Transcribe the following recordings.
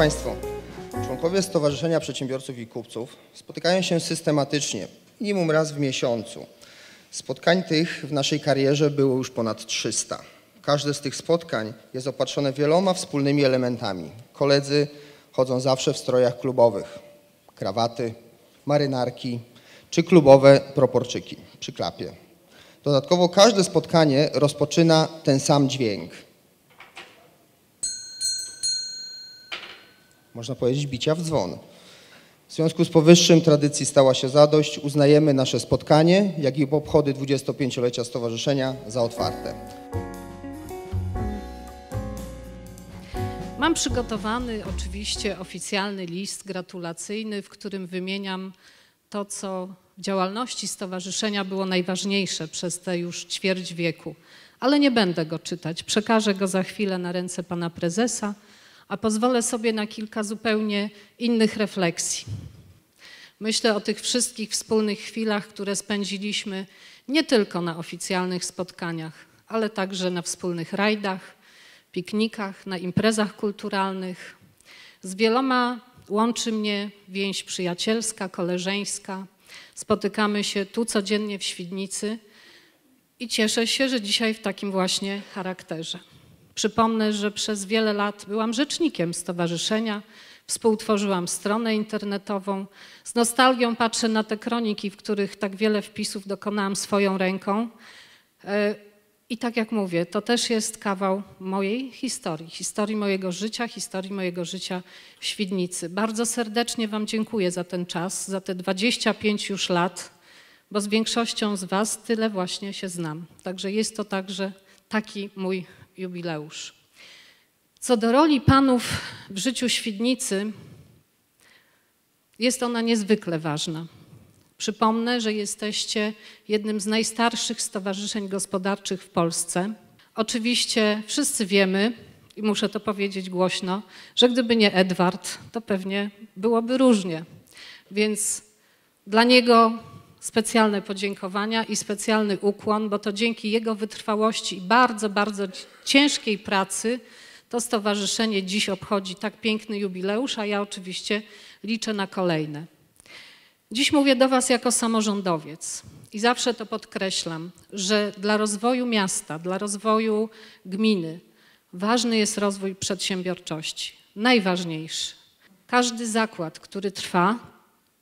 Państwo, członkowie Stowarzyszenia Przedsiębiorców i Kupców spotykają się systematycznie, minimum raz w miesiącu. Spotkań tych w naszej karierze było już ponad 300. Każde z tych spotkań jest opatrzone wieloma wspólnymi elementami. Koledzy chodzą zawsze w strojach klubowych. Krawaty, marynarki czy klubowe proporczyki przy klapie. Dodatkowo każde spotkanie rozpoczyna ten sam dźwięk. Można powiedzieć bicia w dzwon. W związku z powyższym tradycji stała się zadość. Uznajemy nasze spotkanie, jak i obchody 25-lecia Stowarzyszenia za otwarte. Mam przygotowany oczywiście oficjalny list gratulacyjny, w którym wymieniam to, co w działalności stowarzyszenia było najważniejsze przez te już ćwierć wieku. Ale nie będę go czytać. Przekażę go za chwilę na ręce pana prezesa, a pozwolę sobie na kilka zupełnie innych refleksji. Myślę o tych wszystkich wspólnych chwilach, które spędziliśmy nie tylko na oficjalnych spotkaniach, ale także na wspólnych rajdach, piknikach, na imprezach kulturalnych. Z wieloma łączy mnie więź przyjacielska, koleżeńska. Spotykamy się tu codziennie w Świdnicy i cieszę się, że dzisiaj w takim właśnie charakterze. Przypomnę, że przez wiele lat byłam rzecznikiem stowarzyszenia, współtworzyłam stronę internetową. Z nostalgią patrzę na te kroniki, w których tak wiele wpisów dokonałam swoją ręką. E, I tak jak mówię, to też jest kawał mojej historii, historii mojego życia, historii mojego życia w Świdnicy. Bardzo serdecznie Wam dziękuję za ten czas, za te 25 już lat, bo z większością z Was tyle właśnie się znam. Także jest to także taki mój jubileusz. Co do roli panów w życiu Świdnicy, jest ona niezwykle ważna. Przypomnę, że jesteście jednym z najstarszych stowarzyszeń gospodarczych w Polsce. Oczywiście wszyscy wiemy, i muszę to powiedzieć głośno, że gdyby nie Edward, to pewnie byłoby różnie. Więc dla niego specjalne podziękowania i specjalny ukłon, bo to dzięki jego wytrwałości i bardzo, bardzo ciężkiej pracy to stowarzyszenie dziś obchodzi tak piękny jubileusz, a ja oczywiście liczę na kolejne. Dziś mówię do Was jako samorządowiec i zawsze to podkreślam, że dla rozwoju miasta, dla rozwoju gminy ważny jest rozwój przedsiębiorczości. Najważniejszy. Każdy zakład, który trwa,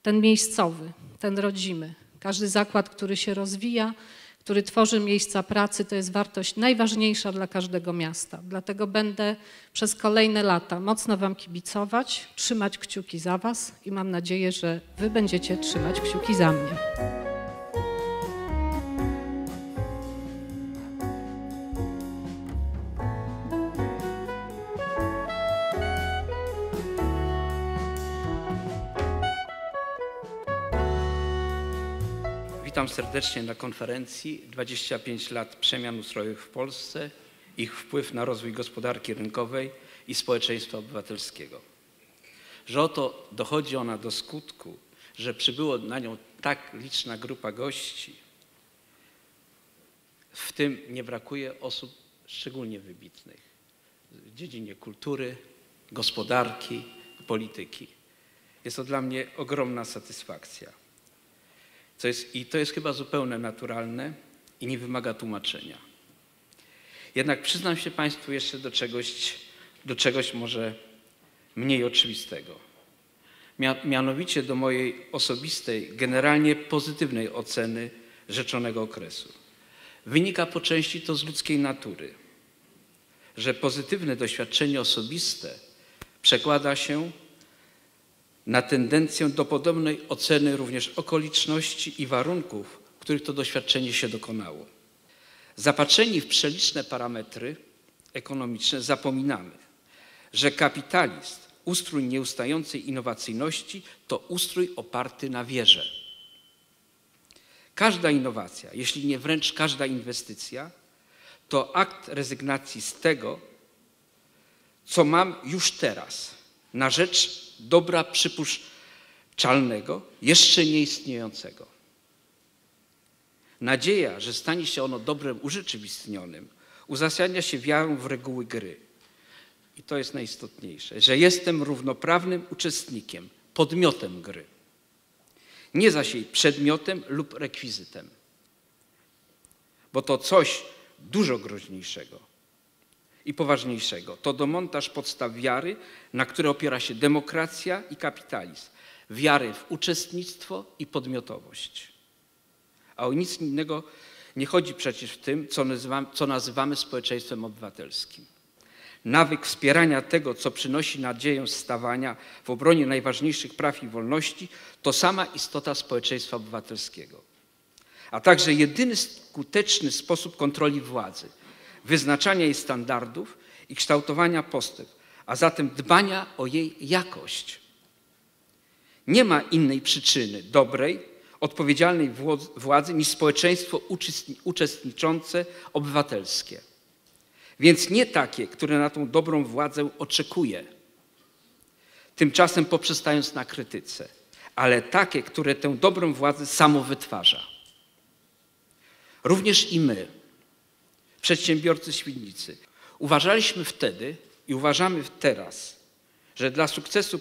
ten miejscowy, ten rodzimy, każdy zakład, który się rozwija, który tworzy miejsca pracy, to jest wartość najważniejsza dla każdego miasta. Dlatego będę przez kolejne lata mocno Wam kibicować, trzymać kciuki za Was i mam nadzieję, że Wy będziecie trzymać kciuki za mnie. Witam serdecznie na konferencji 25 lat przemian ustrojowych w Polsce, ich wpływ na rozwój gospodarki rynkowej i społeczeństwa obywatelskiego. Że oto dochodzi ona do skutku, że przybyło na nią tak liczna grupa gości, w tym nie brakuje osób szczególnie wybitnych w dziedzinie kultury, gospodarki, polityki. Jest to dla mnie ogromna satysfakcja. Co jest, I to jest chyba zupełnie naturalne i nie wymaga tłumaczenia. Jednak przyznam się Państwu jeszcze do czegoś, do czegoś może mniej oczywistego. Mianowicie do mojej osobistej, generalnie pozytywnej oceny rzeczonego okresu. Wynika po części to z ludzkiej natury, że pozytywne doświadczenie osobiste przekłada się na tendencję do podobnej oceny również okoliczności i warunków, w których to doświadczenie się dokonało. Zapatrzeni w przeliczne parametry ekonomiczne zapominamy, że kapitalizm, ustrój nieustającej innowacyjności to ustrój oparty na wierze. Każda innowacja, jeśli nie wręcz każda inwestycja, to akt rezygnacji z tego, co mam już teraz, na rzecz dobra przypuszczalnego, jeszcze nieistniejącego. Nadzieja, że stanie się ono dobrem urzeczywistnionym, uzasadnia się wiarą w reguły gry i to jest najistotniejsze, że jestem równoprawnym uczestnikiem, podmiotem gry. Nie zaś jej przedmiotem lub rekwizytem. Bo to coś dużo groźniejszego i poważniejszego. To demontaż podstaw wiary, na które opiera się demokracja i kapitalizm. Wiary w uczestnictwo i podmiotowość. A o nic innego nie chodzi przecież w tym, co nazywamy, co nazywamy społeczeństwem obywatelskim. Nawyk wspierania tego, co przynosi nadzieję stawania w obronie najważniejszych praw i wolności, to sama istota społeczeństwa obywatelskiego. A także jedyny skuteczny sposób kontroli władzy, wyznaczania jej standardów i kształtowania postęp, a zatem dbania o jej jakość. Nie ma innej przyczyny dobrej, odpowiedzialnej władzy niż społeczeństwo uczestniczące, obywatelskie. Więc nie takie, które na tą dobrą władzę oczekuje, tymczasem poprzestając na krytyce, ale takie, które tę dobrą władzę samo wytwarza. Również i my, przedsiębiorcy Świdnicy, uważaliśmy wtedy i uważamy teraz, że dla sukcesu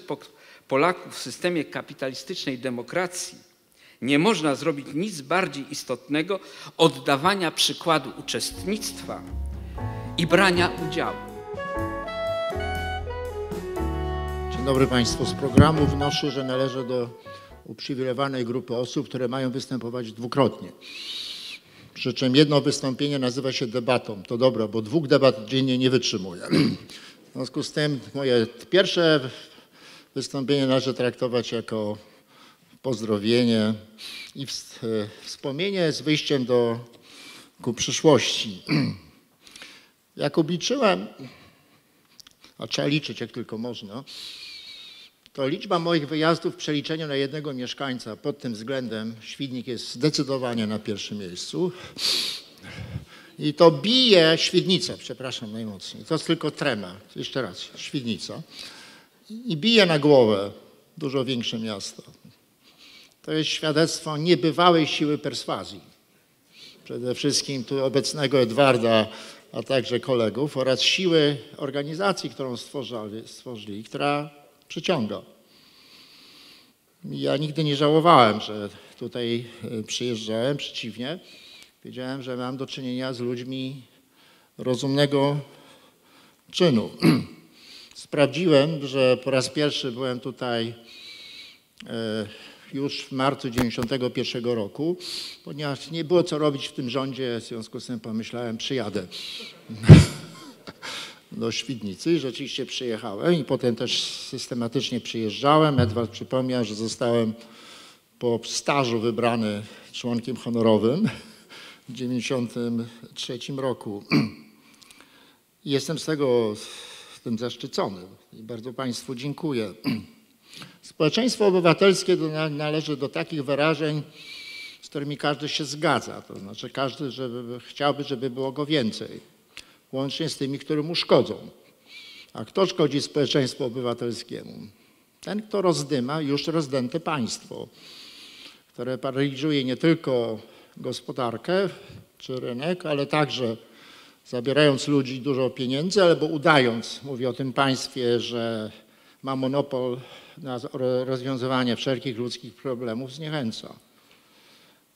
Polaków w systemie kapitalistycznej demokracji nie można zrobić nic bardziej istotnego od dawania przykładu uczestnictwa i brania udziału. Dzień dobry Państwu. Z programu wnoszę, że należę do uprzywilejowanej grupy osób, które mają występować dwukrotnie. Przy czym jedno wystąpienie nazywa się debatą. To dobra, bo dwóch debat dziennie nie wytrzymuję. W związku z tym moje pierwsze wystąpienie należy traktować jako pozdrowienie i e, wspomnienie z wyjściem do, ku przyszłości. Jak obliczyłem, a trzeba liczyć jak tylko można, to liczba moich wyjazdów w przeliczeniu na jednego mieszkańca pod tym względem Świdnik jest zdecydowanie na pierwszym miejscu. I to bije Świdnicę, przepraszam najmocniej. To jest tylko trema. Jeszcze raz, Świdnica. I bije na głowę dużo większe miasto. To jest świadectwo niebywałej siły perswazji. Przede wszystkim tu obecnego Edwarda, a także kolegów oraz siły organizacji, którą stworzyli, stworzyli która przyciąga. Ja nigdy nie żałowałem, że tutaj e, przyjeżdżałem, przeciwnie. Wiedziałem, że mam do czynienia z ludźmi rozumnego czynu. Sprawdziłem, że po raz pierwszy byłem tutaj e, już w marcu 1991 roku, ponieważ nie było co robić w tym rządzie, w związku z tym pomyślałem, przyjadę do Świdnicy i rzeczywiście przyjechałem i potem też systematycznie przyjeżdżałem. Edward przypomniał, że zostałem po stażu wybrany członkiem honorowym w 1993 roku. Jestem z tego z tym zaszczycony i bardzo Państwu dziękuję. Społeczeństwo obywatelskie należy do takich wyrażeń, z którymi każdy się zgadza. To znaczy każdy żeby, chciałby, żeby było go więcej, łącznie z tymi, które mu szkodzą. A kto szkodzi społeczeństwu obywatelskiemu? Ten, kto rozdyma już rozdęte państwo, które paraliżuje nie tylko gospodarkę czy rynek, ale także zabierając ludzi dużo pieniędzy, albo udając, mówię o tym państwie, że ma monopol na rozwiązywanie wszelkich ludzkich problemów zniechęca.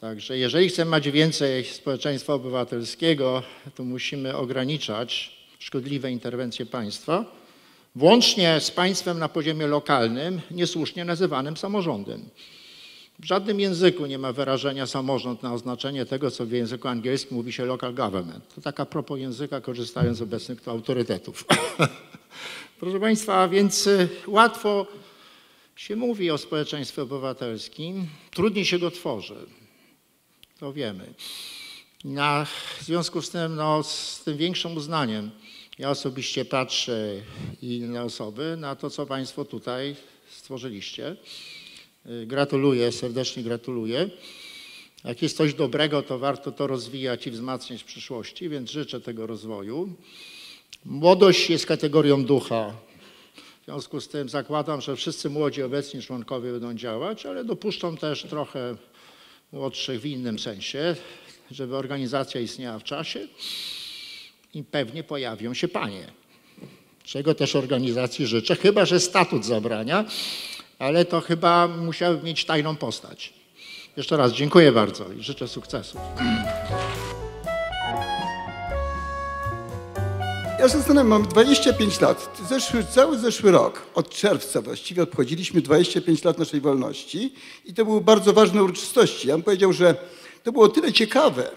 Także jeżeli chcemy mieć więcej społeczeństwa obywatelskiego, to musimy ograniczać szkodliwe interwencje państwa, włącznie z państwem na poziomie lokalnym, niesłusznie nazywanym samorządem. W żadnym języku nie ma wyrażenia samorząd na oznaczenie tego, co w języku angielskim mówi się local government. To taka propos języka, korzystając z obecnych autorytetów. Proszę Państwa, więc y, łatwo się mówi o społeczeństwie obywatelskim, trudniej się go tworzy. To wiemy. Na, w związku z tym, no, z tym większym uznaniem ja osobiście patrzę i inne osoby na to, co Państwo tutaj stworzyliście. Y, gratuluję, serdecznie gratuluję. Jak jest coś dobrego, to warto to rozwijać i wzmacniać w przyszłości, więc życzę tego rozwoju. Młodość jest kategorią ducha. W związku z tym zakładam, że wszyscy młodzi obecni członkowie będą działać, ale dopuszczą też trochę młodszych w innym sensie, żeby organizacja istniała w czasie i pewnie pojawią się panie. czego też organizacji życzę, chyba że statut zabrania, ale to chyba musiały mieć tajną postać. Jeszcze raz dziękuję bardzo i życzę sukcesów. Ja się zastanawiam, mam 25 lat. Zeszły, cały zeszły rok, od czerwca właściwie, obchodziliśmy 25 lat naszej wolności i to były bardzo ważne uroczystości. Ja bym powiedział, że to było tyle ciekawe,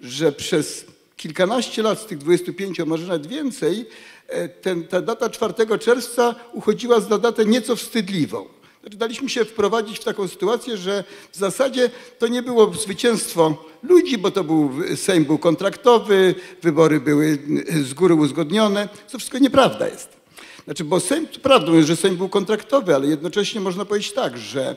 że przez kilkanaście lat z tych 25, a może nawet więcej, e, ten, ta data 4 czerwca uchodziła za datę nieco wstydliwą. Znaczy, daliśmy się wprowadzić w taką sytuację, że w zasadzie to nie było zwycięstwo ludzi, bo to był, Sejm był kontraktowy, wybory były z góry uzgodnione. To wszystko nieprawda jest. Znaczy, bo Sejm, prawdą jest, że Sejm był kontraktowy, ale jednocześnie można powiedzieć tak, że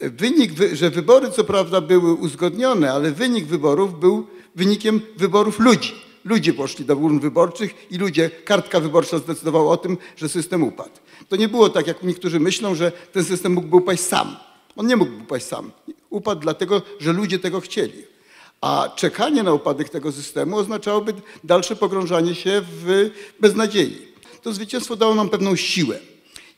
wynik, wy- że wybory co prawda były uzgodnione, ale wynik wyborów był wynikiem wyborów ludzi. Ludzie poszli do urn wyborczych i ludzie, kartka wyborcza zdecydowała o tym, że system upadł. To nie było tak, jak niektórzy myślą, że ten system mógłby upaść sam. On nie mógł upaść sam. Upadł dlatego, że ludzie tego chcieli. A czekanie na upadek tego systemu oznaczałoby dalsze pogrążanie się w beznadziei. To zwycięstwo dało nam pewną siłę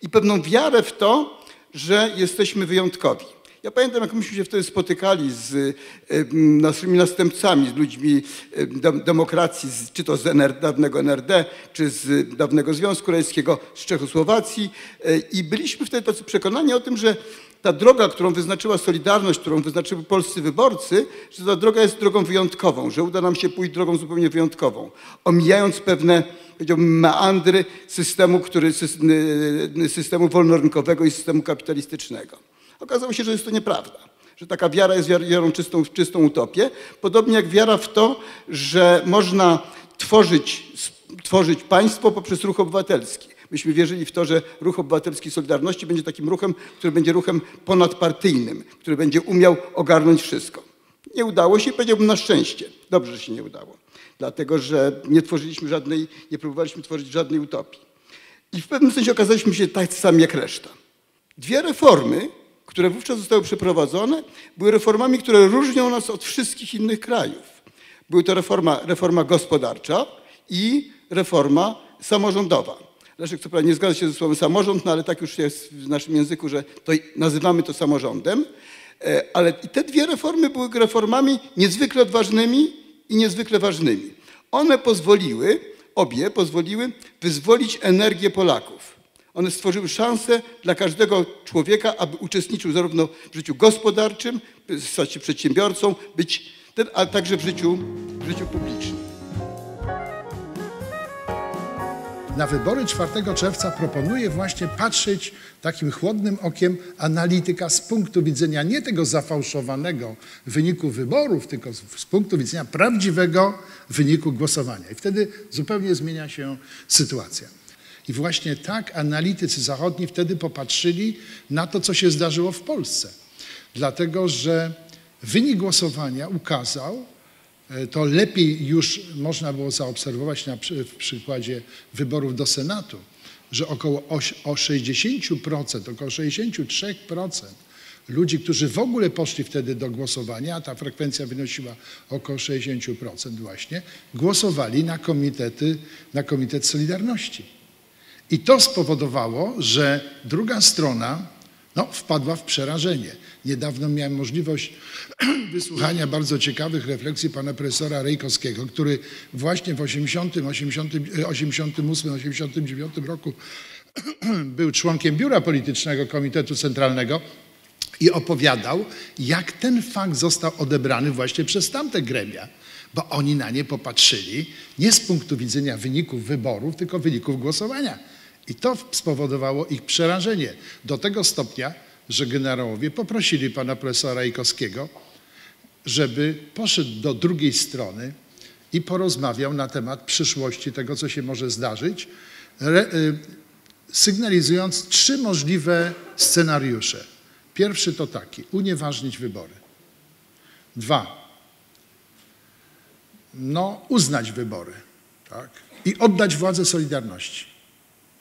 i pewną wiarę w to, że jesteśmy wyjątkowi. Ja pamiętam, jak myśmy się wtedy spotykali z e, naszymi następcami, z ludźmi e, dem- demokracji, czy to z dawnego NRD, czy z dawnego Związku Radzieckiego, z Czechosłowacji e, i byliśmy wtedy tacy przekonani o tym, że ta droga, którą wyznaczyła Solidarność, którą wyznaczyli polscy wyborcy, że ta droga jest drogą wyjątkową, że uda nam się pójść drogą zupełnie wyjątkową, omijając pewne powiedziałbym, meandry systemu, który, sys- systemu wolnorynkowego i systemu kapitalistycznego. Okazało się, że jest to nieprawda, że taka wiara jest wiar- wiarą czystą, czystą utopię, podobnie jak wiara w to, że można tworzyć, tworzyć państwo poprzez ruch obywatelski. Myśmy wierzyli w to, że ruch obywatelski Solidarności będzie takim ruchem, który będzie ruchem ponadpartyjnym, który będzie umiał ogarnąć wszystko. Nie udało się, powiedziałbym na szczęście. Dobrze, że się nie udało. Dlatego, że nie tworzyliśmy żadnej, nie próbowaliśmy tworzyć żadnej utopii. I w pewnym sensie okazaliśmy się tak sami jak reszta. Dwie reformy, które wówczas zostały przeprowadzone, były reformami, które różnią nas od wszystkich innych krajów. Były to reforma, reforma gospodarcza i reforma samorządowa. Leszek co prawda nie zgadza się ze słowem samorząd, no ale tak już jest w naszym języku, że to nazywamy to samorządem. E, Ale i te dwie reformy były reformami niezwykle odważnymi i niezwykle ważnymi. One pozwoliły, obie pozwoliły wyzwolić energię Polaków. One stworzyły szansę dla każdego człowieka, aby uczestniczył zarówno w życiu gospodarczym, stać się przedsiębiorcą, być, ten, ale także w życiu, w życiu publicznym. Na wybory 4 czerwca proponuję właśnie patrzeć takim chłodnym okiem analityka z punktu widzenia nie tego zafałszowanego wyniku wyborów, tylko z punktu widzenia prawdziwego wyniku głosowania. I wtedy zupełnie zmienia się sytuacja. I właśnie tak analitycy zachodni wtedy popatrzyli na to, co się zdarzyło w Polsce. Dlatego, że wynik głosowania ukazał, E, to lepiej już można było zaobserwować na, w przykładzie wyborów do Senatu, że około o 60%, około 63% ludzi, którzy w ogóle poszli wtedy do głosowania, a ta frekwencja wynosiła około 60% właśnie, głosowali na komitety, na Komitet Solidarności. I to spowodowało, że druga strona no, wpadła w przerażenie. Niedawno miałem możliwość wysłuchania bardzo ciekawych refleksji pana profesora Rejkowskiego, który właśnie w 80, 80, 88, 89 roku był członkiem biura politycznego Komitetu Centralnego i opowiadał, jak ten fakt został odebrany właśnie przez tamte gremia, bo oni na nie popatrzyli nie z punktu widzenia wyników wyborów, tylko wyników głosowania. I to spowodowało ich przerażenie do tego stopnia, że generałowie poprosili pana profesora Rejkowskiego, żeby poszedł do drugiej strony i porozmawiał na temat przyszłości tego, co się może zdarzyć, y, sygnalizując trzy możliwe scenariusze. Pierwszy to taki, unieważnić wybory. Dwa, no uznać wybory tak? i oddać władzę Solidarności.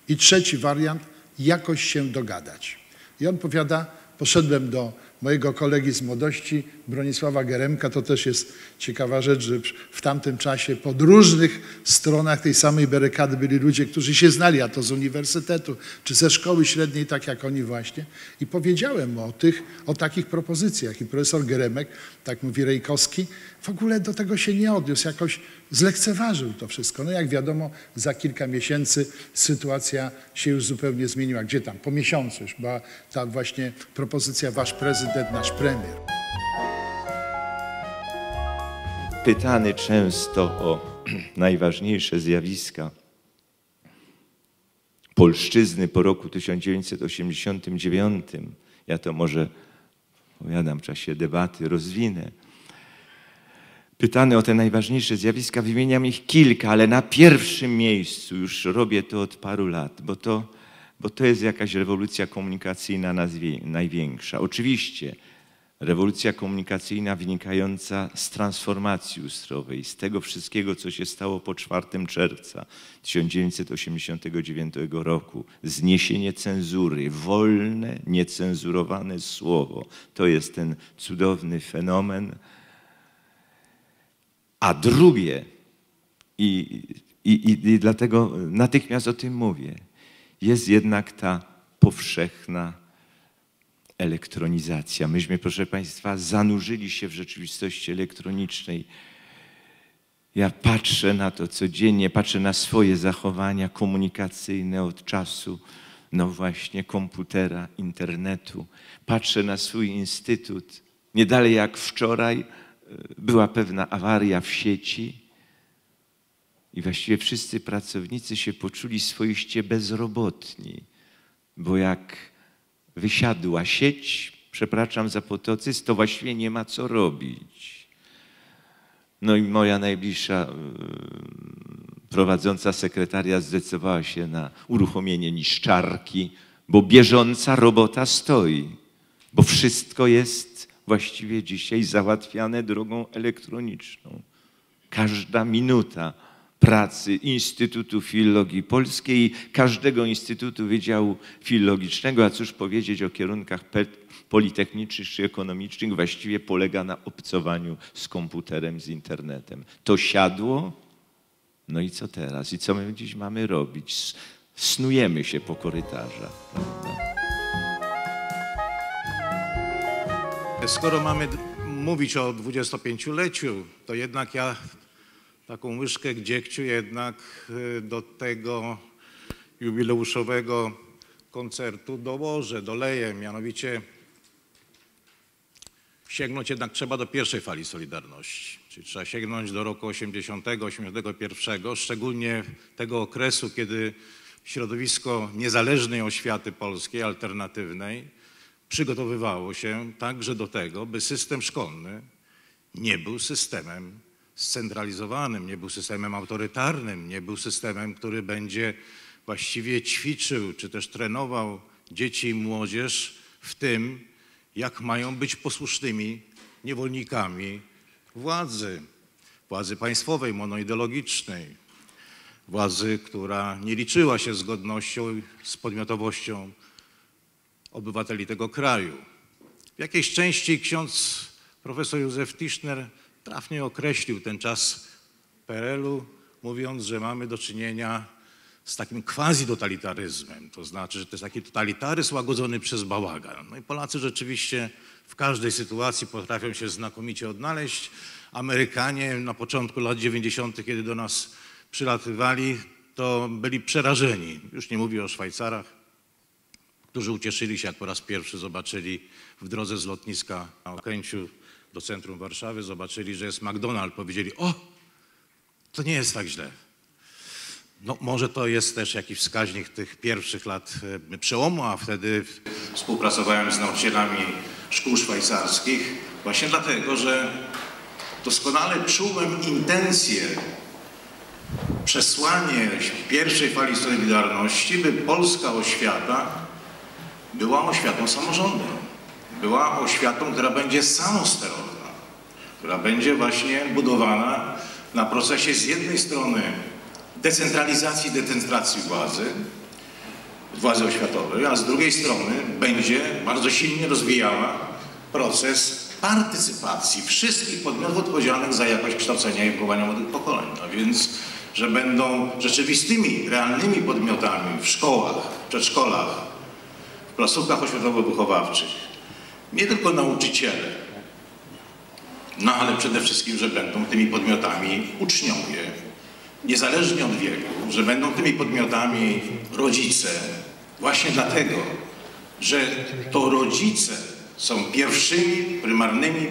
I trzeci wariant, jakoś się dogadać. I on powiada, poszedłem do mojego kolegi z młodości, Bronisława Geremka. To też jest ciekawa rzecz, że w tamtym czasie pod różnych stronach tej samej barykady byli ludzie, którzy się znali, a to z uniwersytetu, czy ze szkoły średniej, tak jak oni właśnie. I powiedziałem o tych, o takich propozycjach. I profesor Geremek, tak mówi Rejkowski, w ogóle do tego się nie odniósł, jakoś zlekceważył to wszystko. No jak wiadomo, za kilka miesięcy sytuacja się już zupełnie zmieniła. Gdzie tam? Po miesiącu już była ta właśnie propozycja wasz prezydent, nasz premier. Pytany często o najważniejsze zjawiska polszczyzny po roku 1989. Ja to może, powiadam, w czasie debaty rozwinę pytany o te najważniejsze zjawiska, wymieniam ich kilka, ale na pierwszym miejscu już robię to od paru lat, bo to, bo to jest jakaś rewolucja komunikacyjna największa. Oczywiście rewolucja komunikacyjna wynikająca z transformacji ustrojowej, z tego wszystkiego, co się stało po 4 czerwca 1989 roku. Zniesienie cenzury, wolne, niecenzurowane słowo. To jest ten cudowny fenomen, a drugie, i, i, i dlatego natychmiast o tym mówię, jest jednak ta powszechna elektronizacja. Myśmy, proszę Państwa, zanurzyli się w rzeczywistości elektronicznej. Ja patrzę na to codziennie, patrzę na swoje zachowania komunikacyjne od czasu, no właśnie, komputera, internetu. Patrzę na swój instytut. Nie dalej jak wczoraj była pewna awaria w sieci i właściwie wszyscy pracownicy się poczuli swoiście bezrobotni, bo jak wysiadła sieć, przepraszam za potocyzm, to właściwie nie ma co robić. No i moja najbliższa e, prowadząca sekretaria zdecydowała się na uruchomienie niszczarki, bo bieżąca robota stoi, bo wszystko jest właściwie dzisiaj załatwiane drogą elektroniczną. Każda minuta pracy Instytutu Filologii Polskiej każdego Instytutu Wydziału Filologicznego, a cóż powiedzieć o kierunkach politechnicznych czy ekonomicznych, właściwie polega na obcowaniu z komputerem, z internetem. To siadło, no i co teraz? I co my dziś mamy robić? Snujemy się po korytarzach. Prawda? Skoro mamy mówić o 25-leciu, to jednak ja taką łyżkę gdziegciu jednak y, do tego jubileuszowego koncertu dołożę, doleję. Mianowicie sięgnąć jednak trzeba do pierwszej fali Solidarności. Czyli trzeba sięgnąć do roku 80, 81, szczególnie tego okresu, kiedy środowisko niezależnej oświaty polskiej, alternatywnej, przygotowywało się także do tego, by system szkolny nie był systemem scentralizowanym, nie był systemem autorytarnym, nie był systemem, który będzie właściwie ćwiczył czy też trenował dzieci i młodzież w tym, jak mają być posłusznymi niewolnikami władzy, władzy państwowej, monoideologicznej, władzy, która nie liczyła się z godnością, z podmiotowością obywateli tego kraju. W jakiejś części ksiądz profesor Józef Tischner trafnie określił ten czas PRL-u, mówiąc, że mamy do czynienia z takim quasi-totalitaryzmem. To znaczy, że to jest taki totalitaryzm łagodzony przez bałagan. No i Polacy rzeczywiście w każdej sytuacji potrafią się znakomicie odnaleźć. Amerykanie na początku lat 90., kiedy do nas przylatywali, to byli przerażeni. Już nie mówię o Szwajcarach, którzy ucieszyli się, jak po raz pierwszy zobaczyli w drodze z lotniska na Okęciu do centrum Warszawy, zobaczyli, że jest McDonald's. Powiedzieli, o, to nie jest tak źle. No, może to jest też jakiś wskaźnik tych pierwszych lat e, przełomu, a wtedy współpracowałem z nauczycielami szkół szwajcarskich, właśnie dlatego, że doskonale czułem intencje, przesłanie pierwszej fali Solidarności, by polska oświata była oświatą samorządem. Była oświatą, która będzie samosterowna, która będzie właśnie budowana na procesie z jednej strony decentralizacji, decentracji władzy, władzy oświatowej, a z drugiej strony będzie bardzo silnie rozwijała proces partycypacji wszystkich podmiotów odpowiedzialnych za jakość kształcenia i wychowania młodych pokoleń. A więc, że będą rzeczywistymi, realnymi podmiotami w szkołach, przedszkolach, w placówkach oświatowo-wychowawczych. Nie tylko nauczyciele, no ale przede wszystkim, że będą tymi podmiotami uczniowie, niezależnie od wieku, że będą tymi podmiotami rodzice, właśnie dlatego, że to rodzice są pierwszymi, prymarnymi,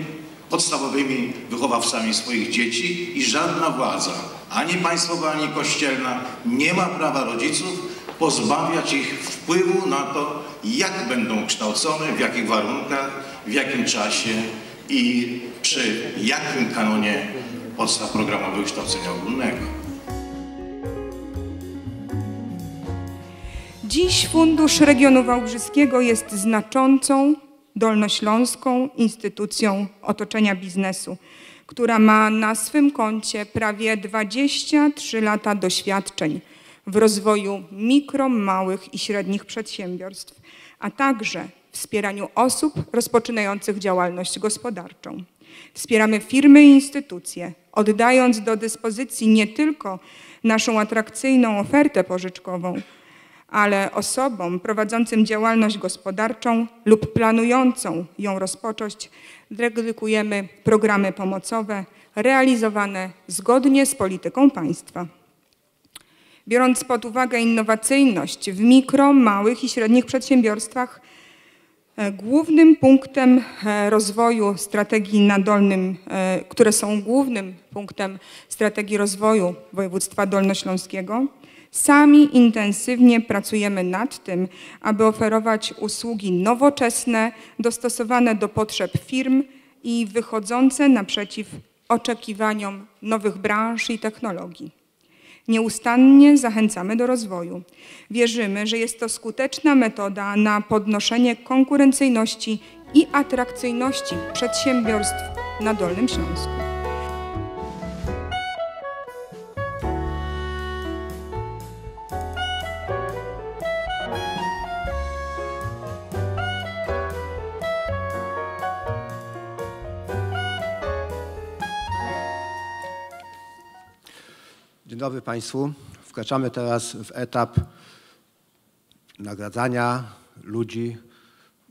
podstawowymi wychowawcami swoich dzieci i żadna władza, ani państwowa, ani kościelna, nie ma prawa rodziców pozbawiać ich wpływu na to, jak będą kształcone, w jakich warunkach, w jakim czasie i przy jakim kanonie podstaw programowych kształcenia ogólnego. Dziś Fundusz Regionu Wałbrzyskiego jest znaczącą dolnośląską instytucją otoczenia biznesu, która ma na swym koncie prawie 23 lata doświadczeń w rozwoju mikro, małych i średnich przedsiębiorstw, a także wspieraniu osób rozpoczynających działalność gospodarczą. Wspieramy firmy i instytucje, oddając do dyspozycji nie tylko naszą atrakcyjną ofertę pożyczkową, ale osobom prowadzącym działalność gospodarczą lub planującą ją rozpocząć dedykujemy programy pomocowe realizowane zgodnie z polityką państwa. Biorąc pod uwagę innowacyjność w mikro, małych i średnich przedsiębiorstwach, e, głównym punktem e, rozwoju strategii na Dolnym, e, które są głównym punktem strategii rozwoju województwa dolnośląskiego, Sami intensywnie pracujemy nad tym, aby oferować usługi nowoczesne, dostosowane do potrzeb firm i wychodzące naprzeciw oczekiwaniom nowych branż i technologii. Nieustannie zachęcamy do rozwoju. Wierzymy, że jest to skuteczna metoda na podnoszenie konkurencyjności i atrakcyjności przedsiębiorstw na Dolnym Śląsku. Dzień dobry Państwu. Wkraczamy teraz w etap nagradzania ludzi,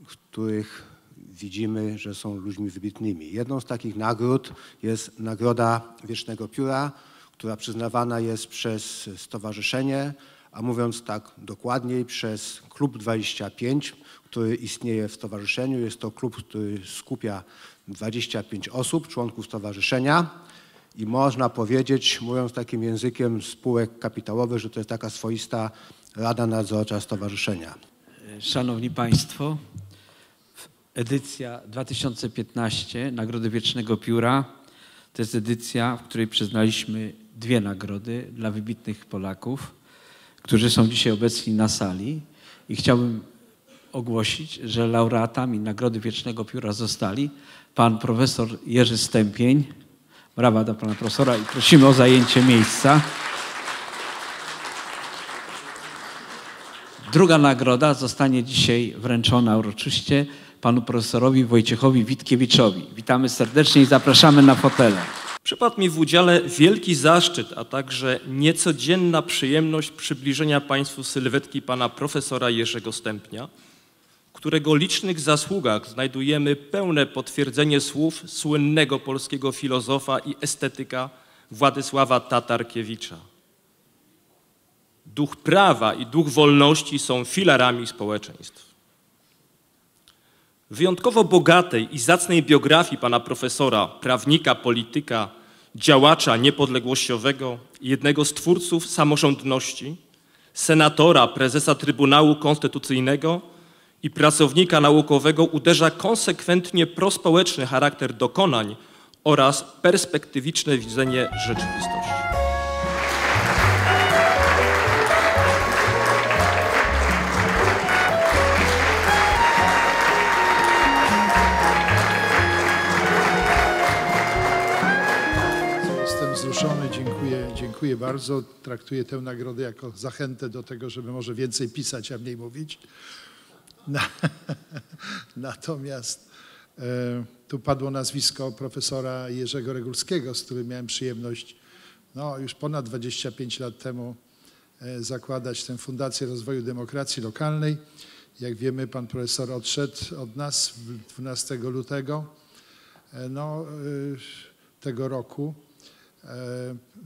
których widzimy, że są ludźmi wybitnymi. Jedną z takich nagród jest Nagroda Wiecznego Pióra, która przyznawana jest przez stowarzyszenie, a mówiąc tak dokładniej, przez Klub 25, który istnieje w stowarzyszeniu. Jest to klub, który skupia 25 osób, członków stowarzyszenia. I można powiedzieć, mówiąc takim językiem spółek kapitałowych, że to jest taka swoista rada nadzorcza stowarzyszenia. Szanowni Państwo, edycja 2015 Nagrody Wiecznego Pióra to jest edycja, w której przyznaliśmy dwie nagrody dla wybitnych Polaków, którzy są dzisiaj obecni na sali. I chciałbym ogłosić, że laureatami Nagrody Wiecznego Pióra zostali pan profesor Jerzy Stępień, Brawa dla pana profesora i prosimy o zajęcie miejsca. Druga nagroda zostanie dzisiaj wręczona uroczyście panu profesorowi Wojciechowi Witkiewiczowi. Witamy serdecznie i zapraszamy na fotele. Przypadł mi w udziale wielki zaszczyt, a także niecodzienna przyjemność przybliżenia Państwu sylwetki pana profesora Jerzego Stępnia, którego licznych zasługach znajdujemy pełne potwierdzenie słów słynnego polskiego filozofa i estetyka Władysława Tatarkiewicza. Duch prawa i duch wolności są filarami społeczeństw. Wyjątkowo bogatej i zacnej biografii pana profesora, prawnika, polityka, działacza niepodległościowego, jednego z twórców samorządności, senatora, prezesa Trybunału Konstytucyjnego i pracownika naukowego uderza konsekwentnie prospołeczny charakter dokonań oraz perspektywiczne widzenie rzeczywistości. Jestem wzruszony, dziękuję, dziękuję bardzo. Traktuję tę nagrodę jako zachętę do tego, żeby może więcej pisać, a mniej mówić. Na, natomiast E, tu padło nazwisko profesora Jerzego Regulskiego, z którym miałem przyjemność no, już ponad 25 lat temu e, zakładać tę Fundację Rozwoju Demokracji Lokalnej. Jak wiemy, pan profesor odszedł od nas 12 lutego e, no, tego roku.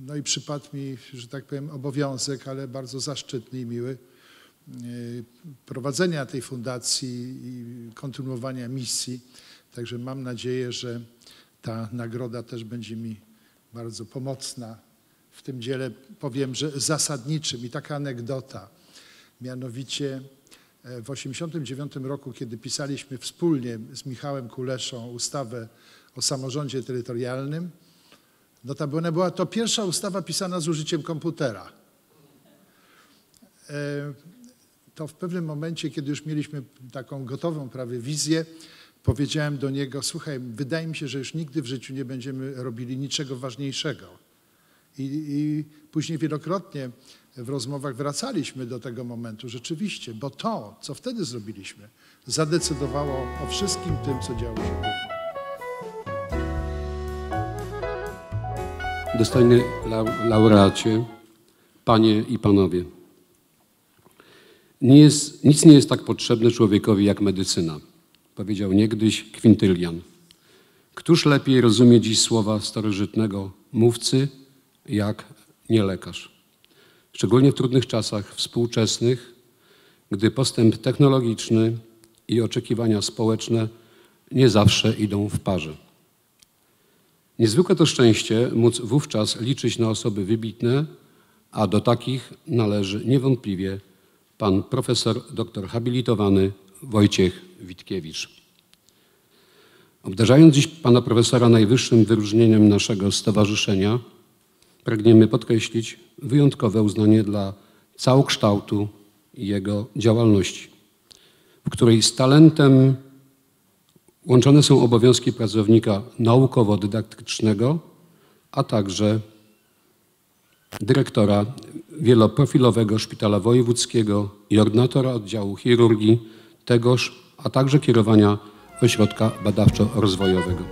No i przypadł mi, że tak powiem, obowiązek, ale bardzo zaszczytny i miły prowadzenia tej fundacji i kontynuowania misji. Także mam nadzieję, że ta nagroda też będzie mi bardzo pomocna w tym dziele, powiem, że zasadniczym. I taka anegdota, mianowicie e, w 1989 roku, kiedy pisaliśmy wspólnie z Michałem Kuleszą ustawę o samorządzie terytorialnym, notabene była to pierwsza ustawa pisana z użyciem komputera. To w pewnym momencie, kiedy już mieliśmy taką gotową prawie wizję, powiedziałem do niego, słuchaj, wydaje mi się, że już nigdy w życiu nie będziemy robili niczego ważniejszego. I, i później wielokrotnie w rozmowach wracaliśmy do tego momentu, rzeczywiście, bo to, co wtedy zrobiliśmy, zadecydowało o wszystkim tym, co działo się później. Dostojny laureacie, panie i panowie. Nie jest, nic nie jest tak potrzebne człowiekowi jak medycyna powiedział niegdyś Kwintylian. Któż lepiej rozumie dziś słowa starożytnego mówcy, jak nie lekarz? Szczególnie w trudnych czasach współczesnych, gdy postęp technologiczny i oczekiwania społeczne nie zawsze idą w parze. Niezwykłe to szczęście móc wówczas liczyć na osoby wybitne, a do takich należy niewątpliwie pan profesor doktor habilitowany Wojciech Witkiewicz. Obdarzając dziś pana profesora najwyższym wyróżnieniem naszego stowarzyszenia, pragniemy podkreślić wyjątkowe uznanie dla całokształtu jego działalności, w której z talentem łączone są obowiązki pracownika naukowo-dydaktycznego, a także dyrektora wieloprofilowego szpitala wojewódzkiego i ordynatora oddziału chirurgii tegoż, a także kierowania ośrodka badawczo-rozwojowego.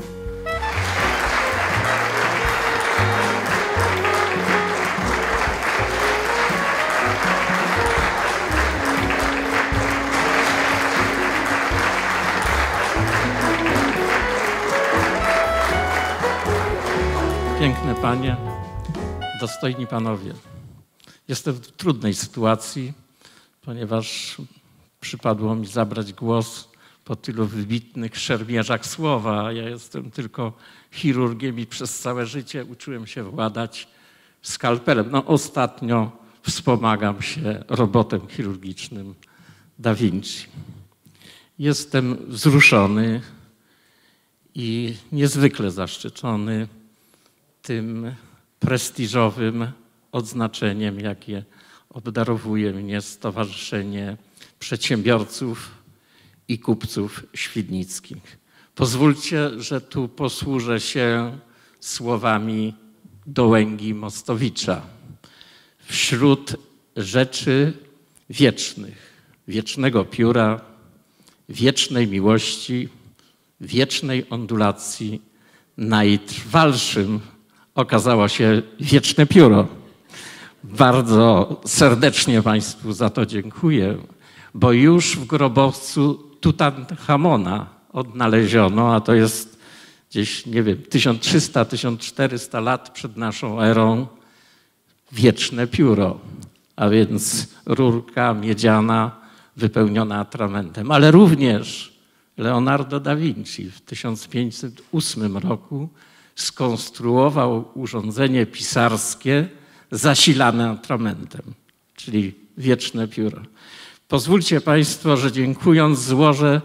Piękne panie, dostojni panowie. Jestem w trudnej sytuacji, ponieważ przypadło mi zabrać głos po tylu wybitnych szermierzach słowa. Ja jestem tylko chirurgiem i przez całe życie uczyłem się władać skalpelem. No ostatnio wspomagam się robotem chirurgicznym Da Vinci. Jestem wzruszony i niezwykle zaszczycony tym prestiżowym odznaczeniem, jakie obdarowuje mnie Stowarzyszenie Przedsiębiorców i Kupców Świdnickich. Pozwólcie, że tu posłużę się słowami Dołęgi Mostowicza. Wśród rzeczy wiecznych, wiecznego pióra, wiecznej miłości, wiecznej ondulacji, najtrwalszym okazało się wieczne pióro. Bardzo serdecznie Państwu za to dziękuję, bo już w grobowcu Tutanchamona odnaleziono, a to jest gdzieś, nie wiem, 1300-1400 lat przed naszą erą, wieczne pióro, a więc rurka miedziana wypełniona atramentem, ale również Leonardo da Vinci w 1508 roku skonstruował urządzenie pisarskie, zasilane atramentem, czyli wieczne pióro. Pozwólcie Państwo, że dziękując złożę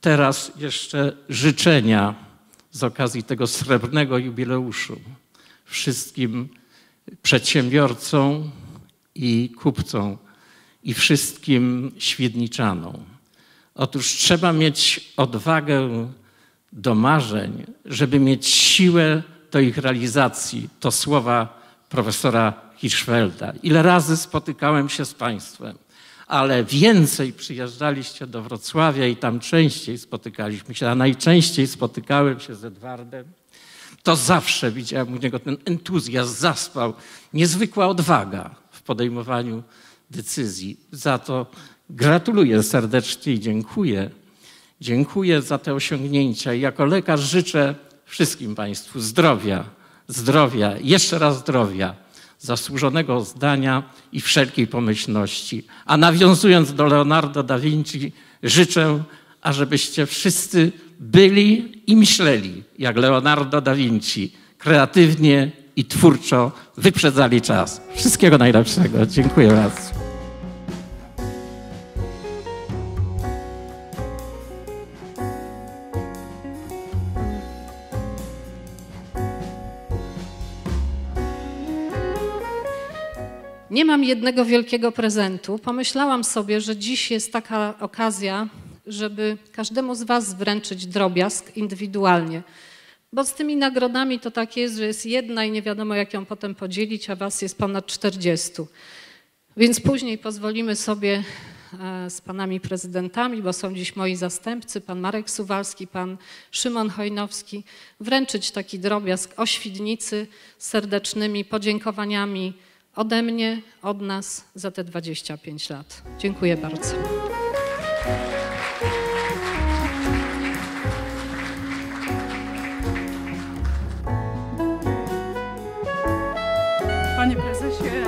teraz jeszcze życzenia z okazji tego srebrnego jubileuszu wszystkim przedsiębiorcom i kupcom i wszystkim świdniczanom. Otóż trzeba mieć odwagę do marzeń, żeby mieć siłę do ich realizacji. To słowa profesora Hirschfelda. Ile razy spotykałem się z Państwem, ale więcej przyjeżdżaliście do Wrocławia i tam częściej spotykaliśmy się, a najczęściej spotykałem się z Edwardem, to zawsze widziałem u niego ten entuzjazm, zaspał, niezwykła odwaga w podejmowaniu decyzji. Za to gratuluję serdecznie i dziękuję. Dziękuję za te osiągnięcia i jako lekarz życzę wszystkim Państwu zdrowia, zdrowia, jeszcze raz zdrowia, zasłużonego zdania i wszelkiej pomyślności. A nawiązując do Leonardo da Vinci, życzę, ażebyście wszyscy byli i myśleli jak Leonardo da Vinci, kreatywnie i twórczo wyprzedzali czas. Wszystkiego najlepszego. Dziękuję bardzo. Nie mam jednego wielkiego prezentu. Pomyślałam sobie, że dziś jest taka okazja, żeby każdemu z Was wręczyć drobiazg indywidualnie. Bo z tymi nagrodami to tak jest, że jest jedna i nie wiadomo, jak ją potem podzielić, a Was jest ponad 40. Więc później pozwolimy sobie e, z panami prezydentami, bo są dziś moi zastępcy, pan Marek Suwalski, pan Szymon Hojnowski, wręczyć taki drobiazg o Świdnicy z serdecznymi podziękowaniami ode mnie, od nas za te 25 lat. Dziękuję bardzo. Panie prezesie,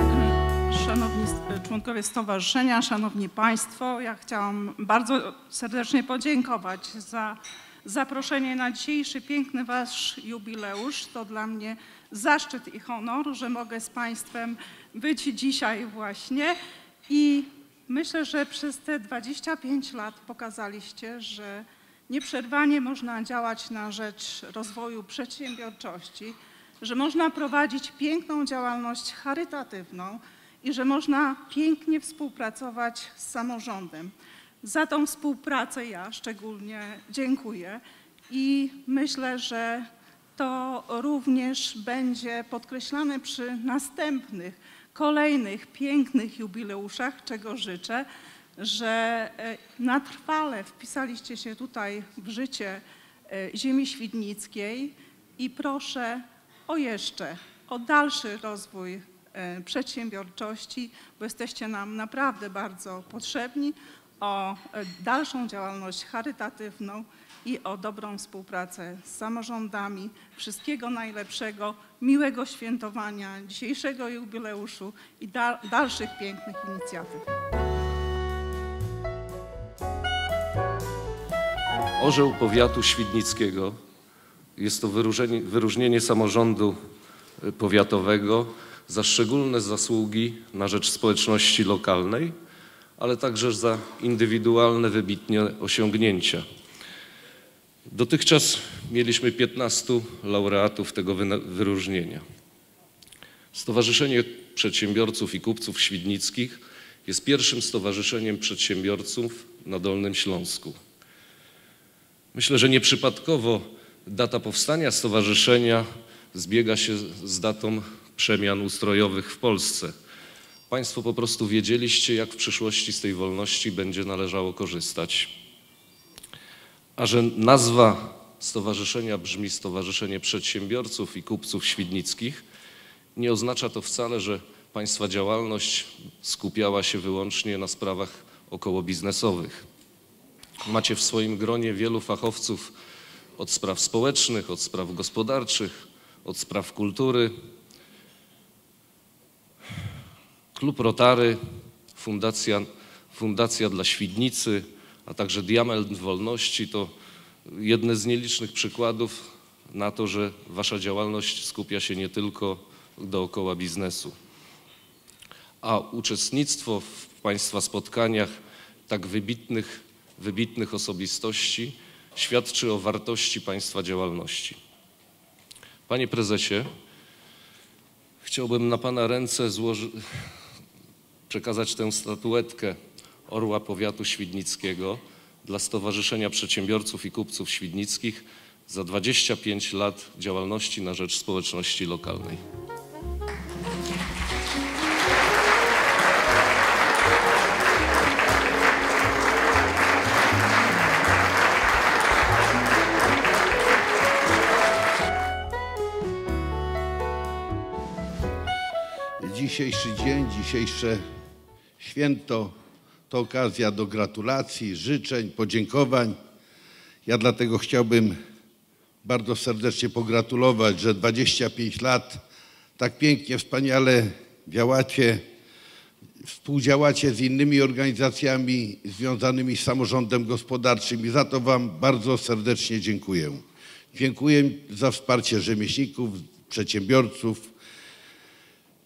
szanowni członkowie stowarzyszenia, szanowni państwo, ja chciałam bardzo serdecznie podziękować za zaproszenie na dzisiejszy piękny wasz jubileusz. To dla mnie zaszczyt i honor, że mogę z państwem być dzisiaj właśnie i myślę, że przez te 25 lat pokazaliście, że nieprzerwanie można działać na rzecz rozwoju przedsiębiorczości, że można prowadzić piękną działalność charytatywną i że można pięknie współpracować z samorządem. Za tą współpracę ja szczególnie dziękuję i myślę, że to również będzie podkreślane przy następnych, kolejnych pięknych jubileuszach, czego życzę, że e, na trwale wpisaliście się tutaj w życie e, ziemi świdnickiej i proszę o jeszcze, o dalszy rozwój e, przedsiębiorczości, bo jesteście nam naprawdę bardzo potrzebni, o dalszą działalność charytatywną i o dobrą współpracę z samorządami. Wszystkiego najlepszego, miłego świętowania dzisiejszego jubileuszu i da dalszych pięknych inicjatyw. Orzeł powiatu świdnickiego jest to wyróżnienie, samorządu y, powiatowego za szczególne zasługi na rzecz społeczności lokalnej, ale także za indywidualne, wybitnie osiągnięcia. Dotychczas mieliśmy 15 laureatów tego wyróżnienia. Stowarzyszenie Przedsiębiorców i Kupców Świdnickich jest pierwszym stowarzyszeniem przedsiębiorców na Dolnym Śląsku. Myślę, że nieprzypadkowo data powstania stowarzyszenia zbiega się z datą przemian ustrojowych w Polsce. Państwo po prostu wiedzieliście, jak w przyszłości z tej wolności będzie należało korzystać. A że nazwa stowarzyszenia brzmi Stowarzyszenie Przedsiębiorców i Kupców Świdnickich, nie oznacza to wcale, że Państwa działalność skupiała się wyłącznie na sprawach okołobiznesowych. Macie w swoim gronie wielu fachowców od spraw społecznych, od spraw gospodarczych, od spraw kultury. Klub Rotary, Fundacja, Fundacja dla Świdnicy, a także Diament Wolności to jedne z nielicznych przykładów na to, że wasza działalność skupia się nie tylko dookoła biznesu. A uczestnictwo w państwa spotkaniach tak wybitnych, wybitnych osobistości świadczy o wartości państwa działalności. Panie prezesie, chciałbym na pana ręce złoży... przekazać tę statuetkę Orła Powiatu Świdnickiego dla Stowarzyszenia Przedsiębiorców i Kupców Świdnickich za 25 lat działalności na rzecz społeczności lokalnej. dzisiejszy dzień, dzisiejsze święto to okazja do gratulacji, życzeń, podziękowań. Ja dlatego chciałbym bardzo serdecznie pogratulować, że 25 lat tak pięknie, wspaniale działacie, współdziałacie z innymi organizacjami związanymi z samorządem gospodarczym i za to Wam bardzo serdecznie dziękuję. Dziękuję za wsparcie rzemieślników, przedsiębiorców.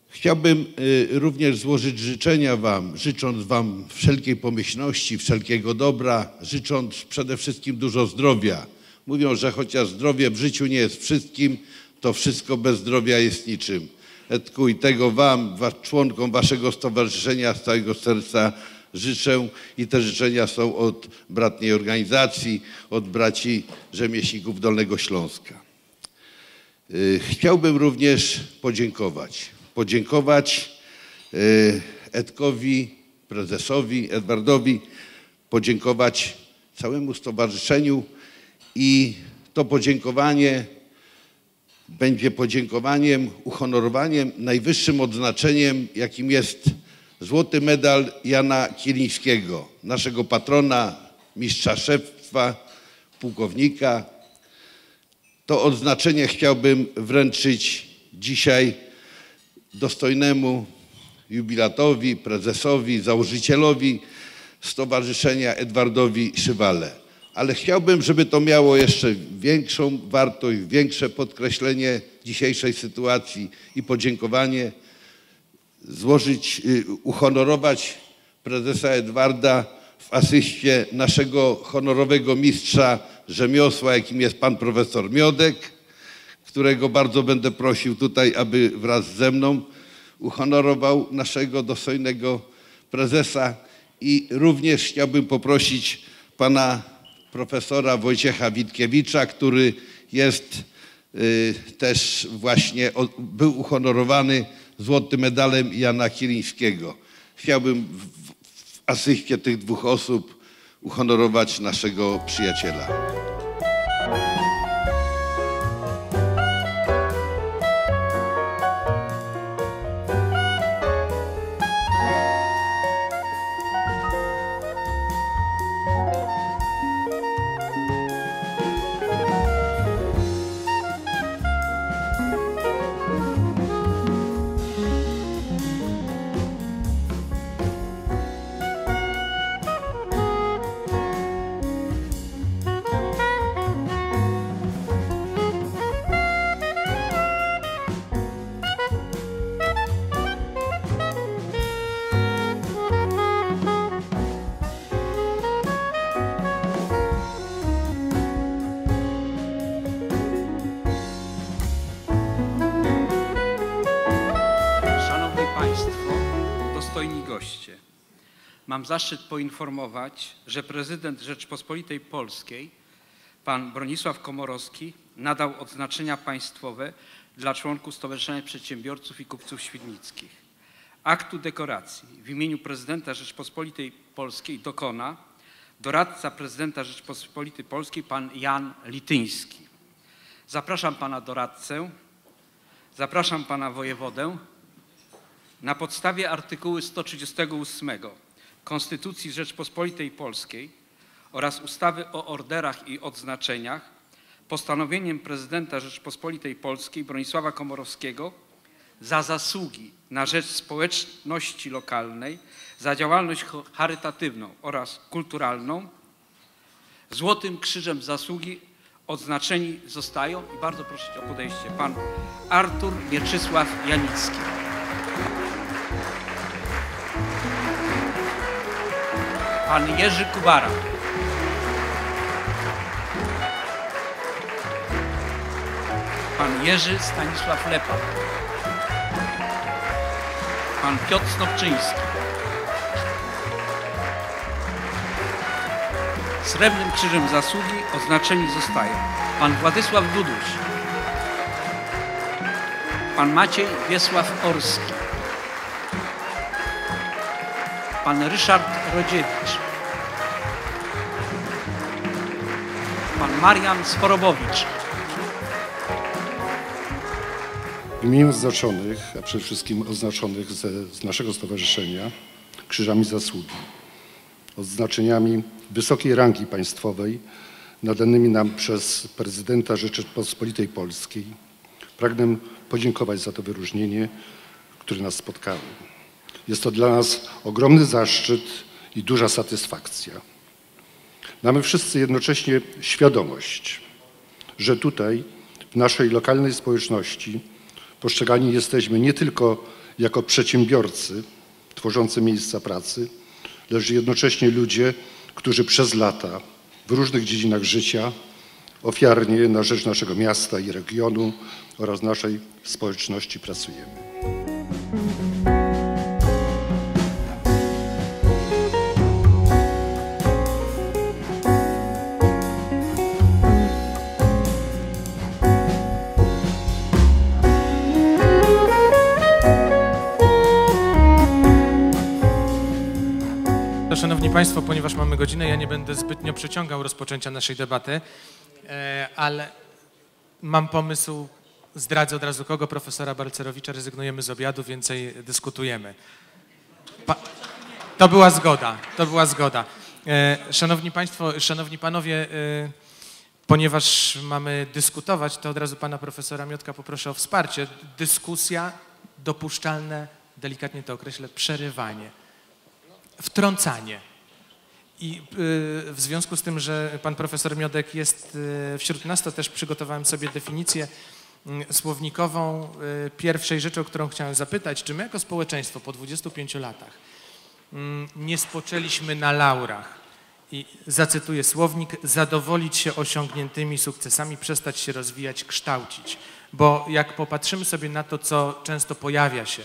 Chciałbym y, również złożyć życzenia Wam, życząc Wam wszelkiej pomyślności, wszelkiego dobra, życząc przede wszystkim dużo zdrowia. Mówią, że chociaż zdrowie w życiu nie jest wszystkim, to wszystko bez zdrowia jest niczym. Edku i tego Wam, członkom Waszego stowarzyszenia z całego serca życzę i te życzenia są od bratniej organizacji, od braci rzemieślników Dolnego Śląska. Y, Chciałbym również podziękować. Podziękować y, Edkowi, prezesowi Edwardowi, podziękować całemu stowarzyszeniu i to podziękowanie będzie podziękowaniem, uhonorowaniem, najwyższym odznaczeniem, jakim jest złoty medal Jana Kielińskiego, naszego patrona, mistrza szefstwa, pułkownika. To odznaczenie chciałbym wręczyć dzisiaj dostojnemu jubilatowi, prezesowi, założycielowi Stowarzyszenia Edwardowi Szywale. Ale chciałbym, żeby to miało jeszcze większą wartość, większe podkreślenie dzisiejszej sytuacji i podziękowanie, złożyć, y, uhonorować prezesa Edwarda w asyście naszego honorowego mistrza rzemiosła, jakim jest pan profesor Miodek, którego bardzo będę prosił tutaj, aby wraz ze mną uhonorował naszego dostojnego prezesa i również chciałbym poprosić pana profesora Wojciecha Witkiewicza, który jest y, też właśnie, był uhonorowany złotym medalem Jana Kilińskiego. Chciałbym w, w asyście tych dwóch osób uhonorować naszego przyjaciela. Mam zaszczyt poinformować, że prezydent Rzeczpospolitej Polskiej, pan Bronisław Komorowski, nadał odznaczenia państwowe dla członków Stowarzyszenia Przedsiębiorców i Kupców Świdnickich. Aktu dekoracji w imieniu prezydenta Rzeczpospolitej Polskiej dokona doradca prezydenta Rzeczpospolitej Polskiej pan Jan Lityński. Zapraszam pana doradcę, zapraszam pana wojewodę, na podstawie artykułu 138 Konstytucji Rzeczpospolitej Polskiej oraz ustawy o orderach i odznaczeniach postanowieniem prezydenta Rzeczpospolitej Polskiej Bronisława Komorowskiego za zasługi na rzecz społeczności lokalnej, za działalność charytatywną oraz kulturalną Złotym Krzyżem Zasługi odznaczeni zostają i bardzo proszę o podejście pan Artur Mieczysław Janicki. Pan Jerzy Kubara. Pan Jerzy Stanisław Lepa. Pan Piotr Snopczyński. Srebrnym Krzyżem Zasługi oznaczeni zostają pan Władysław Duduś, pan Maciej Wiesław Orski, pan Ryszard Rodziewicz, pan Marian Sporobowicz, W imieniu oznaczonych, a przede wszystkim oznaczonych ze, z naszego stowarzyszenia Krzyżami Zasługi, odznaczeniami wysokiej rangi państwowej nadanymi nam przez prezydenta Rzeczypospolitej Polskiej, pragnę podziękować za to wyróżnienie, które nas spotkało. Jest to dla nas ogromny zaszczyt i duża satysfakcja. Mamy wszyscy jednocześnie świadomość, że tutaj, w naszej lokalnej społeczności, postrzegani jesteśmy nie tylko jako przedsiębiorcy tworzący miejsca pracy, lecz jednocześnie ludzie, którzy przez lata w różnych dziedzinach życia ofiarnie na rzecz naszego miasta i regionu oraz naszej społeczności pracujemy. Państwo, ponieważ mamy godzinę, ja nie będę zbytnio przeciągał rozpoczęcia naszej debaty, e, ale mam pomysł, zdradzę od razu kogo, profesora Balcerowicza, rezygnujemy z obiadu, więcej dyskutujemy. Pa to była zgoda, to była zgoda. E, szanowni Państwo, Szanowni Panowie, e, ponieważ mamy dyskutować, to od razu Pana Profesora Miotka poproszę o wsparcie. Dyskusja, dopuszczalne, delikatnie to określę, przerywanie wtrącanie. I y, w związku z tym, że pan profesor Miodek jest y, wśród nas, to też przygotowałem sobie definicję y, słownikową pierwszej rzeczy, o którą chciałem zapytać, czy my jako społeczeństwo po 25 latach mm, nie spoczęliśmy na laurach i zacytuję słownik, zadowolić się osiągniętymi sukcesami, przestać się rozwijać, kształcić. Bo jak popatrzymy sobie na to, co często pojawia się,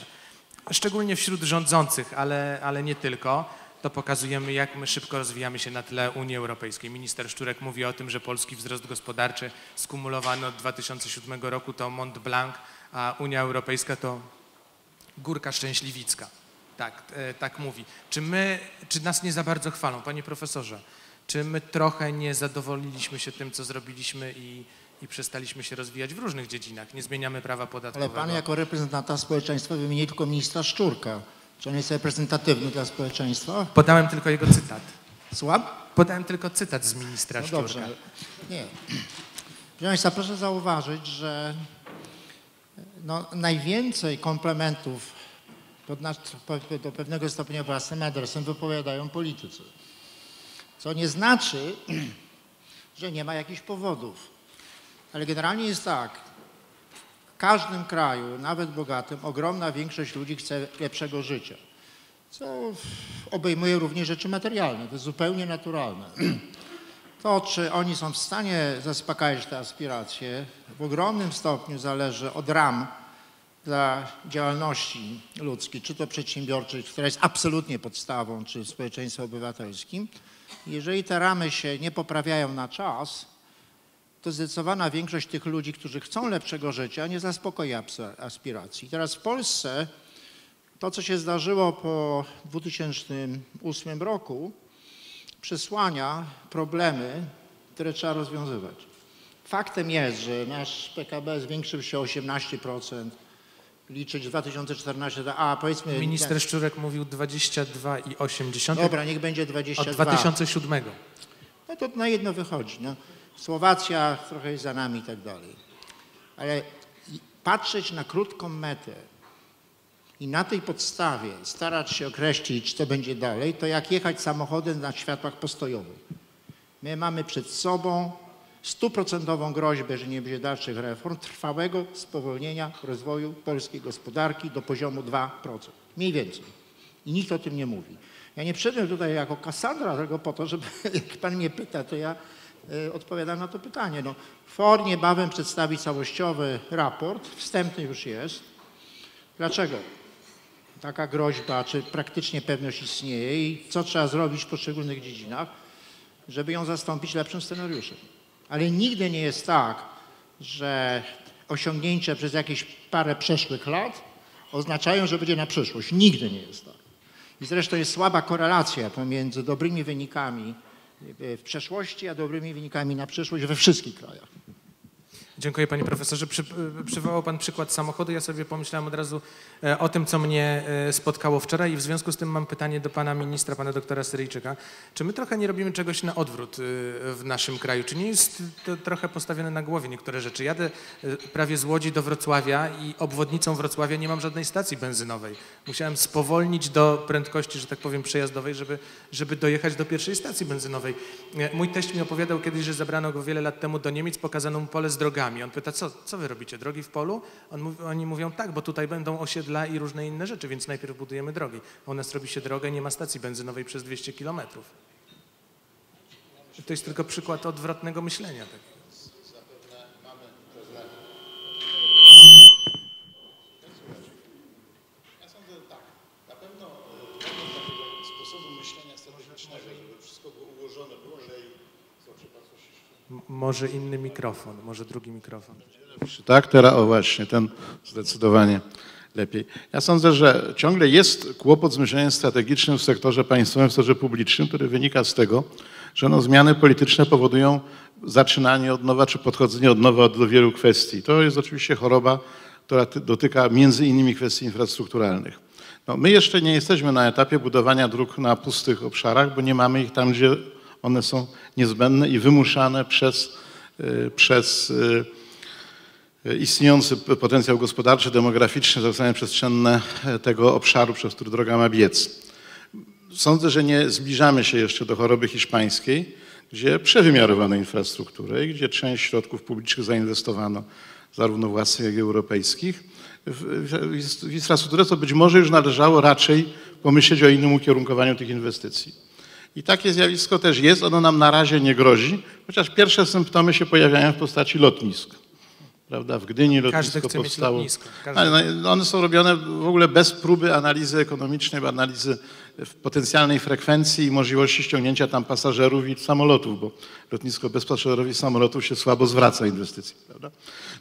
szczególnie wśród rządzących, ale, ale nie tylko, to pokazujemy, jak my szybko rozwijamy się na tle Unii Europejskiej. Minister Szczurek mówi o tym, że polski wzrost gospodarczy skumulowany od 2007 roku to Mont Blanc, a Unia Europejska to Górka Szczęśliwicka. Tak, e, tak mówi. Czy my, czy nas nie za bardzo chwalą? Panie profesorze, czy my trochę nie zadowoliliśmy się tym, co zrobiliśmy i, i przestaliśmy się rozwijać w różnych dziedzinach? Nie zmieniamy prawa podatkowego. Ale pan jako reprezentanta społeczeństwa wymieni tylko ministra Szczurka. Czy on jest reprezentatywny dla społeczeństwa? Podałem tylko jego cytat. Słucham? Podałem tylko cytat z ministra No Szczurka. dobrze. Nie. Proszę Państwa, proszę zauważyć, że no, najwięcej komplementów pod nasz, do pewnego stopnia własnym adresem wypowiadają politycy. Co nie znaczy, że nie ma jakichś powodów. Ale generalnie jest tak. Każdym kraju, nawet bogatym, ogromna większość ludzi chce lepszego życia. Co obejmuje również rzeczy materialne. To jest zupełnie naturalne. To, czy oni są w stanie zaspokajać te aspiracje, w ogromnym stopniu zależy od ram dla działalności ludzkiej, czy to przedsiębiorczej, która jest absolutnie podstawą, czy w społeczeństwie obywatelskim. Jeżeli te ramy się nie poprawiają na czas, to zdecydowana większość tych ludzi, którzy chcą lepszego życia, nie zaspokoi aspiracji. Teraz w Polsce to, co się zdarzyło po 2008 roku, przesłania problemy, które trzeba rozwiązywać. Faktem jest, że nasz PKB zwiększył się o 18%, liczyć 2014, a powiedzmy... Minister Szczurek mówił 22,8. Dobra, niech będzie 22. Od 2007. No to na jedno wychodzi. No. Słowacja trochę jest za nami i tak dalej. Ale patrzeć na krótką metę i na tej podstawie starać się określić, co będzie dalej, to jak jechać samochodem na światłach postojowych. My mamy przed sobą stuprocentową groźbę, że nie będzie dalszych reform, trwałego spowolnienia rozwoju polskiej gospodarki do poziomu 2%. Mniej więcej. I nikt o tym nie mówi. Ja nie przyszedłem tutaj jako Kassandra, tylko po to, żeby, jak pan mnie pyta, to ja odpowiadam na to pytanie. No, FOR niebawem przedstawi całościowy raport, wstępny już jest. Dlaczego? Taka groźba, czy praktycznie pewność istnieje i co trzeba zrobić w poszczególnych dziedzinach, żeby ją zastąpić lepszym scenariuszem. Ale nigdy nie jest tak, że osiągnięcia przez jakieś parę przeszłych lat oznaczają, że będzie na przyszłość. Nigdy nie jest tak. I zresztą jest słaba korelacja pomiędzy dobrymi wynikami w przeszłości, a dobrymi wynikami na przyszłość we wszystkich krajach. Dziękuję panie profesorze. Przy, przywołał pan przykład samochodu. Ja sobie pomyślałem od razu e, o tym, co mnie e, spotkało wczoraj i w związku z tym mam pytanie do pana ministra, pana doktora Syryjczyka. Czy my trochę nie robimy czegoś na odwrót e, w naszym kraju? Czy nie jest to trochę postawione na głowie niektóre rzeczy? Jadę e, prawie z Łodzi do Wrocławia i obwodnicą Wrocławia nie mam żadnej stacji benzynowej. Musiałem spowolnić do prędkości, że tak powiem, przejazdowej, żeby, żeby dojechać do pierwszej stacji benzynowej. E, Mój teść mi opowiadał kiedyś, że zabrano go wiele lat temu do Niemiec, pokazano mu pole z drogami. On pyta, co, co wy robicie, drogi w polu? On mówi, oni mówią, tak, bo tutaj będą osiedla i różne inne rzeczy, więc najpierw budujemy drogi. U nas robi się drogę nie ma stacji benzynowej przez 200 kilometrów. To jest tylko przykład odwrotnego myślenia. Tak. sposobu myślenia strategicznego, żeby wszystko było ułożone po kolei. Co, przepraszam, M- Może inny mikrofon, może drugi mikrofon. Tak, teraz o właśnie, ten zdecydowanie lepiej. Ja sądzę, że ciągle jest kłopot z myśleniem strategicznym w sektorze państwowym, w sektorze publicznym, który wynika z tego, że no, zmiany polityczne powodują zaczynanie od nowa, czy podchodzenie od nowa do wielu kwestii. To jest oczywiście choroba, która ty- dotyka między innymi kwestii infrastrukturalnych. No, my jeszcze nie jesteśmy na etapie budowania dróg na pustych obszarach, bo nie mamy ich tam, gdzie one są niezbędne i wymuszane przez, y, przez y, istniejący p- potencjał gospodarczy, demograficzny, zagrożenia przestrzenne e, tego obszaru, przez który droga ma biec. Sądzę, że nie zbliżamy się jeszcze do choroby hiszpańskiej, gdzie przewymiarowano infrastrukturę i gdzie część środków publicznych zainwestowano, zarówno własnych, jak i europejskich, w infrastrukturę, to być może już należało raczej pomyśleć o innym ukierunkowaniu tych inwestycji. I takie zjawisko też jest, ono nam na razie nie grozi, chociaż pierwsze symptomy się pojawiają w postaci lotnisk. Prawda? W Gdyni lotnisko powstało. lotnisko. Każdy. No, one są robione w ogóle bez próby analizy ekonomicznej, analizy potencjalnej frekwencji i możliwości ściągnięcia tam pasażerów i samolotów, bo lotnisko bez pasażerów i samolotów się słabo zwraca inwestycji. Prawda?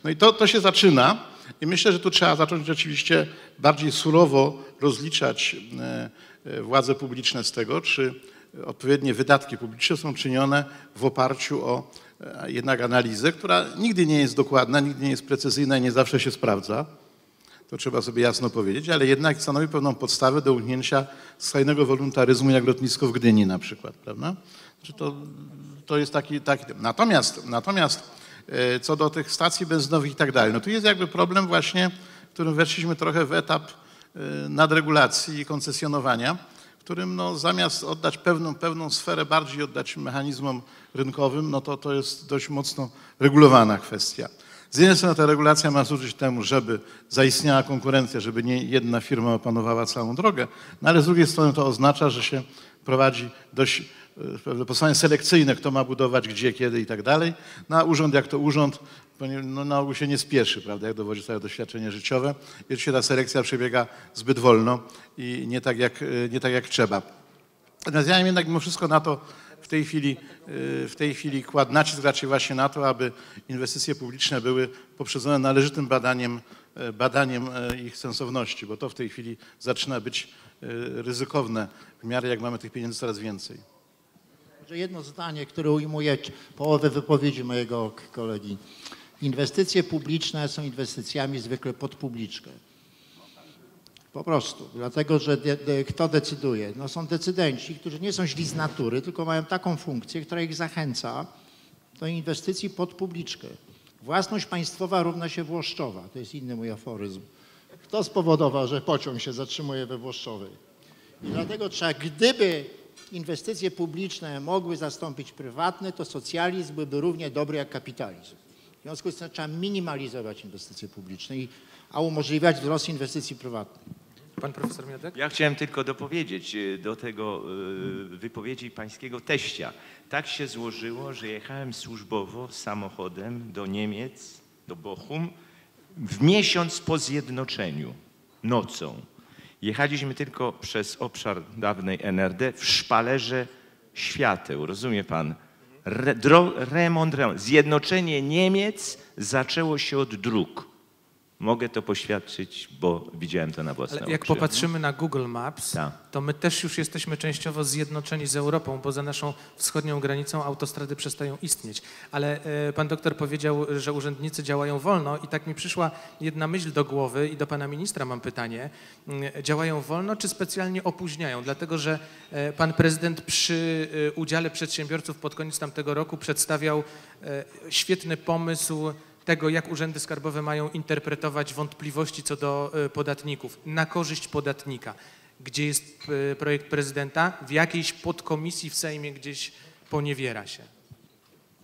No i to, to się zaczyna i myślę, że tu trzeba zacząć rzeczywiście bardziej surowo rozliczać e, e, władze publiczne z tego, czy odpowiednie wydatki publiczne są czynione w oparciu o e, jednak analizę, która nigdy nie jest dokładna, nigdy nie jest precyzyjna i nie zawsze się sprawdza. To trzeba sobie jasno powiedzieć, ale jednak stanowi pewną podstawę do uniknięcia skrajnego wolontaryzmu, jak lotnisko w Gdyni na przykład, prawda? Znaczy to, to jest taki, taki... Natomiast, natomiast e, co do tych stacji benzynowych i tak dalej, no tu jest jakby problem właśnie, w którym weszliśmy trochę w etap e, nadregulacji i koncesjonowania, którym no, zamiast oddać pewną, pewną sferę bardziej oddać mechanizmom rynkowym, no to to jest dość mocno regulowana kwestia. Z jednej strony ta regulacja ma służyć temu, żeby zaistniała konkurencja, żeby nie jedna firma opanowała całą drogę, no ale z drugiej strony to oznacza, że się prowadzi dość e, pewne postępowanie selekcyjne, kto ma budować, gdzie, kiedy i tak dalej. Na urząd jak to urząd, no, na ogół się nie spieszy, prawda, jak dowodzi całe doświadczenie życiowe. I oczywiście ta selekcja przebiega zbyt wolno i nie tak jak, nie tak jak trzeba. Natomiast ja jednak mimo wszystko na to w tej chwili, y, w tej chwili kładł nacisk raczej właśnie na to, aby inwestycje publiczne były poprzedzone należytym badaniem, e, badaniem e, ich sensowności, bo to w tej chwili zaczyna być e, ryzykowne w miarę jak mamy tych pieniędzy coraz więcej. Jedno zdanie, które ujmuje połowę wypowiedzi mojego kolegi. Inwestycje publiczne są inwestycjami zwykle pod publiczkę. Po prostu. Dlatego, że de, de, kto decyduje? No są decydenci, którzy nie są źli z natury, tylko mają taką funkcję, która ich zachęca do inwestycji pod publiczkę. Własność państwowa równa się włoszczowa. To jest inny mój aforyzm. Kto spowodował, że pociąg się zatrzymuje we Włoszczowej? I dlatego trzeba, gdyby inwestycje publiczne mogły zastąpić prywatne, to socjalizm byłby równie dobry jak kapitalizm. W związku z tym trzeba minimalizować inwestycje publiczne, i, a umożliwiać wzrost inwestycji prywatnych. Pan profesor Miodek? Ja chciałem tylko dopowiedzieć y, do tego y, wypowiedzi pańskiego teścia. Tak się złożyło, że jechałem służbowo samochodem do Niemiec, do Bochum, w miesiąc po zjednoczeniu, nocą. Jechaliśmy tylko przez obszar dawnej NRD w szpalerze świateł, rozumie pan? Remont, remont. Zjednoczenie Niemiec zaczęło się od dróg. Mogę to poświadczyć, bo widziałem to na własne Ale jak oczy. popatrzymy na Google Maps, Tak. to my też już jesteśmy częściowo zjednoczeni z Europą, bo za naszą wschodnią granicą autostrady przestają istnieć. Ale e, pan doktor powiedział, że urzędnicy działają wolno i tak mi przyszła jedna myśl do głowy i do pana ministra mam pytanie. Mm, Działają wolno czy specjalnie opóźniają? Dlatego, że e, pan prezydent przy e, udziale przedsiębiorców pod koniec tamtego roku przedstawiał świetny pomysł tego, jak urzędy skarbowe mają interpretować wątpliwości co do e, podatników na korzyść podatnika. Gdzie jest e, projekt prezydenta? W jakiejś podkomisji w Sejmie gdzieś poniewiera się.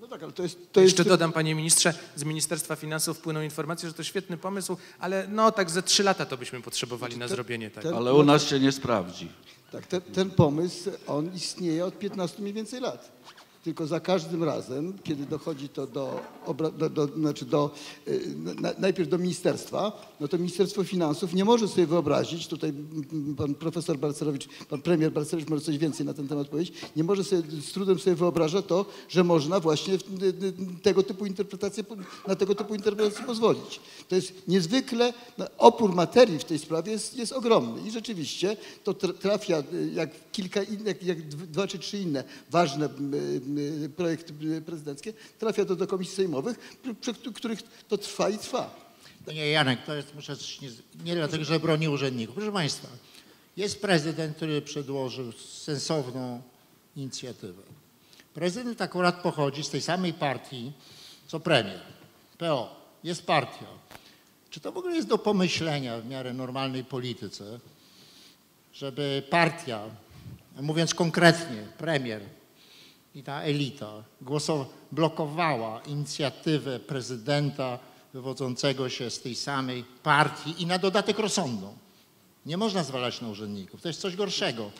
No tak, ale to jest... To jest Jeszcze dodam, panie ministrze, z Ministerstwa Finansów wpłyną informacje, że to świetny pomysł, ale no tak ze trzy lata to byśmy potrzebowali na Ten- zrobienie tego. ten- Ale u nas się nie sprawdzi. Tak, ten, ten pomysł, on istnieje od 15 mniej więcej lat. Tylko za każdym razem, kiedy dochodzi to do, do, do, znaczy do y, na, najpierw do ministerstwa, no to Ministerstwo Finansów nie może sobie wyobrazić, tutaj pan profesor Balcerowicz, pan premier Balcerowicz może coś więcej na ten temat powiedzieć, nie może sobie, z trudem sobie wyobraża to, że można właśnie y, y, tego typu interpretacje, na tego typu interpretacje pozwolić. To jest niezwykle, no, opór materii w tej sprawie jest, jest ogromny i rzeczywiście to tr- trafia jak kilka innych, jak, jak dw- dwa czy trzy inne ważne projekty y, prezydenckie, trafia do, do komisji sejmowych, przy, przy któ- których to trwa i trwa. To nie, Janek, to jest, muszę nie, nie dlatego, że broni urzędników. Proszę Państwa, jest prezydent, który przedłożył sensowną inicjatywę. Prezydent akurat pochodzi z tej samej partii, co premier, PO. Jest partia. Czy to w ogóle jest do pomyślenia w miarę normalnej polityce, żeby partia, mówiąc konkretnie, premier i ta elita głosow- blokowała inicjatywę prezydenta wywodzącego się z tej samej partii i na dodatek rozsądną. Nie można zwalać na urzędników. To jest coś gorszego.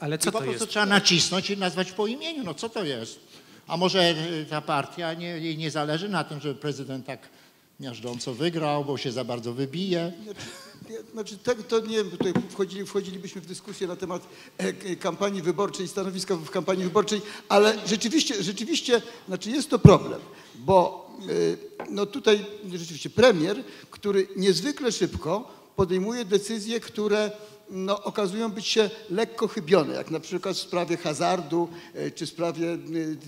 Ale co I po to prostu jest? trzeba nacisnąć i nazwać po imieniu. No co to jest? A może ta partia nie, jej nie zależy na tym, żeby prezydent tak miażdżąco wygrał, bo się za bardzo wybije. Znaczy, to, to nie, tutaj wchodzili, wchodzilibyśmy w dyskusję na temat e, kampanii wyborczej, stanowiska w kampanii wyborczej, ale rzeczywiście, rzeczywiście, znaczy jest to problem, bo e, no tutaj rzeczywiście premier, który niezwykle szybko podejmuje decyzje, które no, okazują być się lekko chybione, jak na przykład w sprawie hazardu e, czy w sprawie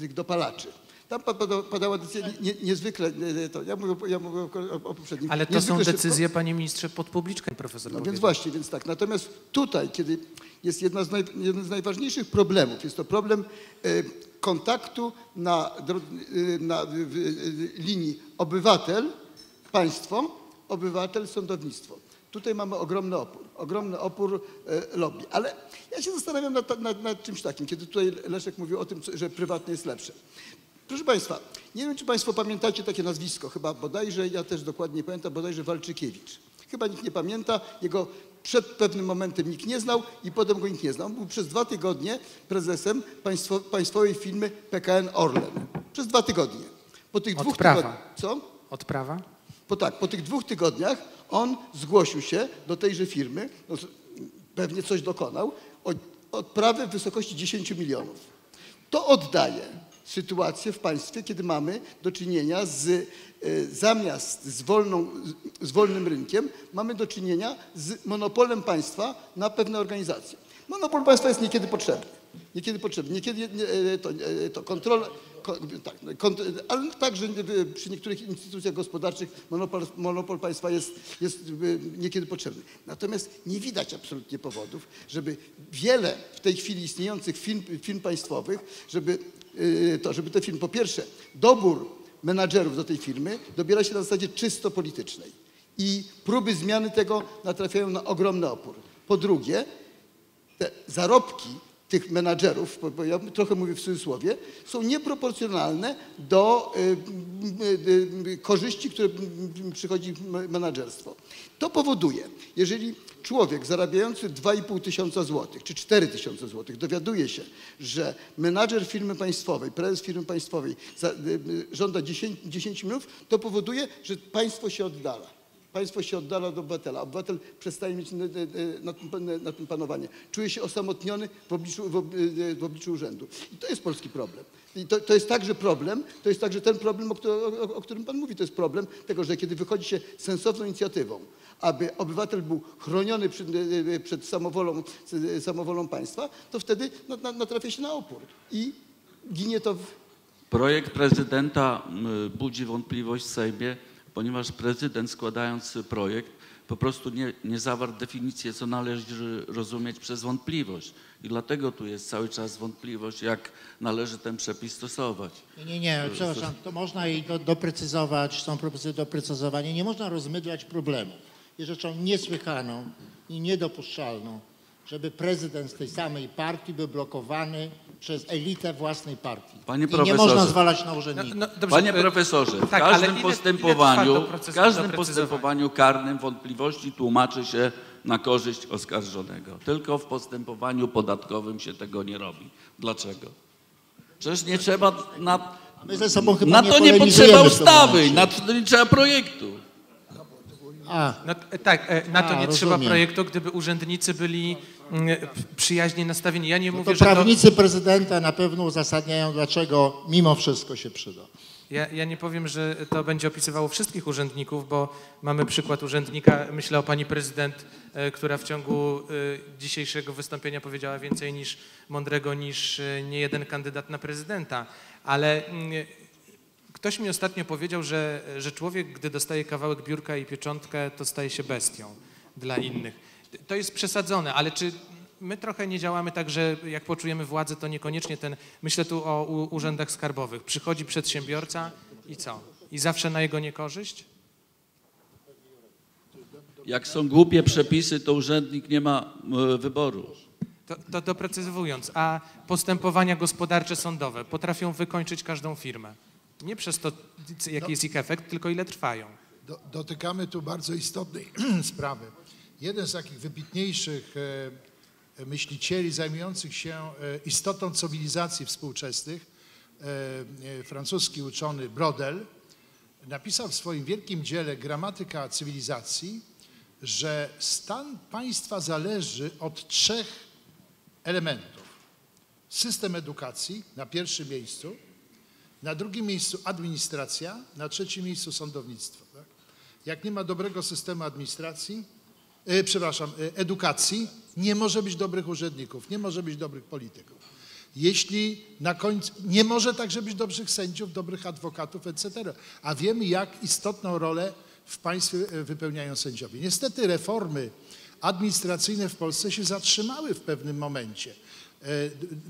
tych dopalaczy. Tam pa- pada- padała decyzja nie, niezwykle, e, to, ja mówię, ja mówię o, poprzednim. Ale to są niezwykle szybko. decyzje, panie ministrze, pod publiczkę, profesor No więc właśnie, więc tak. Natomiast tutaj, kiedy jest jedna z naj, jeden z najważniejszych problemów, jest to problem e, kontaktu na, e, na linii obywatel, państwo, obywatel, sądownictwo. Tutaj mamy ogromny opór, ogromny opór e, lobby. Ale ja się zastanawiam nad, nad, nad czymś takim, kiedy tutaj Leszek mówił o tym, że prywatne jest lepsze. Proszę Państwa, nie wiem, czy Państwo pamiętacie takie nazwisko, chyba bodajże, ja też dokładnie nie pamiętam, bodajże Walczykiewicz. Chyba nikt nie pamięta, jego przed pewnym momentem nikt nie znał i potem go nikt nie znał. On był przez dwa tygodnie prezesem państwo, państwowej firmy PKN Orlen. Przez dwa tygodnie. Po tych dwóch tygodniach... Co? Odprawa? Po tak, po tych dwóch tygodniach on zgłosił się do tejże firmy, no, pewnie coś dokonał, o odprawę w wysokości 10 milionów. To oddaje sytuację w państwie, kiedy mamy do czynienia z, e, zamiast z, wolną, z wolnym rynkiem, mamy do czynienia z monopolem państwa na pewne organizacje. Monopol państwa jest niekiedy potrzebny. Niekiedy potrzebny. Niekiedy nie, e, to, e, to kontrola, ko, tak, ale także przy niektórych instytucjach gospodarczych monopol, monopol państwa jest, jest niekiedy potrzebny. Natomiast nie widać absolutnie powodów, żeby wiele w tej chwili istniejących firm, firm państwowych, żeby to, żeby te firmy, po pierwsze, dobór menadżerów do tej firmy dobiera się na zasadzie czysto politycznej. I próby zmiany tego natrafiają na ogromny opór. Po drugie, te zarobki tych menadżerów, bo- ja trochę mówię w cudzysłowie, są nieproporcjonalne do y, y, y, korzyści, które y, przychodzi menadżerstwo. To powoduje, jeżeli człowiek zarabiający 2,5 tysiąca złotych czy 4 tysiące złotych dowiaduje się, że menadżer firmy państwowej, prezes firmy państwowej y, y, żąda 10, 10 milionów, to powoduje, że państwo się oddala. Państwo się oddala od obywatela. Obywatel przestaje mieć na, na, tym, tym panowanie. Czuje się osamotniony w obliczu, w, ob- w obliczu urzędu. I to jest polski problem. I to, to jest także problem, to jest także ten problem, o, o, o którym Pan mówi, to jest problem tego, że kiedy wychodzi się sensowną inicjatywą, aby obywatel był chroniony przed, przed samowolą, samowolą państwa, to wtedy na- na- natrafia się na opór i ginie to w Projekt prezydenta budzi wątpliwość w Sejmie, ponieważ prezydent składając projekt po prostu nie, nie zawarł definicji, co należy rozumieć przez wątpliwość. I dlatego tu jest cały czas wątpliwość, jak należy ten przepis stosować. Nie, nie, nie, przepraszam, to można i do, doprecyzować, są propozycje doprecyzowania. Nie można rozmydlać problemu. Jest rzeczą niesłychaną i niedopuszczalną, żeby prezydent z tej samej partii był blokowany przez elitę własnej partii. Panie I nie można zwalać na urzędników. No, dobrze, Panie e, profesorze, w tak, każdym ile- postępowaniu, trwa to proces w każdym postępowaniu karnym wątpliwości tłumaczy się na korzyść oskarżonego. Tylko w postępowaniu podatkowym się tego nie robi. Dlaczego? Przecież nie trzeba na, My ze sobą chyba na nie to nie polemizujemy potrzeba ustawy, na to nie trzeba projektu. A, No, t- tak, e, na to A, nie trzeba rozumiem. projektu, gdyby urzędnicy byli przyjaźnie nastawieni. Ja nie no mówię, to że to... prawnicy prezydenta na pewno uzasadniają, dlaczego mimo wszystko się przyda. Ja, ja nie powiem, że to będzie opisywało wszystkich urzędników, bo mamy przykład urzędnika, myślę o pani prezydent, e, która w ciągu e, dzisiejszego wystąpienia powiedziała więcej niż mądrego niż e, nie jeden kandydat na prezydenta. Ale mm, ktoś mi ostatnio powiedział, że, że człowiek, gdy dostaje kawałek biurka i pieczątkę, to staje się bestią dla innych. To jest przesadzone, ale czy my trochę nie działamy tak, że jak poczujemy władzę, to niekoniecznie ten, myślę tu o u, urzędach skarbowych, przychodzi przedsiębiorca i co? I zawsze na jego niekorzyść? Jak są głupie przepisy, to urzędnik nie ma e, wyboru. To, to doprecyzowując, a postępowania gospodarcze sądowe potrafią wykończyć każdą firmę. Nie przez to, jaki jest ich efekt, tylko ile trwają. Do, dotykamy tu bardzo istotnej sprawy. Jeden z takich wybitniejszych e, myślicieli zajmujących się e, istotą cywilizacji współczesnych, e, e, francuski uczony Brodel, napisał w swoim wielkim dziele Gramatyka cywilizacji, że stan państwa zależy od trzech elementów. System edukacji na pierwszym miejscu, na drugim miejscu administracja, na trzecim miejscu sądownictwo. Tak? Jak nie ma dobrego systemu administracji, e, przepraszam, e, edukacji, nie może być dobrych urzędników, nie może być dobrych polityków. Jeśli na końcu, nie może także być dobrych sędziów, dobrych adwokatów, etc. A wiemy, jak istotną rolę w państwie e, wypełniają sędziowie. Niestety reformy administracyjne w Polsce się zatrzymały w pewnym momencie.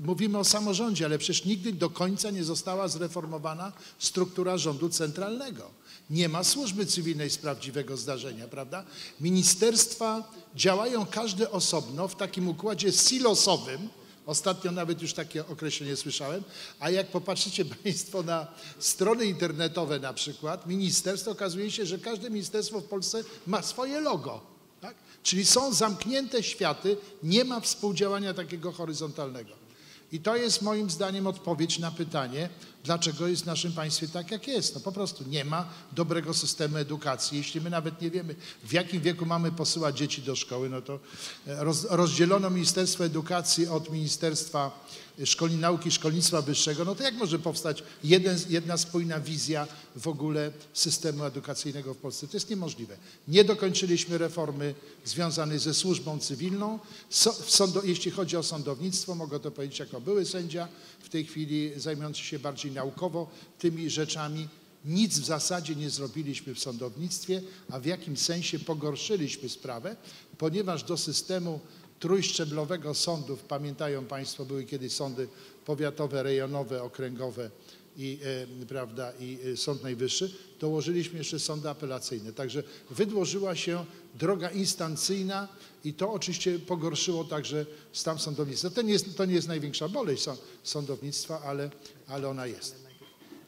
Mówimy o samorządzie, ale przecież nigdy do końca nie została zreformowana struktura rządu centralnego. Nie ma służby cywilnej z prawdziwego zdarzenia, prawda? Ministerstwa działają każde osobno w takim układzie silosowym. Ostatnio nawet już takie określenie słyszałem. A jak popatrzycie Państwo na strony internetowe na przykład ministerstw, to okazuje się, że każde ministerstwo w Polsce ma swoje logo. Tak? Czyli są zamknięte światy, nie ma współdziałania takiego horyzontalnego. I to jest moim zdaniem odpowiedź na pytanie, dlaczego jest w naszym państwie tak, jak jest. No po prostu nie ma dobrego systemu edukacji. Jeśli my nawet nie wiemy, w jakim wieku mamy posyłać dzieci do szkoły, no to e, roz, rozdzielono Ministerstwo Edukacji od Ministerstwa Szkolni, Nauki Szkolnictwa Wyższego, no to jak może powstać jeden, jedna spójna wizja w ogóle systemu edukacyjnego w Polsce? To jest niemożliwe. Nie dokończyliśmy reformy związanej ze służbą cywilną. So, sądo, jeśli chodzi o sądownictwo, mogę to powiedzieć jako były sędzia, w tej chwili zajmujący się bardziej naukowo tymi rzeczami. Nic w zasadzie nie zrobiliśmy w sądownictwie, a w jakim sensie pogorszyliśmy sprawę, ponieważ do systemu trójszczeblowego sądów, pamiętają Państwo, były kiedyś sądy powiatowe, rejonowe, okręgowe i, e, prawda, i e, Sąd Najwyższy, dołożyliśmy jeszcze sądy apelacyjne. Także wydłożyła się droga instancyjna i to oczywiście pogorszyło także stan sądownictwa. To nie jest, to nie jest największa boleć są- sądownictwa, ale, ale ona jest.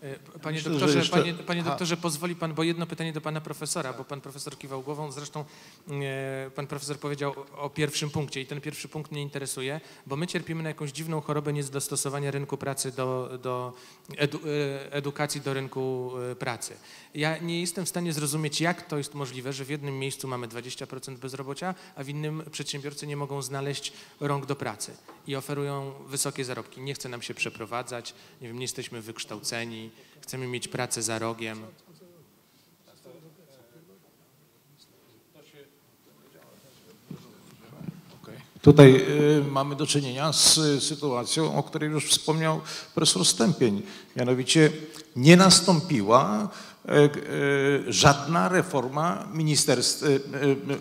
E, Panie Myślę, doktorze, jeszcze- panie, panie doktorze, pozwoli pan, bo jedno pytanie do pana profesora, bo pan profesor kiwał głową. Zresztą e, pan profesor powiedział o, pierwszym punkcie i ten pierwszy punkt mnie interesuje, bo my cierpimy na jakąś dziwną chorobę niedostosowania rynku pracy do, do edu, e, edukacji do rynku pracy. Ja nie jestem w stanie zrozumieć, jak to jest możliwe, że w jednym miejscu mamy 20% bezrobocia, a w innym przedsiębiorcy nie mogą znaleźć rąk do pracy i oferują wysokie zarobki. Nie chce nam się przeprowadzać, nie wiem, nie jesteśmy wykształceni, chcemy mieć pracę za rogiem. Tutaj y, mamy do czynienia z y, sytuacją, o której już wspomniał profesor Stępień. Mianowicie nie nastąpiła żadna reforma ministerstw, y,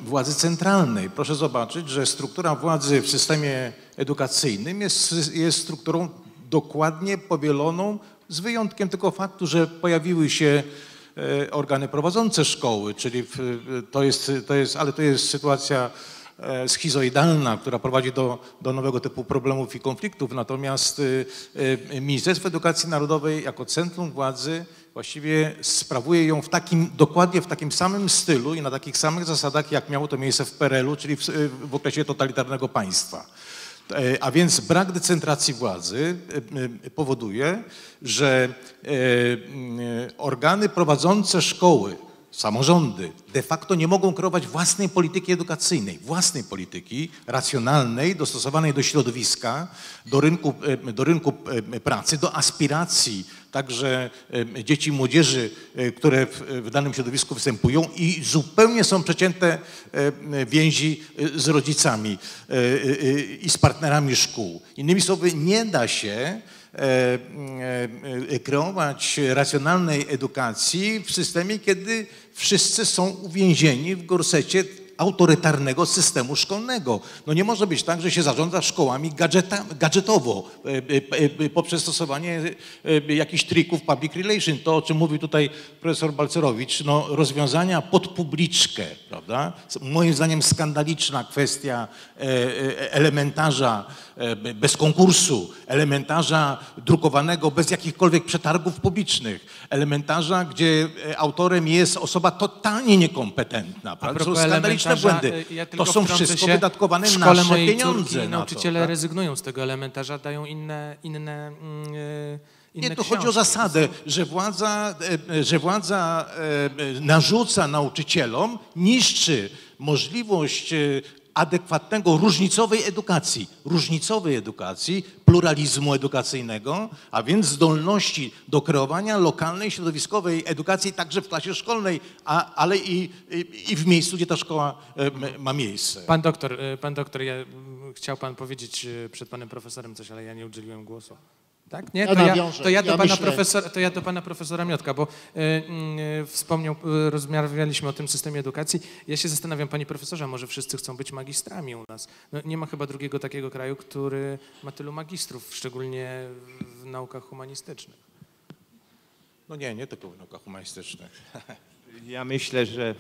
władzy centralnej. Proszę zobaczyć, że struktura władzy w systemie edukacyjnym jest, jest strukturą dokładnie powieloną, z wyjątkiem tylko faktu, że pojawiły się e, organy prowadzące szkoły, czyli to jest, to jest, ale to jest sytuacja e, schizoidalna, która prowadzi do, do nowego typu problemów i konfliktów. Natomiast e, e, Ministerstwo Edukacji Narodowej jako centrum władzy właściwie sprawuje ją w takim, dokładnie w takim samym stylu i na takich samych zasadach, jak miało to miejsce w PRL-u, czyli w, w okresie totalitarnego państwa. E, A więc brak decentracji władzy e, powoduje, że e, organy prowadzące szkoły, samorządy de facto nie mogą kreować własnej polityki edukacyjnej, własnej polityki racjonalnej, dostosowanej do środowiska, do rynku, do rynku pracy, do aspiracji także dzieci i młodzieży, e, które w, danym środowisku występują i zupełnie są przecięte więzi e, z rodzicami e, i z partnerami szkół. Innymi słowy, nie da się kreować racjonalnej edukacji w systemie, kiedy wszyscy są uwięzieni w gorsecie autorytarnego systemu szkolnego. No nie może być tak, że się zarządza szkołami gadżeta, gadżetowo e, e, e, poprzez stosowanie jakichś trików public relation. To, o czym mówił tutaj profesor Balcerowicz, no rozwiązania pod publiczkę, prawda? Moim zdaniem skandaliczna kwestia elementarza bez konkursu, elementarza drukowanego bez jakichkolwiek przetargów publicznych, elementarza, gdzie e, autorem jest osoba totalnie niekompetentna. Prawda? To są skandaliczne błędy. y, ja To są wszystko się. wydatkowane w szkole nasze pieniądze. Córki na to, nauczyciele tak? rezygnują z tego elementarza, dają inne, inne, mm, y, inne Nie, to chodzi o zasadę, że władza, e, e, że władza e, e, narzuca nauczycielom, niszczy możliwość e, adekwatnego, różnicowej edukacji, różnicowej edukacji, pluralizmu edukacyjnego, a więc zdolności do kreowania lokalnej, środowiskowej edukacji także w klasie szkolnej, a, ale i, i, i w miejscu, gdzie ta szkoła e, ma miejsce. Pan doktor, y, pan doktor, ja, chciał pan powiedzieć y, przed panem profesorem coś, ale ja nie udzieliłem głosu. Tak? Nie? To ja, to ja, do Ja pana profesora, to ja do pana profesora Miotka, bo y, y, wspomniał, y, rozmawialiśmy o tym systemie edukacji. Ja się zastanawiam, panie profesorze, może wszyscy chcą być magistrami u nas? No, nie ma chyba drugiego takiego kraju, który ma tylu magistrów, szczególnie w naukach humanistycznych. No nie, nie tylko w naukach humanistycznych. Ja myślę, że...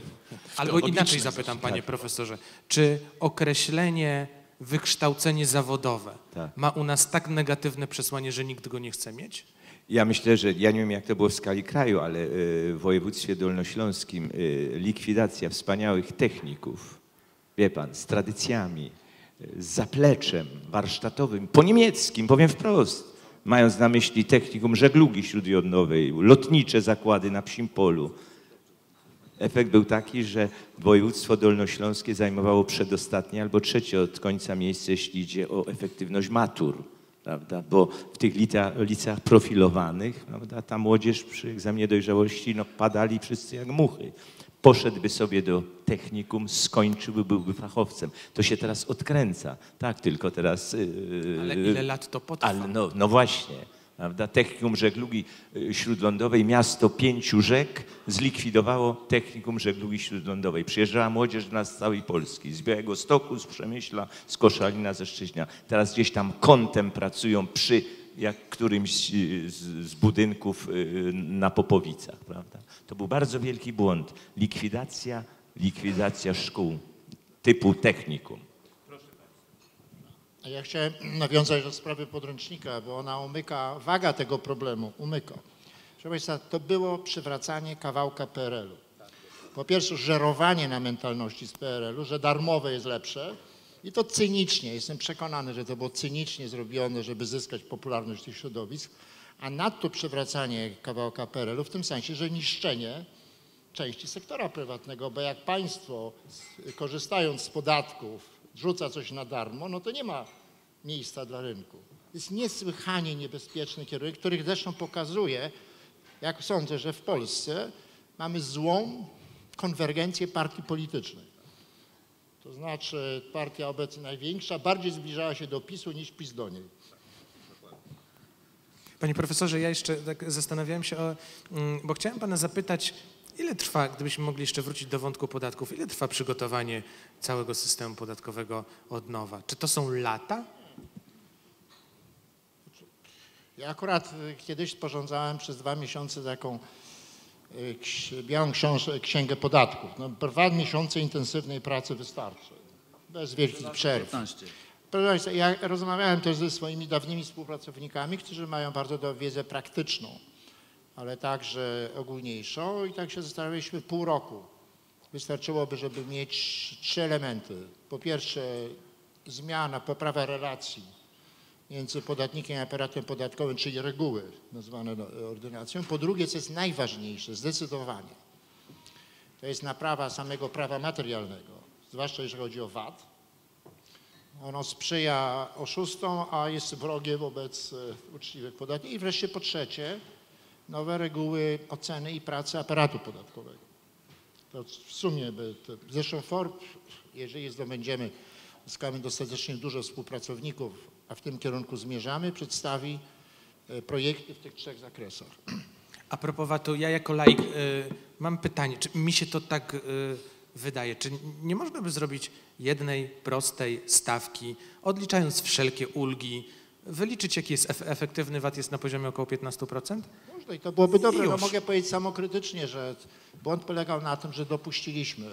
Ale o inaczej zapytam, panie Tak. profesorze. Czy określenie wykształcenie zawodowe Tak. ma u nas tak negatywne przesłanie, że nikt go nie chce mieć? Ja myślę, że ja nie wiem jak to było w skali kraju, ale y, w województwie dolnośląskim y, likwidacja wspaniałych techników, wie pan, z tradycjami, y, z zapleczem warsztatowym, po niemieckim, powiem wprost, mając na myśli technikum żeglugi śródlądowej, lotnicze zakłady na psim polu. Efekt był taki, że województwo dolnośląskie zajmowało przedostatnie albo trzecie od końca miejsce, jeśli idzie o efektywność matur. Prawda? Bo w tych liceach, profilowanych prawda, ta młodzież przy egzaminie dojrzałości no, padali wszyscy jak muchy. Poszedłby sobie do technikum, skończyłby, byłby fachowcem. To się teraz odkręca. Tak, tylko teraz... Yy, Ale ile lat to potrwa? Ale no, no właśnie. Prawda? Technikum Żeglugi y, Śródlądowej, miasto pięciu rzek, zlikwidowało Technikum Żeglugi Śródlądowej. Przyjeżdżała młodzież do nas z całej Polski, z Białego Stoku, z Przemyśla, z Koszalina, ze Szcześnia. Teraz gdzieś tam kątem pracują przy jak którymś z, z budynków y, na Popowicach. Prawda? To był bardzo wielki błąd. Likwidacja, likwidacja szkół typu technikum. Ja chciałem nawiązać do sprawy podręcznika, bo ona umyka, waga tego problemu umyka. Proszę Państwa, to było przywracanie kawałka PRL-u. Po pierwsze, żerowanie na mentalności z PRL-u, że darmowe jest lepsze i to cynicznie, jestem przekonany, że to było cynicznie zrobione, żeby zyskać popularność tych środowisk, a nadto przywracanie kawałka PRL-u w tym sensie, że niszczenie części sektora prywatnego, bo jak państwo korzystając z podatków rzuca coś na darmo, no to nie ma miejsca dla rynku. Jest niesłychanie niebezpieczny kierunek, który zresztą pokazuje, jak sądzę, że w Polsce mamy złą konwergencję partii politycznych. To znaczy partia obecnie największa bardziej zbliżała się do PiSu niż PiS do niej. Panie profesorze, ja jeszcze tak zastanawiałem się, o, mm, bo chciałem pana zapytać, ile trwa, gdybyśmy mogli jeszcze wrócić do wątku podatków, ile trwa przygotowanie całego systemu podatkowego od nowa? Czy to są lata? Ja akurat y, kiedyś sporządzałem przez dwa miesiące taką y, białą księgę podatków. No, dwa miesiące intensywnej pracy wystarczy, bez wielkich przerw. 15. Proszę Państwa, ja rozmawiałem też ze swoimi dawnymi współpracownikami, którzy mają bardzo dobrą wiedzę praktyczną, ale także ogólniejszą i tak się zastanawialiśmy pół roku. Wystarczyłoby, żeby mieć trzy elementy. Po pierwsze zmiana, poprawa relacji między podatnikiem a aparatem podatkowym, czyli reguły nazwane no, ordynacją. Po drugie, co jest najważniejsze, zdecydowanie, to jest naprawa samego prawa materialnego, zwłaszcza jeżeli chodzi o VAT. Ono sprzyja oszustom, a jest wrogie wobec e, uczciwych podatników. I wreszcie po trzecie, nowe reguły oceny i pracy aparatu podatkowego. To w sumie, zresztą FORB, jeżeli zdobędziemy, zyskamy dostatecznie dużo współpracowników, a w tym kierunku zmierzamy, przedstawi e, projekty w tych trzech zakresach. A propos VAT-u, ja jako laik y, mam pytanie, czy mi się to tak y, wydaje, czy nie można by zrobić jednej prostej stawki, odliczając wszelkie ulgi, wyliczyć jaki jest ef- efektywny VAT jest na poziomie około 15%? I to byłoby dobre. No mogę powiedzieć samokrytycznie, że błąd polegał na tym, że dopuściliśmy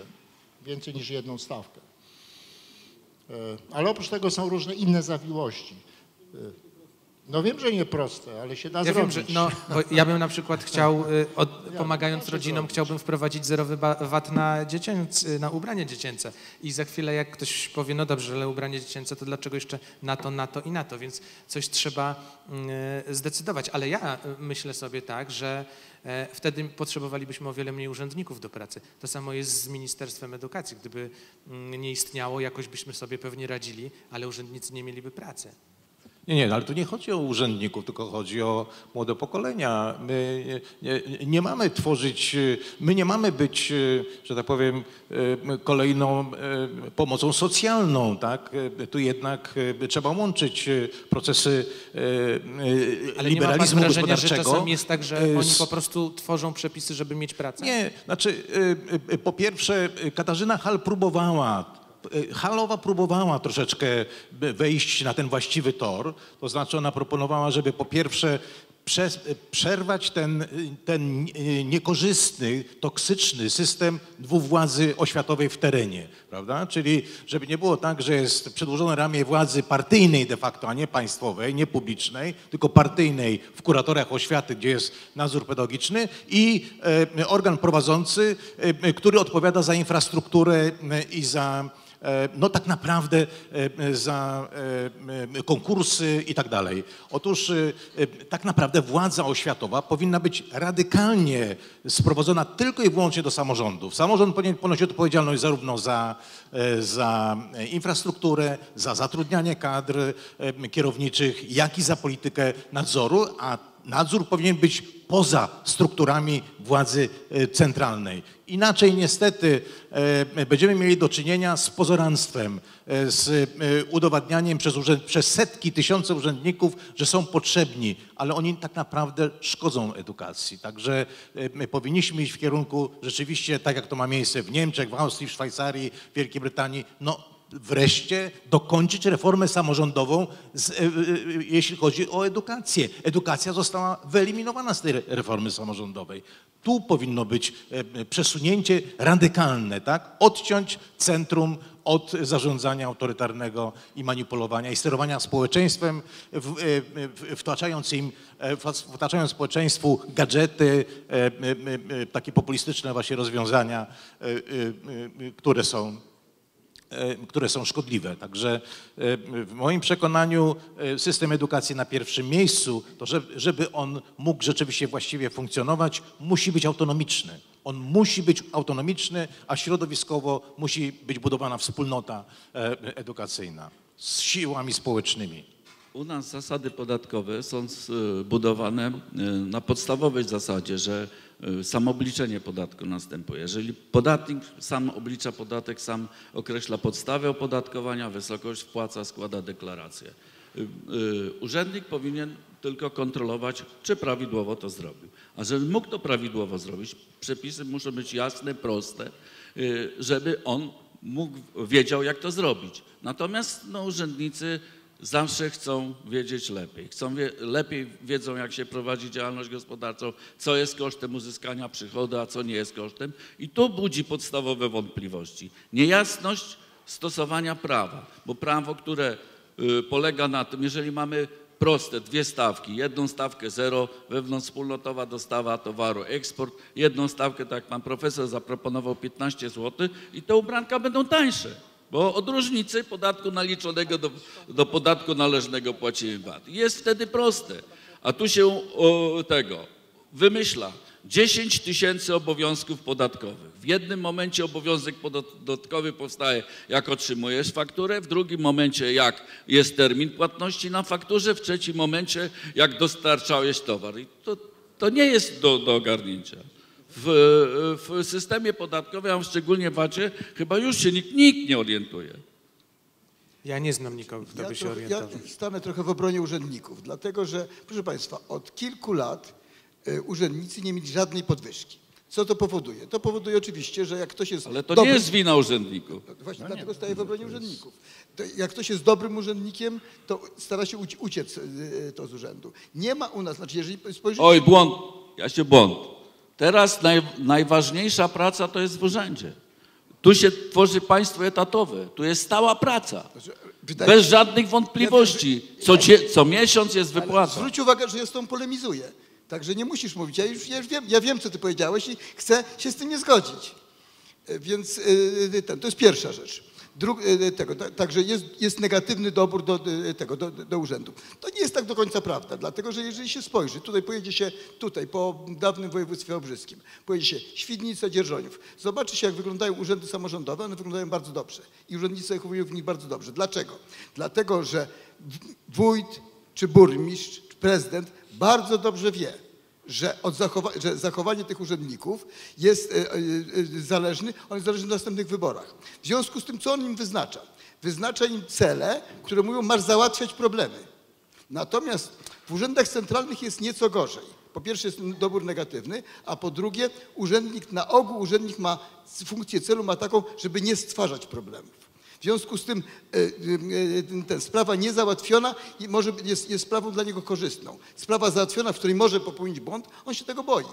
więcej niż jedną stawkę. E, Ale oprócz tego są różne inne zawiłości. No wiem, że nie proste, ale się da Ja zrobić. wiem, że no, ja bym na przykład chciał, y, od, pomagając rodzinom, chciałbym wprowadzić zerowy VAT na, y, na ubranie dziecięce. I za chwilę jak ktoś powie, no dobrze, ale ubranie dziecięce, to dlaczego jeszcze na to, na to i na to? Więc coś trzeba y, zdecydować. Ale ja myślę sobie tak, że e, wtedy potrzebowalibyśmy o wiele mniej urzędników do pracy. To samo jest z Ministerstwem Edukacji. Gdyby mm, nie istniało, jakoś byśmy sobie pewnie radzili, ale urzędnicy nie mieliby pracy. Nie, nie, ale tu nie chodzi o urzędników, tylko chodzi o młode pokolenia. My nie, nie, mamy tworzyć, my nie mamy być, że tak powiem, kolejną y, pomocą socjalną, tak? Tu jednak y, trzeba łączyć y, procesy Ale nie ma pan liberalizmu wrażenia, że gospodarczego. czasem jest tak, że oni po prostu tworzą przepisy, żeby mieć pracę? nie, znaczy po pierwsze Katarzyna Hal próbowała, Halowa próbowała troszeczkę wejść na ten właściwy tor, to znaczy ona proponowała, żeby po pierwsze y, przerwać ten, y, ten y, niekorzystny, toksyczny system dwuwładzy oświatowej w terenie, prawda? Czyli żeby nie było tak, że jest przedłużone ramię władzy partyjnej de facto, a nie państwowej, nie publicznej, tylko partyjnej w kuratoriach oświaty, gdzie jest nadzór pedagogiczny i e, organ prowadzący, e, który odpowiada za infrastrukturę i za no tak naprawdę e, za e, e, konkursy i tak dalej. Otóż e, e, tak naprawdę władza oświatowa powinna być radykalnie sprowadzona tylko i wyłącznie do samorządów. Samorząd powinien ponosić odpowiedzialność zarówno za, e, za infrastrukturę, za zatrudnianie kadr e, kierowniczych, jak i za politykę nadzoru, a nadzór powinien być poza strukturami władzy e, centralnej. Inaczej niestety e, będziemy mieli do czynienia z pozoranstwem, e, z udowadnianiem przez, przez setki, tysiące urzędników, że są potrzebni, ale oni tak naprawdę szkodzą edukacji. Także my powinniśmy iść w kierunku rzeczywiście, tak jak to ma miejsce w Niemczech, w Austrii, w Szwajcarii, w Wielkiej Brytanii, no wreszcie dokończyć reformę samorządową, z, e, e, jeśli chodzi o edukację. Edukacja została wyeliminowana z tej re- reformy samorządowej. Tu powinno być e, przesunięcie radykalne, tak? Odciąć centrum od zarządzania autorytarnego i manipulowania i sterowania społeczeństwem, wtaczając im, wtaczając społeczeństwu gadżety, takie populistyczne właśnie rozwiązania, które są które są szkodliwe. Także w moim przekonaniu system edukacji na pierwszym miejscu, to żeby on mógł rzeczywiście właściwie funkcjonować, musi być autonomiczny. On musi być autonomiczny, a środowiskowo musi być budowana wspólnota edukacyjna z siłami społecznymi. U nas zasady podatkowe są budowane na podstawowej zasadzie, że samobliczenie podatku następuje. Jeżeli podatnik sam oblicza podatek, sam określa podstawę opodatkowania, wysokość wpłaca, składa deklarację. Urzędnik powinien tylko kontrolować, czy prawidłowo to zrobił. A żeby mógł to prawidłowo zrobić, przepisy muszą być jasne, proste, żeby on mógł, wiedział, jak to zrobić. Natomiast no, urzędnicy zawsze chcą wiedzieć lepiej. Chcą wie, lepiej wiedzą, jak się prowadzi działalność gospodarczą, co jest kosztem uzyskania przychodu, a co nie jest kosztem. I to budzi podstawowe wątpliwości. Niejasność stosowania prawa, bo prawo, które y, polega na tym, jeżeli mamy proste dwie stawki, jedną stawkę zero, wewnątrzwspólnotowa dostawa towaru, eksport, jedną stawkę, tak jak pan profesor zaproponował, 15 zł i te ubranka będą tańsze. Bo od różnicy podatku naliczonego do, do podatku należnego płacimy VAT. Jest wtedy proste. A tu się o, tego wymyśla 10 tysięcy obowiązków podatkowych. W jednym momencie obowiązek podatkowy powstaje, jak otrzymujesz fakturę, w drugim momencie, jak jest termin płatności na fakturze, w trzecim momencie, jak dostarczałeś towar. I to, to nie jest do, do ogarnięcia w, w systemie podatkowym, a szczególnie w VAT-ie, chyba już się nikt, nikt nie orientuje. Ja nie znam nikogo, kto ja by się to, orientował. Ja stanę trochę w obronie urzędników, dlatego że, proszę Państwa, od kilku lat y, urzędnicy nie mieli żadnej podwyżki. Co to powoduje? To powoduje oczywiście, że jak ktoś jest Ale to dobrym, nie jest wina urzędników. Właśnie no dlatego staję w obronie urzędników. To jak ktoś jest dobrym urzędnikiem, to stara się uci- uciec y, to z urzędu. Nie ma u nas, znaczy jeżeli spojrzycie... Oj, błąd, ja się błąd. Teraz naj, najważniejsza praca to jest w urzędzie. Tu się tworzy państwo etatowe, tu jest stała praca. Wydaje Bez żadnych wątpliwości. Co, co miesiąc jest Ale wypłata. Zwróć uwagę, że ja z tą polemizuję. Także nie musisz mówić. Ja już, ja już wiem, ja wiem, co ty powiedziałeś i chcę się z tym nie zgodzić. E, Więc e, ten, to jest pierwsza rzecz. Drug, e, tego, ta- także jest, jest negatywny dobór do, e, tego, do, do urzędu. To nie jest tak do końca prawda, dlatego że jeżeli się spojrzy, tutaj pojedzie się tutaj po dawnym województwie obrzyskim, pojedzie się Świdnica, Dzierżoniów, zobaczy się jak wyglądają urzędy samorządowe, one wyglądają bardzo dobrze i urzędnicy zachowują w nich bardzo dobrze. Dlaczego? Dlatego, że wójt, czy burmistrz, czy prezydent bardzo dobrze wie, że, od zachowa- że zachowanie tych urzędników jest e, e, e, zależny, on jest zależny w następnych wyborach. W związku z tym, co on im wyznacza? Wyznacza im cele, które mówią, masz załatwiać problemy. Natomiast w urzędach centralnych jest nieco gorzej. Po pierwsze jest dobór negatywny, a po drugie urzędnik, na ogół urzędnik ma funkcję celu ma taką, żeby nie stwarzać problemów. Związku z tym e, e, ten, sprawa niezałatwiona może jest, jest sprawą dla niego korzystną. Sprawa załatwiona, w której może popełnić błąd, on się tego boi.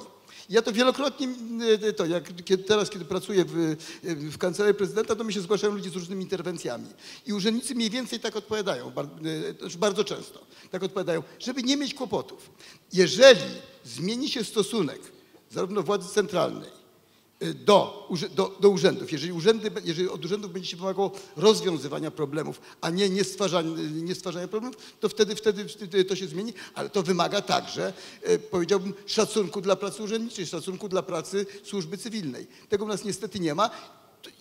Ja to wielokrotnie, e, to jak kiedy, teraz, kiedy pracuję w, e, w kancelarii prezydenta, to mi się zgłaszają ludzie z różnymi interwencjami. I urzędnicy mniej więcej tak odpowiadają, e, znaczy bardzo często tak odpowiadają, żeby nie mieć kłopotów. Jeżeli zmieni się stosunek zarówno władzy centralnej, do, urze- do, do urzędów. Jeżeli, urzędy, jeżeli od urzędów będzie się wymagało rozwiązywania problemów, a nie, nie, stwarzania, nie stwarzania problemów, to wtedy, wtedy, to się zmieni, ale to wymaga także, e, powiedziałbym, szacunku dla pracy urzędniczej, szacunku dla pracy służby cywilnej. Tego u nas niestety nie ma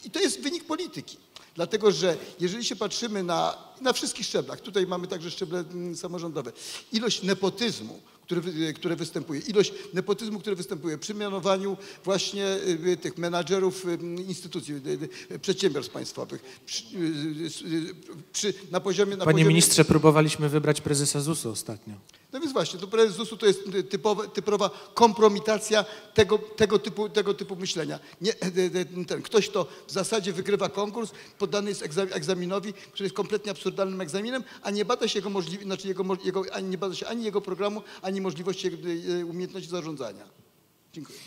i to jest wynik polityki. Dlatego, że jeżeli się patrzymy na, na wszystkich szczeblach, tutaj mamy także szczeble mm, samorządowe, ilość nepotyzmu, który, wy- które występuje, ilość nepotyzmu, który występuje przy mianowaniu właśnie y, tych menadżerów instytucji, przedsiębiorstw państwowych, przy, przy, na poziomie... Na Panie poziomie, ministrze, próbowaliśmy wybrać prezesa ZUS-u ostatnio. no więc właśnie, to prezes ZUS-u to jest typowe, typowa kompromitacja tego, tego, typu, tego typu myślenia. Nie, e, e, ten, ktoś, kto w zasadzie wygrywa konkurs, poddany jest egza- egzaminowi, który jest kompletnie absurdalnym egzaminem, a nie bada się jego możliwości, znaczy jego, jego, ani nie bada się ani jego programu, ani możliwości, e, umiejętności zarządzania. Dziękuję.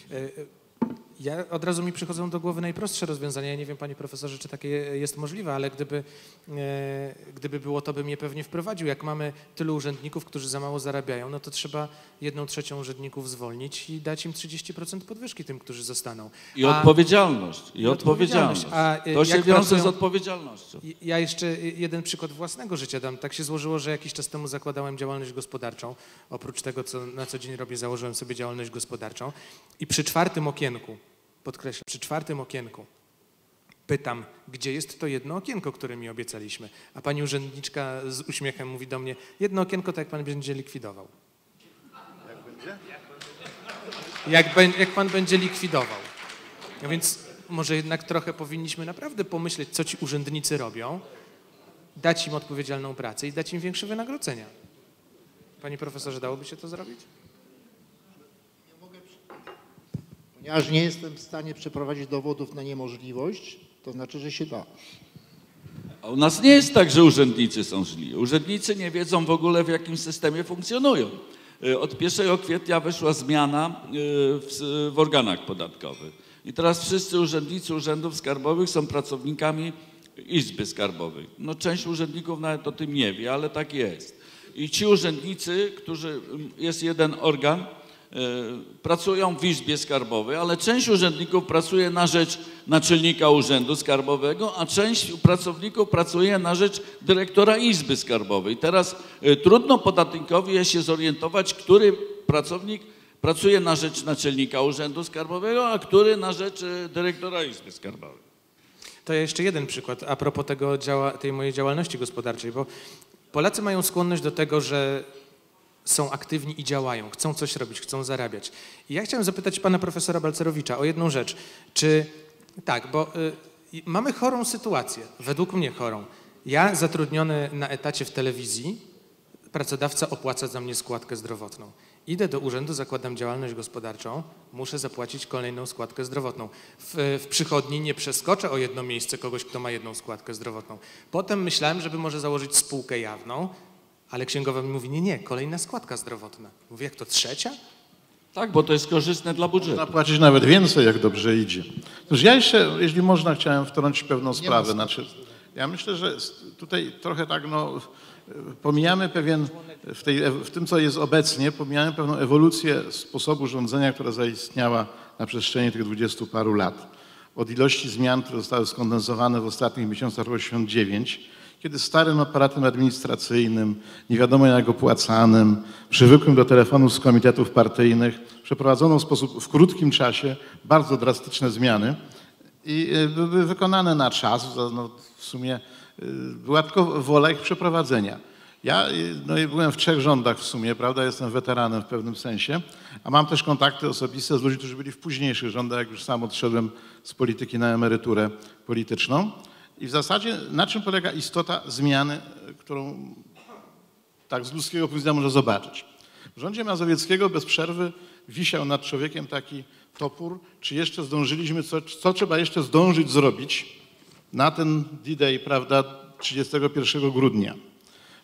Ja od razu mi przychodzą do głowy najprostsze rozwiązania. Ja nie wiem, panie profesorze, czy takie jest możliwe, ale gdyby, e, gdyby było, to bym je pewnie wprowadził. Jak mamy tylu urzędników, którzy za mało zarabiają, no to trzeba jedną trzecią urzędników zwolnić i dać im 30% podwyżki tym, którzy zostaną. I odpowiedzialność, i odpowiedzialność. A, e, To się wiąże pracują- z odpowiedzialnością. Ja jeszcze jeden przykład własnego życia dam. Tak się złożyło, że jakiś czas temu zakładałem działalność gospodarczą. Oprócz tego, co na co dzień robię, założyłem sobie działalność gospodarczą. I przy czwartym okienku, podkreślam, przy czwartym okienku pytam, gdzie jest to jedno okienko, które mi obiecaliśmy. A pani urzędniczka z uśmiechem mówi do mnie, jedno okienko to jak pan będzie likwidował. Jak, bę- jak pan będzie likwidował. No więc może jednak trochę powinniśmy naprawdę pomyśleć, co ci urzędnicy robią, dać im odpowiedzialną pracę i dać im większe wynagrodzenia. Panie profesorze, dałoby się to zrobić? Ponieważ nie jestem w stanie przeprowadzić dowodów na niemożliwość, to znaczy, że się da. A u nas nie jest tak, że urzędnicy są źli. Urzędnicy nie wiedzą w ogóle, w jakim systemie funkcjonują. Y, Od 1 kwietnia weszła zmiana y, w, w organach podatkowych. I teraz wszyscy urzędnicy urzędów skarbowych są pracownikami Izby Skarbowej. No część urzędników nawet o tym nie wie, ale tak jest. I ci urzędnicy, którzy, jest jeden organ, pracują w Izbie Skarbowej, ale część urzędników pracuje na rzecz naczelnika Urzędu Skarbowego, a część pracowników pracuje na rzecz dyrektora Izby Skarbowej. Teraz e, trudno podatnikowi się zorientować, który pracownik pracuje na rzecz naczelnika Urzędu Skarbowego, a który na rzecz e, dyrektora Izby Skarbowej. To ja jeszcze jeden przykład a propos tego działa, tej mojej działalności gospodarczej, bo Polacy mają skłonność do tego, że są aktywni i działają, chcą coś robić, chcą zarabiać. I ja chciałem zapytać pana profesora Balcerowicza o jedną rzecz. Czy tak, bo y, mamy chorą sytuację, według mnie chorą. Ja zatrudniony na etacie w telewizji, pracodawca opłaca za mnie składkę zdrowotną. Idę do urzędu, zakładam działalność gospodarczą, muszę zapłacić kolejną składkę zdrowotną. W, w przychodni nie przeskoczę o jedno miejsce kogoś, kto ma jedną składkę zdrowotną. Potem myślałem, żeby może założyć spółkę jawną, ale księgowa mi mówi, nie, nie, kolejna składka zdrowotna. Mówię, jak to trzecia? Tak, bo to jest korzystne dla budżetu. Można płacić nawet więcej, jak dobrze idzie. Otóż ja jeszcze, jeśli można, chciałem wtrącić pewną sprawę. Znaczy, ja myślę, że tutaj trochę tak, no, pomijamy pewien, w, tej, w tym, co jest obecnie, pomijamy pewną ewolucję sposobu rządzenia, która zaistniała na przestrzeni tych dwudziestu paru lat. Od ilości zmian, które zostały skondensowane w ostatnich miesiącach 89, kiedy starym aparatem administracyjnym, nie wiadomo jak opłacanym, przywykłym do telefonów z komitetów partyjnych, przeprowadzono w sposób w krótkim czasie bardzo drastyczne zmiany i e, były wykonane na czas. za- No, w sumie e, była tylko wola ich przeprowadzenia. Ja y, no, byłem w trzech rządach w sumie, prawda? Jestem weteranem w pewnym sensie, a mam też kontakty osobiste z ludźmi, którzy byli w późniejszych rządach, jak już sam odszedłem z polityki na emeryturę polityczną. I w zasadzie na czym polega istota zmiany, którą tak z ludzkiego punktu widzenia można zobaczyć. W rządzie Mazowieckiego bez przerwy wisiał nad człowiekiem taki topór, czy jeszcze zdążyliśmy, co, co trzeba jeszcze zdążyć zrobić na ten D-Day, prawda, 31 grudnia.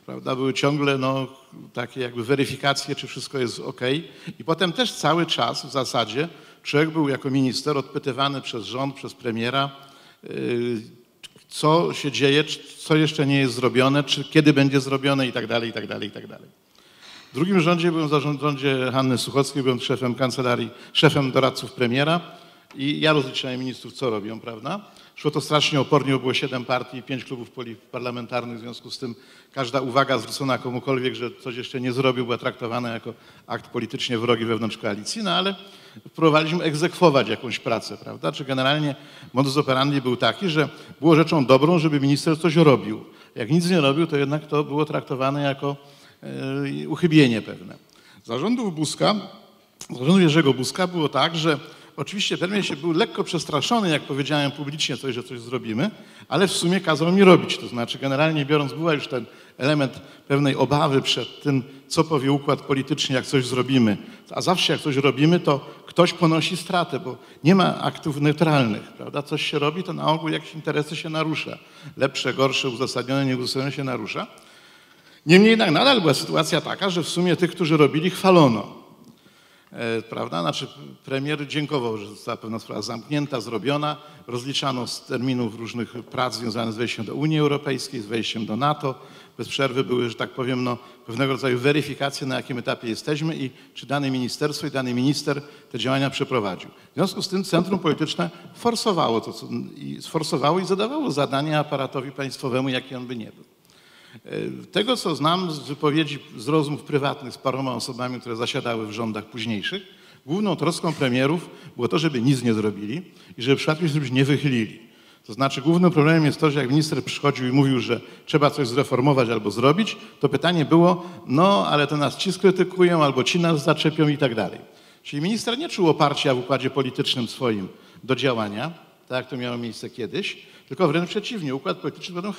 Prawda, były ciągle no, takie jakby weryfikacje, czy wszystko jest ok. I potem też cały czas w zasadzie człowiek był jako minister odpytywany przez rząd, przez premiera, yy, co się dzieje, co jeszcze nie jest zrobione, czy kiedy będzie zrobione i tak dalej, i tak dalej, i tak dalej. W drugim rządzie byłem zarządzie Hanny Suchockiej, byłem szefem kancelarii, szefem doradców premiera i ja rozliczałem ministrów, co robią, prawda? Szło to strasznie opornie, było siedem partii i pięć klubów parlamentarnych, w związku z tym każda uwaga zwrócona komukolwiek, że coś jeszcze nie zrobił, była traktowana jako akt politycznie wrogi wewnątrz koalicji, no ale próbowaliśmy egzekwować jakąś pracę, prawda? Czy generalnie modus operandi był taki, że było rzeczą dobrą, żeby minister coś robił. Jak nic nie robił, to jednak to było traktowane jako e, uchybienie pewne. Zarządów Buzka, zarządu Jerzego Buzka było tak, że oczywiście premier się był lekko przestraszony, jak powiedziałem publicznie coś, że coś zrobimy, ale w sumie kazał mi robić. To znaczy generalnie biorąc, była już ten element pewnej obawy przed tym, co powie układ polityczny, jak coś zrobimy. A zawsze jak coś robimy, to ktoś ponosi stratę, bo nie ma aktów neutralnych, prawda? Coś się robi, to na ogół jakieś interesy się narusza. Lepsze, gorsze, uzasadnione, nieuzasadnione się narusza. Niemniej jednak nadal była sytuacja taka, że w sumie tych, którzy robili, chwalono. e, prawda? Znaczy premier dziękował, że została pewna sprawa zamknięta, zrobiona, rozliczano z terminów różnych prac związanych z wejściem do Unii Europejskiej, z wejściem do NATO. Bez przerwy były, że tak powiem, no, pewnego rodzaju weryfikacje, na jakim etapie jesteśmy i czy dane ministerstwo i dany minister te działania przeprowadził. W związku z tym centrum polityczne forsowało to, co, i sforsowało i zadawało zadanie aparatowi państwowemu, jaki on by nie był. E, Tego, co znam z wypowiedzi, z rozmów prywatnych z paroma osobami, które zasiadały w rządach późniejszych, główną troską premierów było to, żeby nic nie zrobili i żeby przypadkiem się nie wychylili. To znaczy głównym problemem jest to, że jak minister przychodził i mówił, że trzeba coś zreformować albo zrobić, to pytanie było, no ale to nas ci skrytykują albo ci nas zaczepią i tak dalej. Czyli minister nie czuł oparcia w układzie politycznym swoim do działania, tak jak to miało miejsce kiedyś, tylko wręcz przeciwnie, układ polityczny był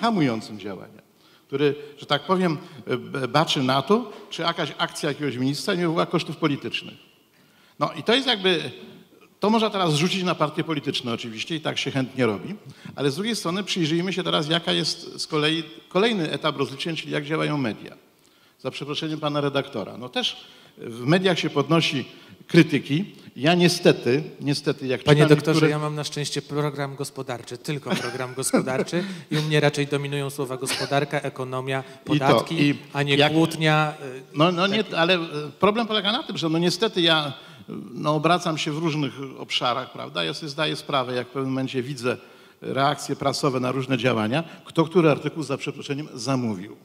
hamującym działania który, że tak powiem, b- baczy na to, czy jakaś akcja jakiegoś ministra nie wywoła kosztów politycznych. No i to jest jakby, to można teraz rzucić na partie polityczne oczywiście i tak się chętnie robi, ale z drugiej strony przyjrzyjmy się teraz, jaka jest z kolei kolejny etap rozliczeń, czyli jak działają media. Za przeproszeniem pana redaktora. No też w mediach się podnosi krytyki. Ja niestety, niestety jak Panie czytam doktorze, niektóre- ja mam na szczęście program gospodarczy, tylko program gospodarczy i u mnie raczej dominują słowa gospodarka, ekonomia, podatki, I to, i a nie jak- kłótnia. y, No, no nie, ale e, problem polega na tym, że no niestety ja no, obracam się w różnych obszarach, prawda? Ja sobie zdaję sprawę, jak w pewnym momencie widzę reakcje prasowe na różne działania, kto który artykuł za przeproszeniem zamówił.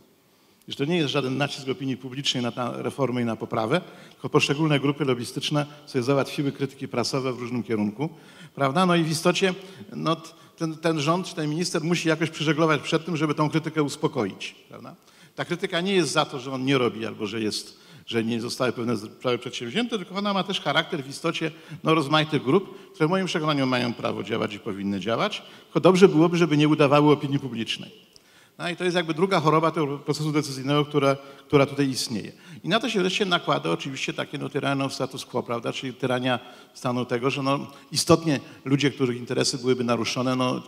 Że to nie jest żaden nacisk opinii publicznej na tę reformę i na poprawę, tylko poszczególne grupy lobbystyczne sobie załatwiły krytyki prasowe w różnym kierunku, prawda? No i w istocie no, ten, ten rząd, ten minister musi jakoś przyżeglować przed tym, żeby tą krytykę uspokoić, prawda? Ta krytyka nie jest za to, że on nie robi albo że jest, że nie zostały pewne sprawy przedsięwzięte, tylko ona ma też charakter w istocie no, rozmaitych grup, które w moim przekonaniu mają prawo działać i powinny działać, tylko dobrze byłoby, żeby nie udawały opinii publicznej. No i to jest jakby druga choroba tego procesu decyzyjnego, która, która tutaj istnieje. I na to się wreszcie nakłada oczywiście takie no, tyrania status quo, prawda, czyli tyrania stanu tego, że no, istotnie ludzie, których interesy byłyby naruszone, no,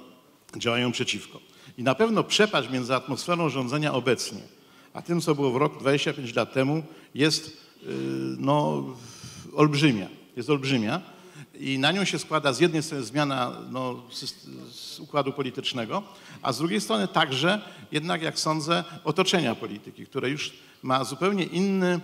działają przeciwko. I na pewno przepaść między atmosferą rządzenia obecnie, a tym, co było w roku 25 lat temu, jest yy, no, olbrzymia. Jest olbrzymia. I na nią się składa z jednej strony zmiana no, z układu politycznego, a z drugiej strony także jednak, jak sądzę, otoczenia polityki, które już ma zupełnie inny,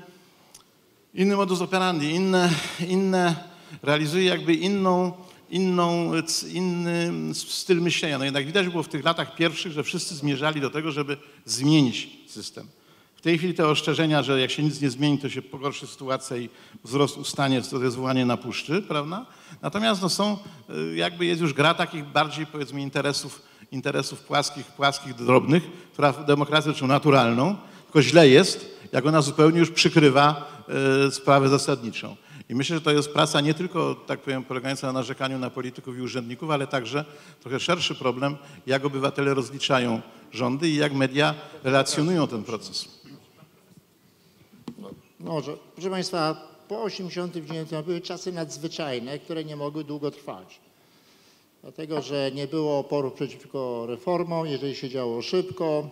inny modus operandi, inne, inne realizuje jakby inną, inną, inny styl myślenia. No jednak widać było w tych latach pierwszych, że wszyscy zmierzali do tego, żeby zmienić system. W tej chwili te ostrzeżenia, że jak się nic nie zmieni, to się pogorszy sytuacja i wzrost ustanie, to jest wołanie na puszczy, prawda? Natomiast no są, y, jakby jest już gra takich bardziej powiedzmy interesów, interesów płaskich, płaskich, drobnych, która w demokracji rzeczą naturalną, tylko źle jest, jak ona zupełnie już przykrywa y, sprawę zasadniczą. I myślę, że to jest praca nie tylko, tak powiem, polegająca na narzekaniu na polityków i urzędników, ale także trochę szerszy problem, jak obywatele rozliczają rządy i jak media relacjonują ten proces. No, że, proszę Państwa, po 89 były czasy nadzwyczajne, które nie mogły długo trwać. Dlatego, że nie było oporu przeciwko reformom, jeżeli się działo szybko,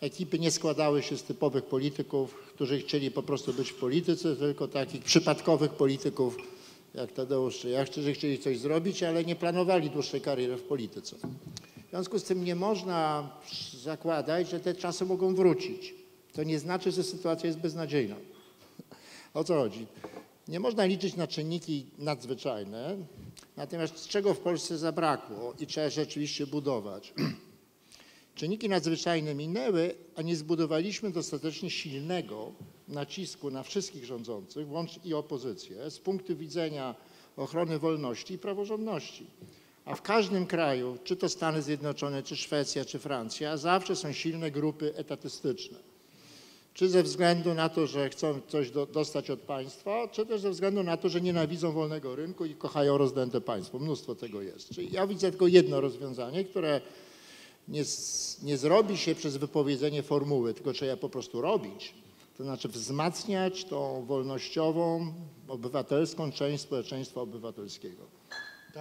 ekipy nie składały się z typowych polityków, którzy chcieli po prostu być w polityce, tylko takich przypadkowych polityków jak Tadeusz czy ja, którzy chcieli coś zrobić, ale nie planowali dłuższej kariery w polityce. W związku z tym nie można zakładać, że te czasy mogą wrócić. To nie znaczy, że sytuacja jest beznadziejna. O co chodzi? Nie można liczyć na czynniki nadzwyczajne, natomiast czego w Polsce zabrakło i trzeba rzeczywiście budować? Czynniki nadzwyczajne minęły, a nie zbudowaliśmy dostatecznie silnego nacisku na wszystkich rządzących, włącznie i opozycję, z punktu widzenia ochrony wolności i praworządności. A w każdym kraju, czy to Stany Zjednoczone, czy Szwecja, czy Francja, zawsze są silne grupy etatystyczne czy ze względu na to, że chcą coś do, dostać od państwa, czy też ze względu na to, że nienawidzą wolnego rynku i kochają rozdęte państwo. Mnóstwo tego jest. Czyli ja widzę tylko jedno rozwiązanie, które nie, nie zrobi się przez wypowiedzenie formuły, tylko trzeba po prostu robić. To znaczy wzmacniać tą wolnościową, obywatelską część społeczeństwa obywatelskiego.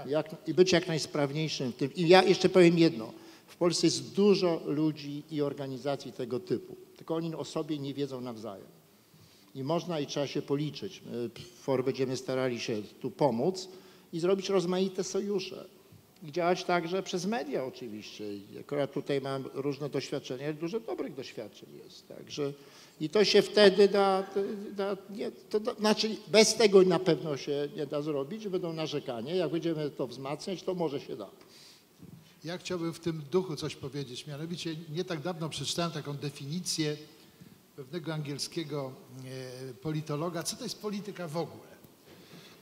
Jak, I być jak najsprawniejszym w tym. I ja jeszcze powiem jedno. W Polsce jest dużo ludzi i organizacji tego typu, tylko oni o sobie nie wiedzą nawzajem. i można i trzeba się policzyć. FOR będziemy starali się tu pomóc i zrobić rozmaite sojusze. I działać także przez media oczywiście. I akurat tutaj mam różne doświadczenia, ale dużo dobrych doświadczeń jest. Także i to się wtedy da, da nie, to da, znaczy bez tego na pewno się nie da zrobić, będą narzekania. Jak będziemy to wzmacniać, to może się da. Ja chciałbym w tym duchu coś powiedzieć. Mianowicie nie tak dawno przeczytałem taką definicję pewnego angielskiego e, politologa, co to jest polityka w ogóle.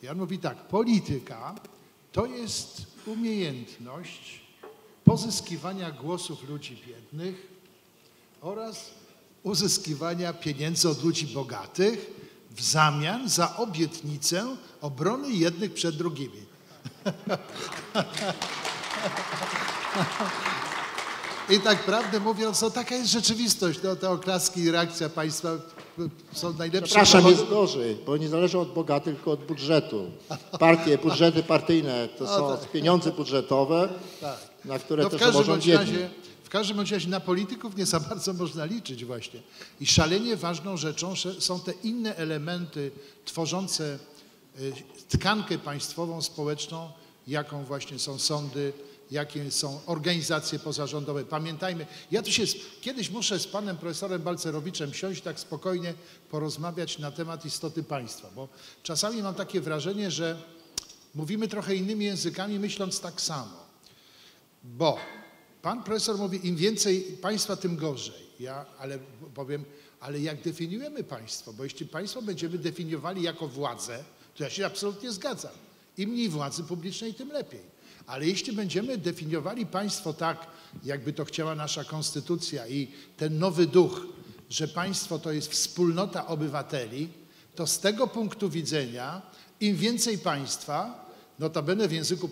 I on mówi tak, polityka to jest umiejętność pozyskiwania głosów ludzi biednych oraz uzyskiwania pieniędzy od ludzi bogatych w zamian za obietnicę obrony jednych przed drugimi. I tak prawdę mówiąc, no taka jest rzeczywistość. No, te oklaski i reakcja państwa są najlepsze. Przepraszam, dowody- jest gorzej, bo nie zależy od bogatych, tylko od budżetu. Partie, budżety partyjne to No są tak. pieniądze budżetowe, Tak. na które No też możą biedni. w każdym razie na polityków nie za bardzo można liczyć właśnie. I szalenie ważną rzeczą są te inne elementy tworzące y, tkankę państwową, społeczną, jaką właśnie są sądy, jakie są organizacje pozarządowe. Pamiętajmy, ja tu się kiedyś muszę z panem profesorem Balcerowiczem siąść tak spokojnie, porozmawiać na temat istoty państwa, bo czasami mam takie wrażenie, że mówimy trochę innymi językami, myśląc tak samo. Bo pan profesor mówi, im więcej państwa, tym gorzej. Ja ale powiem, ale jak definiujemy państwo? Bo jeśli państwo będziemy definiowali jako władzę, to ja się absolutnie zgadzam. Im mniej władzy publicznej, tym lepiej. Ale jeśli będziemy definiowali państwo tak, jakby to chciała nasza konstytucja i ten nowy duch, że państwo to jest wspólnota obywateli, to z tego punktu widzenia im więcej państwa, notabene w języku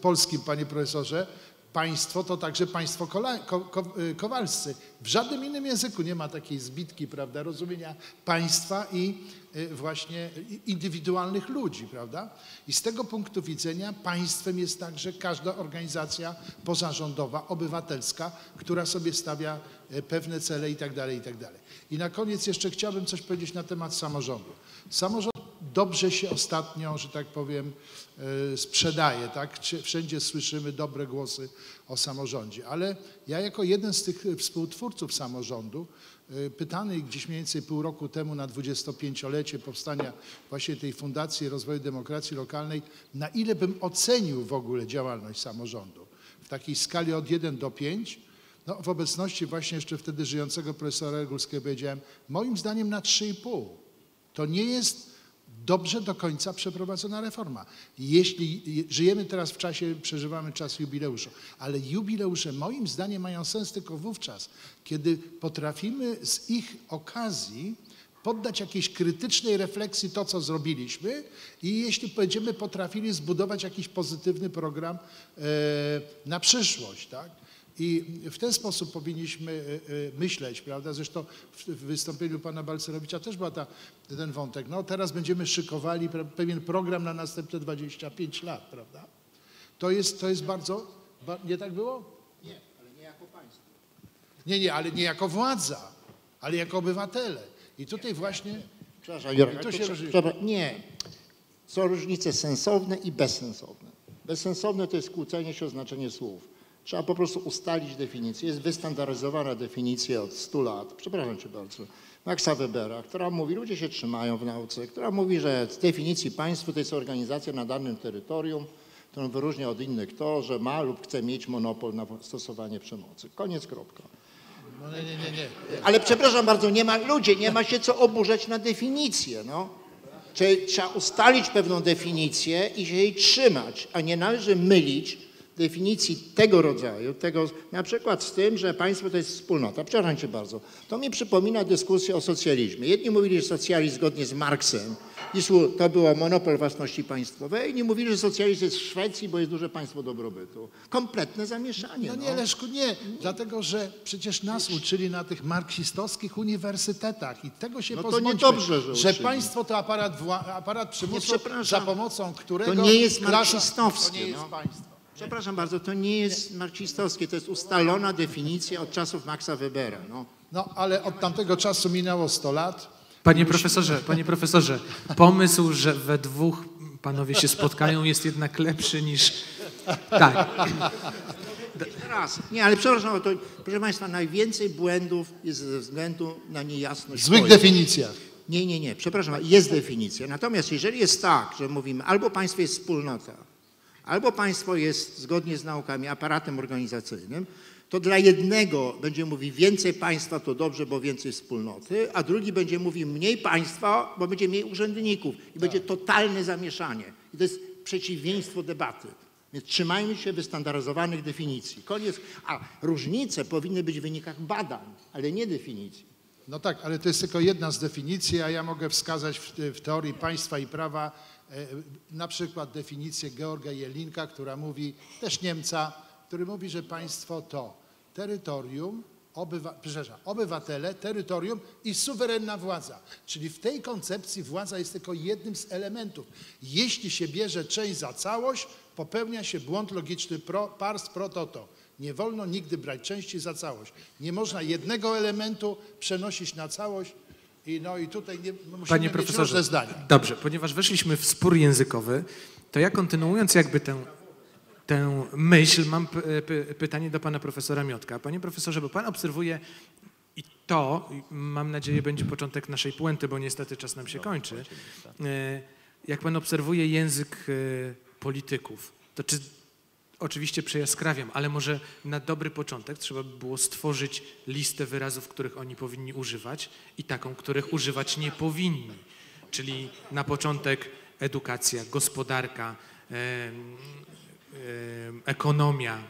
polskim, panie profesorze, państwo to także państwo kola, ko, ko, y, kowalscy. W żadnym innym języku nie ma takiej zbitki, prawda, rozumienia państwa i y, właśnie indywidualnych ludzi, prawda? I z tego punktu widzenia państwem jest także każda organizacja pozarządowa, obywatelska, która sobie stawia y, pewne cele i tak dalej, i tak dalej. I na koniec jeszcze chciałbym coś powiedzieć na temat samorządu. Samorząd dobrze się ostatnio, że tak powiem, sprzedaje, tak? Wszędzie słyszymy dobre głosy o samorządzie, ale ja jako jeden z tych współtwórców samorządu, e, pytany gdzieś mniej więcej pół roku temu na 25-lecie powstania właśnie tej Fundacji Rozwoju Demokracji Lokalnej, na ile bym ocenił w ogóle działalność samorządu w takiej skali od 1 do 5, no, w obecności właśnie jeszcze wtedy żyjącego profesora Regulskiego powiedziałem, moim zdaniem na 3,5. To nie jest dobrze do końca przeprowadzona reforma. Jeśli żyjemy teraz w czasie, przeżywamy czas jubileuszu, ale jubileusze moim zdaniem mają sens tylko wówczas, kiedy potrafimy z ich okazji poddać jakiejś krytycznej refleksji to, co zrobiliśmy i jeśli będziemy potrafili zbudować jakiś pozytywny program e, na przyszłość, tak? I w ten sposób powinniśmy e, e, myśleć, prawda? Zresztą w wystąpieniu pana Balcerowicza też był ta, ten wątek. No teraz będziemy szykowali pewien program na następne 25 lat, prawda? To jest, to jest bardzo... Ba, nie tak było? Nie, ale nie jako państwo. Nie, nie, ale nie jako władza, ale jako obywatele. I tutaj właśnie... Przepraszam, ale to się trzeba- Nie. Są różnice sensowne i bezsensowne. Bezsensowne to jest kłócenie się o znaczenie słów. Trzeba po prostu ustalić definicję. Jest wystandaryzowana definicja od 100 lat. Przepraszam cię bardzo. Maxa Webera, która mówi, ludzie się trzymają w nauce, która mówi, że z definicji państwo to jest organizacja na danym terytorium, którą wyróżnia od innych to, że ma lub chce mieć monopol na stosowanie przemocy. Koniec, kropka. No nie, nie, nie, nie. Ale przepraszam bardzo, nie ma ludzie, nie ma się co oburzać na definicję, no. Czy trzeba ustalić pewną definicję i się jej trzymać, a nie należy mylić definicji tego rodzaju, tego na przykład z tym, że państwo to jest wspólnota. Przepraszam cię bardzo. To mi przypomina dyskusję o socjalizmie. Jedni mówili, że socjalizm zgodnie z Marksem to było monopol własności państwowej, inni mówili, że socjalizm jest w Szwecji, bo jest duże państwo dobrobytu. Kompletne zamieszanie. No nie, Leszku, nie. Dlatego, że przecież nas uczyli na tych marksistowskich uniwersytetach i tego się No to niedobrze, że że uczyli. państwo to aparat, wła- aparat przymusu, za pomocą którego To nie jest marksistowskie. To nie jest no. państwo. Przepraszam bardzo, to nie jest marksistowskie, to jest ustalona definicja od czasów Maxa Webera. No. No, ale od tamtego czasu minęło 100 lat. Panie profesorze, panie profesorze, pomysł, że we dwóch panowie się spotkają jest jednak lepszy niż... Tak. Raz. Nie, ale przepraszam, to, proszę Państwa, najwięcej błędów jest ze względu na niejasność W złych pojęć. definicjach. Nie, nie, nie, przepraszam, jest definicja. Natomiast jeżeli jest tak, że mówimy albo państwo jest wspólnota, albo państwo jest zgodnie z naukami aparatem organizacyjnym, to dla jednego będzie mówił więcej państwa to dobrze, bo więcej wspólnoty, a drugi będzie mówił mniej państwa, bo będzie mniej urzędników i będzie totalne zamieszanie. I to jest przeciwieństwo debaty. Więc trzymajmy się wystandaryzowanych definicji. Koniec. A różnice powinny być w wynikach badań, ale nie definicji. No tak, ale to jest tylko jedna z definicji, a ja mogę wskazać w, w teorii państwa i prawa na przykład definicję Georga Jelinka, która mówi, też Niemca, który mówi, że państwo to terytorium, obywa, obywatele, terytorium i suwerenna władza. Czyli w tej koncepcji władza jest tylko jednym z elementów. Jeśli się bierze część za całość, popełnia się błąd logiczny pro, pars pro toto. Nie wolno nigdy brać części za całość. Nie można jednego elementu przenosić na całość i no i tutaj nie, musimy Panie profesorze, różne zdania. dobrze, ponieważ weszliśmy w spór językowy, to ja kontynuując jakby tę, tę myśl, mam p- p- pytanie do pana profesora Miotka. Panie profesorze, bo pan obserwuje i to, mam nadzieję, będzie początek naszej puenty, bo niestety czas nam się kończy. E, Jak pan obserwuje język e, polityków, to czy Oczywiście przejaskrawiam, ale może na dobry początek trzeba by było stworzyć listę wyrazów, których oni powinni używać i taką, których używać nie powinni. Czyli na początek edukacja, gospodarka, ekonomia,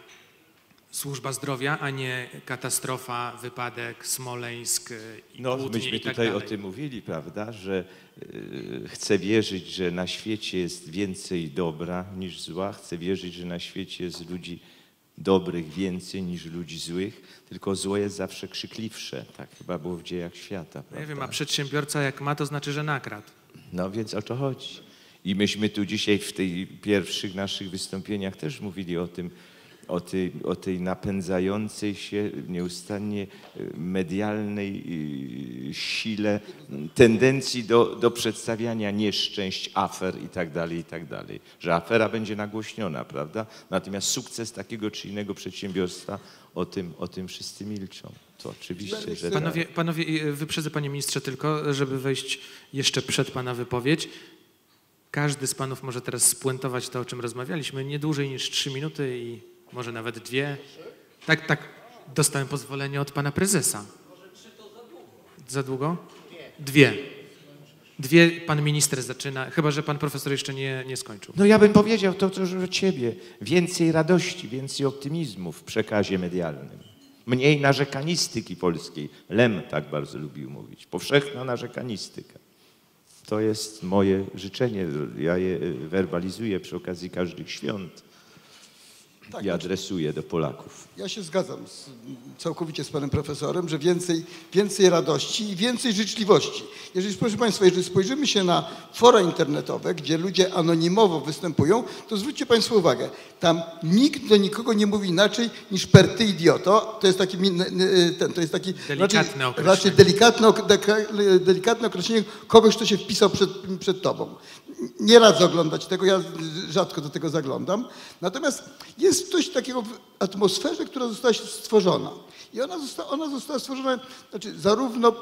służba zdrowia, a nie katastrofa, wypadek, Smoleńsk i No, myśmy i tak tutaj o dalej. tym mówili, prawda, że y, chcę wierzyć, że na świecie jest więcej dobra niż zła, chcę wierzyć, że na świecie jest ludzi dobrych więcej niż ludzi złych, tylko zło jest zawsze krzykliwsze. Tak chyba było w dziejach świata. Nie Prawda? wiem, a przedsiębiorca jak ma, to znaczy, że nakradł. No więc o to chodzi. I myśmy tu dzisiaj w tych pierwszych naszych wystąpieniach też mówili o tym, o tej, o tej napędzającej się nieustannie y, medialnej y, sile, tendencji do, do przedstawiania nieszczęść, afer i tak dalej, i tak dalej. Że afera będzie nagłośniona, prawda? Natomiast sukces takiego czy innego przedsiębiorstwa, o tym, o tym wszyscy milczą. To oczywiście, że tak. Panowie, panowie, y, wyprzedzę panie ministrze tylko, żeby wejść jeszcze przed pana wypowiedź. Każdy z panów może teraz spuentować to, o czym rozmawialiśmy, nie dłużej niż trzy minuty i może nawet dwie. Tak, tak, dostałem pozwolenie od pana prezesa. Za długo? Dwie. Dwie pan minister zaczyna, chyba że pan profesor jeszcze nie, nie skończył. No ja bym powiedział to, to że ciebie. Więcej radości, więcej optymizmu w przekazie medialnym. Mniej narzekanistyki polskiej. Lem tak bardzo lubił mówić. Powszechna narzekanistyka. To jest moje życzenie. Ja je y, werbalizuję przy okazji każdych świąt Tak, i adresuję do Polaków. Ja się zgadzam z, całkowicie z panem profesorem, że więcej, więcej radości i więcej życzliwości. Jeżeli, proszę państwa, jeżeli spojrzymy się na fora internetowe, gdzie ludzie anonimowo występują, to zwróćcie państwo uwagę, tam nikt do nikogo nie mówi inaczej niż per ty idioto. To jest taki, ten, to jest taki Delikatne raczej, określenie. raczej delikatne, delikatne określenie kogoś, kto się wpisał przed, przed tobą. Nie radzę oglądać tego, ja rzadko do tego zaglądam. Natomiast jest coś takiego w atmosferze, która została stworzona. I ona została, ona została stworzona, znaczy zarówno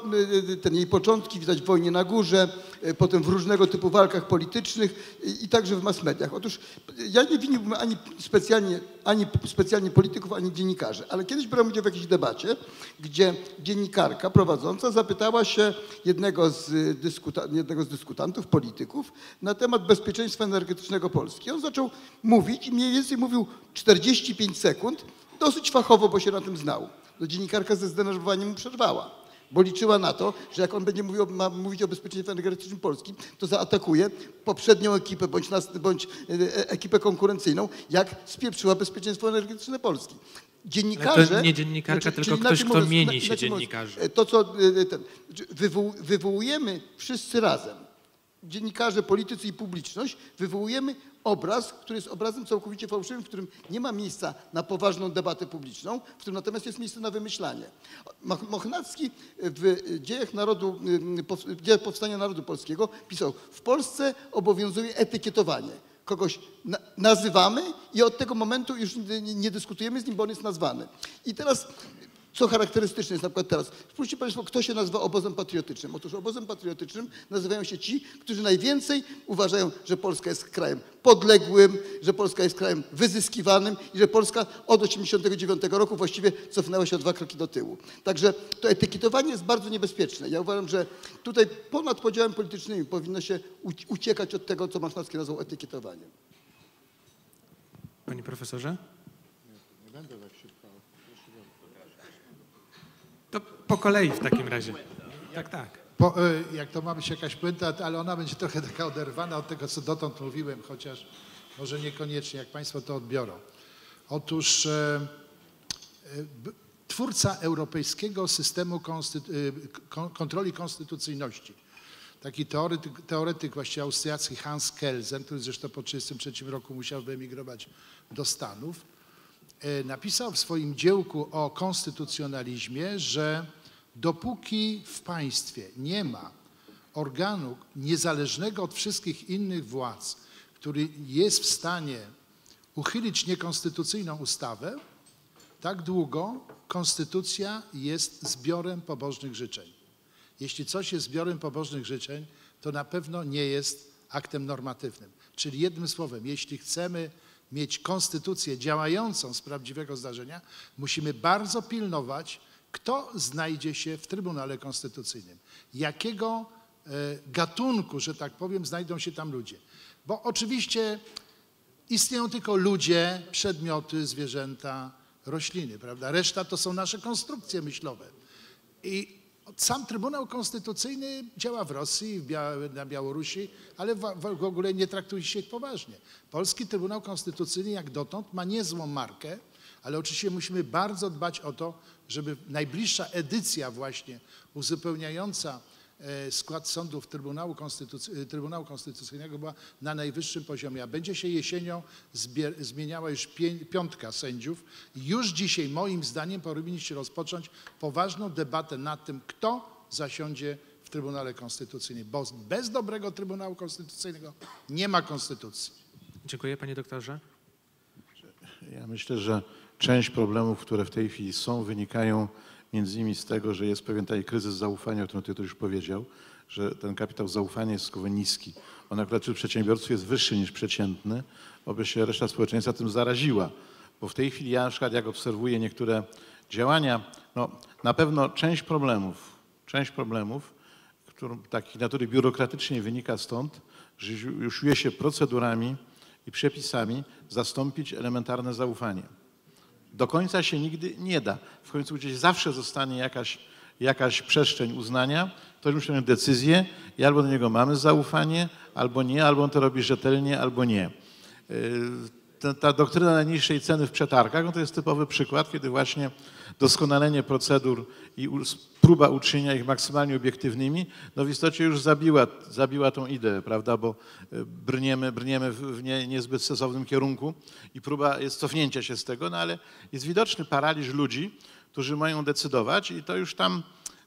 y, ten jej początki widać w wojnie na górze, y, potem w różnego typu walkach politycznych i, i także w mass mediach. Otóż y, ja nie winiłbym ani specjalnie, ani specjalnie polityków, ani dziennikarzy, ale kiedyś brałem udział w jakiejś debacie, gdzie dziennikarka prowadząca zapytała się jednego z, y, dyskuta, jednego z dyskutantów, polityków, na temat bezpieczeństwa energetycznego Polski. On zaczął mówić i mniej więcej mówił 45 sekund, dosyć fachowo, bo się na tym znał. No, dziennikarka ze zdenerwowaniem mu przerwała, bo liczyła na to, że jak on będzie mówił, ma mówić o bezpieczeństwie energetycznym Polski, to zaatakuje poprzednią ekipę bądź, nas, bądź e, ekipę konkurencyjną, jak spieprzyła bezpieczeństwo energetyczne Polski. Dziennikarze... Ale to nie dziennikarka, tylko ktoś, kto mówiąc- mieni się dziennikarzy. e, To, co e, ten, znaczy wywoł, wywołujemy wszyscy razem dziennikarze, politycy i publiczność wywołujemy obraz, który jest obrazem całkowicie fałszywym, w którym nie ma miejsca na poważną debatę publiczną, w którym natomiast jest miejsce na wymyślanie. Mochnacki w dziejach, narodu, y, w dziejach powstania narodu polskiego pisał, w Polsce obowiązuje etykietowanie. Kogoś na, nazywamy i od tego momentu już nie dyskutujemy z nim, bo on jest nazwany. I teraz co charakterystyczne jest na przykład teraz. Spójrzcie Państwo, kto się nazywa obozem patriotycznym. Otóż obozem patriotycznym nazywają się ci, którzy najwięcej uważają, że Polska jest krajem podległym, że Polska jest krajem wyzyskiwanym i że Polska od 1989 roku właściwie cofnęła się o dwa kroki do tyłu. Także to etykietowanie jest bardzo niebezpieczne. Ja uważam, że tutaj ponad podziałem politycznymi powinno się uci- uciekać od tego, co Machnowski nazwał etykietowaniem. Panie profesorze? Nie będę tak. To po kolei w takim razie. Tak, tak. Po, y, jak to ma być jakaś puenta, ale ona będzie trochę taka oderwana od tego, co dotąd mówiłem, chociaż może niekoniecznie, jak Państwo to odbiorą. Otóż e, e, twórca europejskiego systemu konstytu- y, kon- kontroli konstytucyjności, taki teoretyk, teoretyk właściwie austriacki Hans Kelsen, który zresztą po 1933 roku musiał wyemigrować do Stanów, napisał w swoim dziełku o konstytucjonalizmie, że dopóki w państwie nie ma organu niezależnego od wszystkich innych władz, który jest w stanie uchylić niekonstytucyjną ustawę, tak długo konstytucja jest zbiorem pobożnych życzeń. Jeśli coś jest zbiorem pobożnych życzeń, to na pewno nie jest aktem normatywnym. Czyli jednym słowem, jeśli chcemy mieć konstytucję działającą z prawdziwego zdarzenia, musimy bardzo pilnować, kto znajdzie się w Trybunale Konstytucyjnym. Jakiego e, gatunku, że tak powiem, znajdą się tam ludzie. Bo oczywiście istnieją tylko ludzie, przedmioty, zwierzęta, rośliny, prawda? Reszta to są nasze konstrukcje myślowe. I sam Trybunał Konstytucyjny działa w Rosji, na Białorusi, ale w, ogóle nie traktuje się ich poważnie. Polski Trybunał Konstytucyjny jak dotąd ma niezłą markę, ale oczywiście musimy bardzo dbać o to, żeby najbliższa edycja właśnie uzupełniająca skład sądów Trybunału, Konstytucy- Trybunału Konstytucyjnego była na najwyższym poziomie, a będzie się jesienią zbier- zmieniała już pię- piątka sędziów. I Już dzisiaj moim zdaniem powinniście rozpocząć poważną debatę nad tym, kto zasiądzie w Trybunale Konstytucyjnym, bo bez dobrego Trybunału Konstytucyjnego nie ma konstytucji. Dziękuję, panie doktorze. Ja myślę, że część problemów, które w tej chwili są, wynikają między innymi z tego, że jest pewien taki kryzys zaufania, o którym ty już powiedział, że ten kapitał zaufania jest stosunkowo niski. On akurat wśród przedsiębiorców jest wyższy niż przeciętny, oby się reszta społeczeństwa tym zaraziła. Bo w tej chwili ja na przykład jak obserwuję niektóre działania, no na pewno część problemów, część problemów, którą, takich natury biurokratycznej wynika stąd, że już się procedurami i przepisami zastąpić elementarne zaufanie. Do końca się nigdy nie da. W końcu gdzieś zawsze zostanie jakaś, jakaś przestrzeń uznania, ktoś musi podjąć decyzję i albo do niego mamy zaufanie, albo nie, albo on to robi rzetelnie, albo nie. Yy, Ta, ta doktryna najniższej ceny w przetargach no to jest typowy przykład, kiedy właśnie doskonalenie procedur i próba uczynienia ich maksymalnie obiektywnymi, no w istocie już zabiła, zabiła tą ideę, prawda, bo y, brniemy, brniemy w nie, niezbyt sensownym kierunku i próba jest cofnięcia się z tego, no ale jest widoczny paraliż ludzi, którzy mają decydować i to już tam,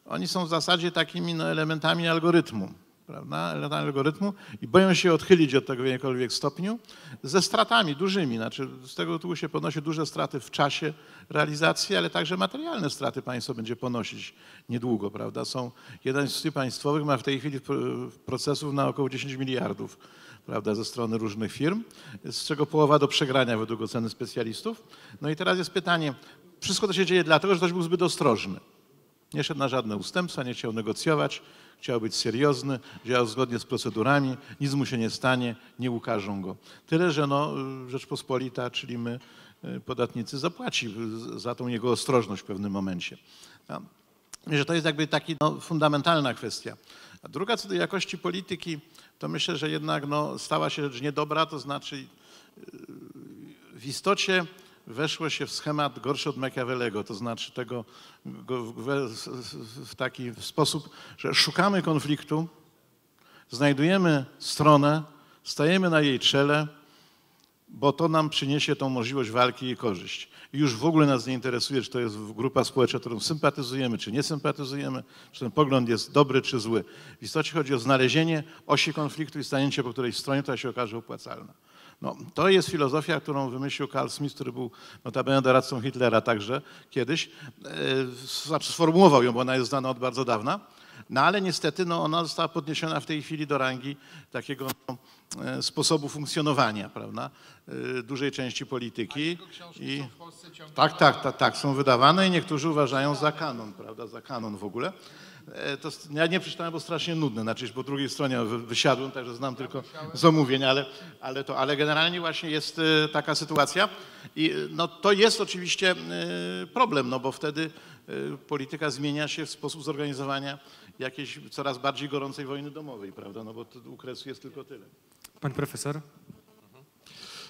oni są w zasadzie takimi no, elementami algorytmu, prawda, algorytmu i boją się odchylić od tego w jakimkolwiek stopniu ze stratami dużymi, znaczy z tego tytułu się ponosi duże straty w czasie realizacji, ale także materialne straty państwo będzie ponosić niedługo, prawda. Są, jeden z instytucji państwowych ma w tej chwili pro- procesów na około 10 miliardów, prawda, ze strony różnych firm, z czego połowa do przegrania według oceny specjalistów. No i teraz jest pytanie, wszystko to się dzieje dlatego, że ktoś był zbyt ostrożny. Nie szedł na żadne ustępstwa, nie chciał negocjować, chciał być seriozny, działał zgodnie z procedurami, nic mu się nie stanie, nie ukażą go. Tyle, że no, Rzeczpospolita, czyli my, y, podatnicy, zapłaci za tą jego ostrożność w pewnym momencie. No, że to jest jakby taka no, fundamentalna kwestia. A druga co do jakości polityki, to myślę, że jednak no, stała się rzecz niedobra, to znaczy yy, w istocie weszło się w schemat gorszy od Machiavellego, to znaczy tego go- w, taki sposób, że szukamy konfliktu, Znajdujemy stronę, stajemy na jej czele, bo to nam przyniesie tą możliwość walki i korzyść. I już w ogóle nas nie interesuje, czy to jest grupa społeczna, którą sympatyzujemy, czy nie sympatyzujemy, czy ten pogląd jest dobry, czy zły. W istocie chodzi o znalezienie osi konfliktu i stanięcie po którejś stronie, która się okaże opłacalna. No, to jest filozofia, którą wymyślił Karl Smith, który był notabene doradcą Hitlera także kiedyś. Znaczy sformułował ją, bo ona jest znana od bardzo dawna. No ale niestety no, ona została podniesiona w tej chwili do rangi takiego no, e, sposobu funkcjonowania, prawda, e, dużej części polityki. I, tak, tak, tak, tak, są wydawane i niektórzy uważają za kanon, prawda, za kanon w ogóle. E, to, ja nie przeczytałem, bo strasznie nudne, znaczy po drugiej stronie wysiadłem, także znam tylko z omówień, ale, ale, to, ale generalnie właśnie jest taka sytuacja i no, to jest oczywiście problem, no bo wtedy polityka zmienia się w sposób zorganizowania jakiejś coraz bardziej gorącej wojny domowej, prawda? No bo u kresu jest tylko tyle. Pan profesor?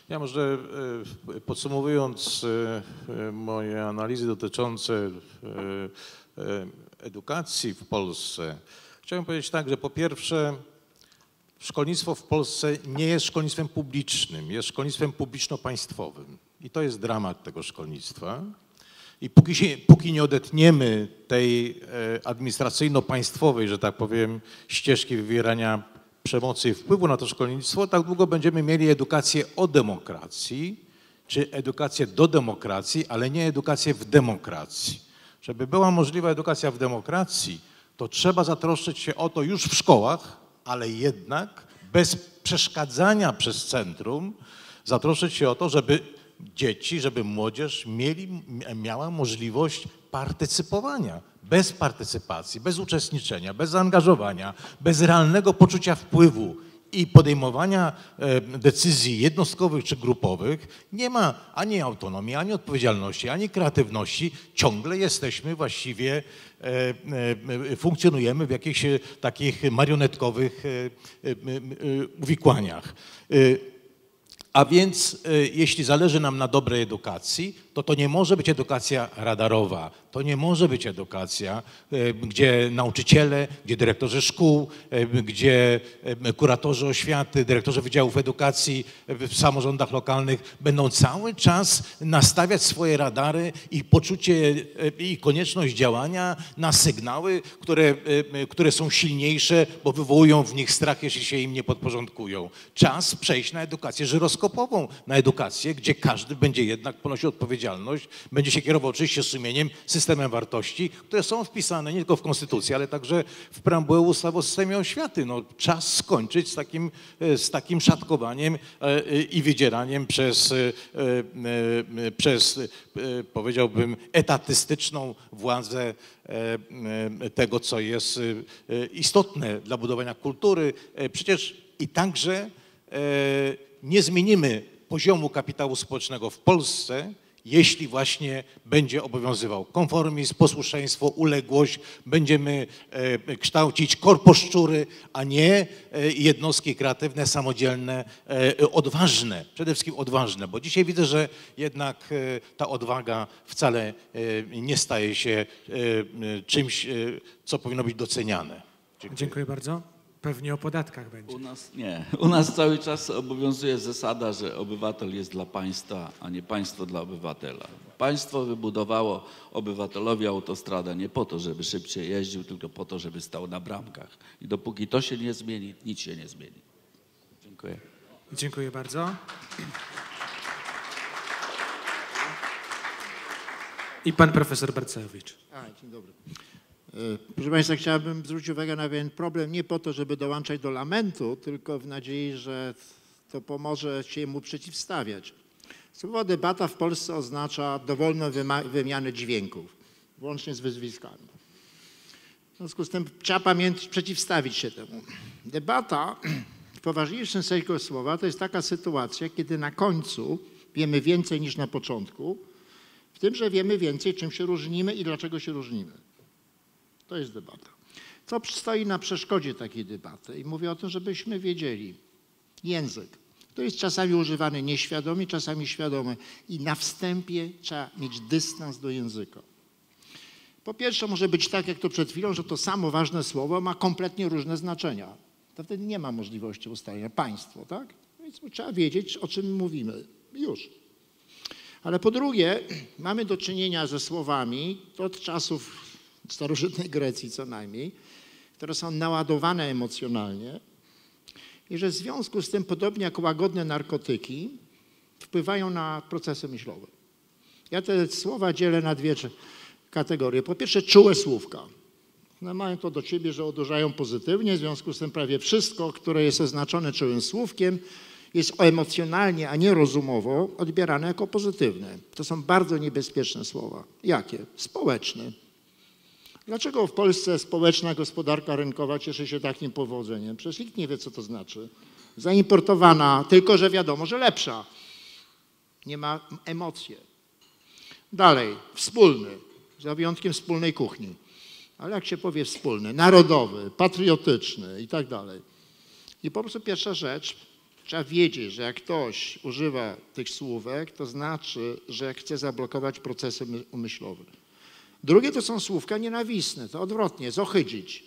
Ja może e, podsumowując e, moje analizy dotyczące e, edukacji w Polsce, chciałbym powiedzieć tak, że po pierwsze szkolnictwo w Polsce nie jest szkolnictwem publicznym, jest szkolnictwem publiczno-państwowym. I to jest dramat tego szkolnictwa. I póki, się, póki nie odetniemy tej e, administracyjno-państwowej, że tak powiem, ścieżki wywierania przemocy i wpływu na to szkolnictwo, tak długo będziemy mieli edukację o demokracji, czy edukację do demokracji, ale nie edukację w demokracji. Żeby była możliwa edukacja w demokracji, to trzeba zatroszczyć się o to już w szkołach, ale jednak bez przeszkadzania przez centrum, zatroszczyć się o to, żeby dzieci, żeby młodzież mieli, miała możliwość partycypowania. Bez partycypacji, bez uczestniczenia, bez zaangażowania, bez realnego poczucia wpływu i podejmowania e, decyzji jednostkowych czy grupowych nie ma ani autonomii, ani odpowiedzialności, ani kreatywności. Ciągle jesteśmy właściwie, e, e, funkcjonujemy w jakichś takich marionetkowych uwikłaniach. A więc jeśli zależy nam na dobrej edukacji, to to nie może być edukacja radarowa, to nie może być edukacja, gdzie nauczyciele, gdzie dyrektorzy szkół, gdzie kuratorzy oświaty, dyrektorzy wydziałów edukacji w samorządach lokalnych będą cały czas nastawiać swoje radary i poczucie i konieczność działania na sygnały, które, które są silniejsze, bo wywołują w nich strach, jeśli się im nie podporządkują. Czas przejść na edukację żyroskopową, na edukację, gdzie każdy będzie jednak ponosił odpowiedzialność będzie się kierował oczywiście sumieniem, systemem wartości, które są wpisane nie tylko w Konstytucję, ale także w preambułę ustawy o systemie oświaty. No, czas skończyć z takim, e, z takim szatkowaniem e, i wydzieraniem przez, e, przez powiedziałbym, etatystyczną władzę tego, co jest istotne dla budowania kultury. Przecież i także nie zmienimy poziomu kapitału społecznego w Polsce, jeśli właśnie będzie obowiązywał konformizm, posłuszeństwo, uległość, będziemy e, kształcić korposzczury, a nie e, jednostki kreatywne, samodzielne, e, odważne, przede wszystkim odważne, bo dzisiaj widzę, że jednak ta odwaga wcale nie staje się czymś, co powinno być doceniane. Dziękuję, Dziękuję bardzo. Pewnie o podatkach będzie. U nas nie. U nas cały czas obowiązuje zasada, że obywatel jest dla państwa, a nie państwo dla obywatela. Państwo wybudowało obywatelowi autostradę nie po to, żeby szybciej jeździł, tylko po to, żeby stał na bramkach. I dopóki to się nie zmieni, nic się nie zmieni. Dziękuję. Dziękuję bardzo. I pan profesor Barcewicz. A, dzień dobry. E, proszę Państwa, chciałbym zwrócić uwagę na pewien problem nie po to, żeby dołączać do lamentu, tylko w nadziei, że to pomoże się mu przeciwstawiać. Słowo debata w Polsce oznacza dowolną wymianę dźwięków, włącznie z wyzwiskami. W związku z tym trzeba pamiętać, przeciwstawić się temu. Debata w poważniejszym sensie słowa to jest taka sytuacja, kiedy na końcu wiemy więcej niż na początku, w tym, że wiemy więcej, czym się różnimy i dlaczego się różnimy. To jest debata. Co stoi na przeszkodzie takiej debaty? I mówię o tym, żebyśmy wiedzieli. Język. To jest czasami używany nieświadomie, czasami świadomie. I na wstępie trzeba mieć dystans do języka. Po pierwsze może być tak, jak to przed chwilą, że to samo ważne słowo ma kompletnie różne znaczenia. to wtedy nie ma możliwości ustalenia państwo, tak? Więc trzeba wiedzieć, o czym mówimy. Już. Ale po drugie, mamy do czynienia ze słowami od czasów starożytnej Grecji co najmniej, które są naładowane emocjonalnie i że w związku z tym, podobnie jak łagodne narkotyki, wpływają na procesy myślowe. Ja te słowa dzielę na dwie kategorie. Po pierwsze, czułe słówka. One mają to do siebie, że odurzają pozytywnie, w związku z tym prawie wszystko, które jest oznaczone czułym słówkiem, jest emocjonalnie, a nie rozumowo odbierane jako pozytywne. To są bardzo niebezpieczne słowa. Jakie? Społeczne. Dlaczego w Polsce społeczna gospodarka rynkowa cieszy się takim powodzeniem? Przecież nikt nie wie, co to znaczy. Zaimportowana, tylko że wiadomo, że lepsza. Nie ma emocji. Dalej, wspólny, za wyjątkiem wspólnej kuchni. Ale jak się powie wspólny, narodowy, patriotyczny i tak dalej. I po prostu pierwsza rzecz, trzeba wiedzieć, że jak ktoś używa tych słówek, to znaczy, że chce zablokować procesy umysłowe. Drugie to są słówka nienawistne, to odwrotnie, zohydzić.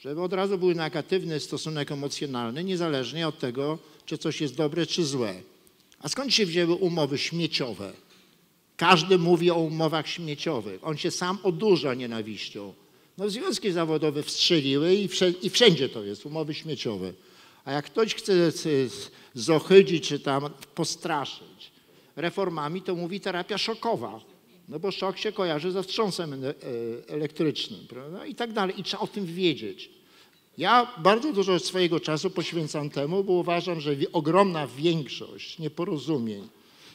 Żeby od razu był negatywny stosunek emocjonalny, niezależnie od tego, czy coś jest dobre, czy złe. A skąd się wzięły umowy śmieciowe? Każdy mówi o umowach śmieciowych. On się sam odurza nienawiścią. No związki zawodowe wstrzeliły i wszędzie to jest, umowy śmieciowe. A jak ktoś chce zohydzić czy tam postraszyć reformami, to mówi terapia szokowa. No bo szok się kojarzy ze wstrząsem e, elektrycznym, prawda? I tak dalej. I trzeba o tym wiedzieć. Ja bardzo dużo swojego czasu poświęcam temu, bo uważam, że ogromna większość nieporozumień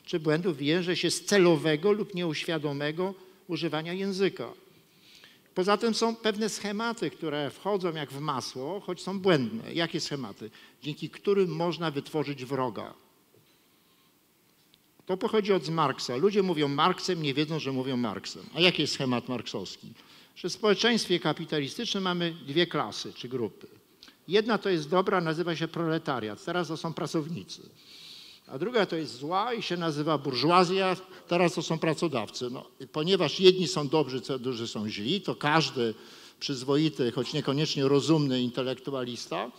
czy błędów wiąże się z celowego lub nieuświadomego używania języka. Poza tym są pewne schematy, które wchodzą jak w masło, choć są błędne. Jakie schematy? Dzięki którym można wytworzyć wroga. To pochodzi od Marksa. Ludzie mówią Marksem, nie wiedzą, że mówią Marksem. A jaki jest schemat marksowski? Że w społeczeństwie kapitalistycznym mamy dwie klasy czy grupy. Jedna to jest dobra, nazywa się proletariat. Teraz to są pracownicy a druga to jest zła i się nazywa burżuazja, teraz to są pracodawcy. No, ponieważ jedni są dobrzy, co drudzy są źli, to każdy przyzwoity, choć niekoniecznie rozumny intelektualista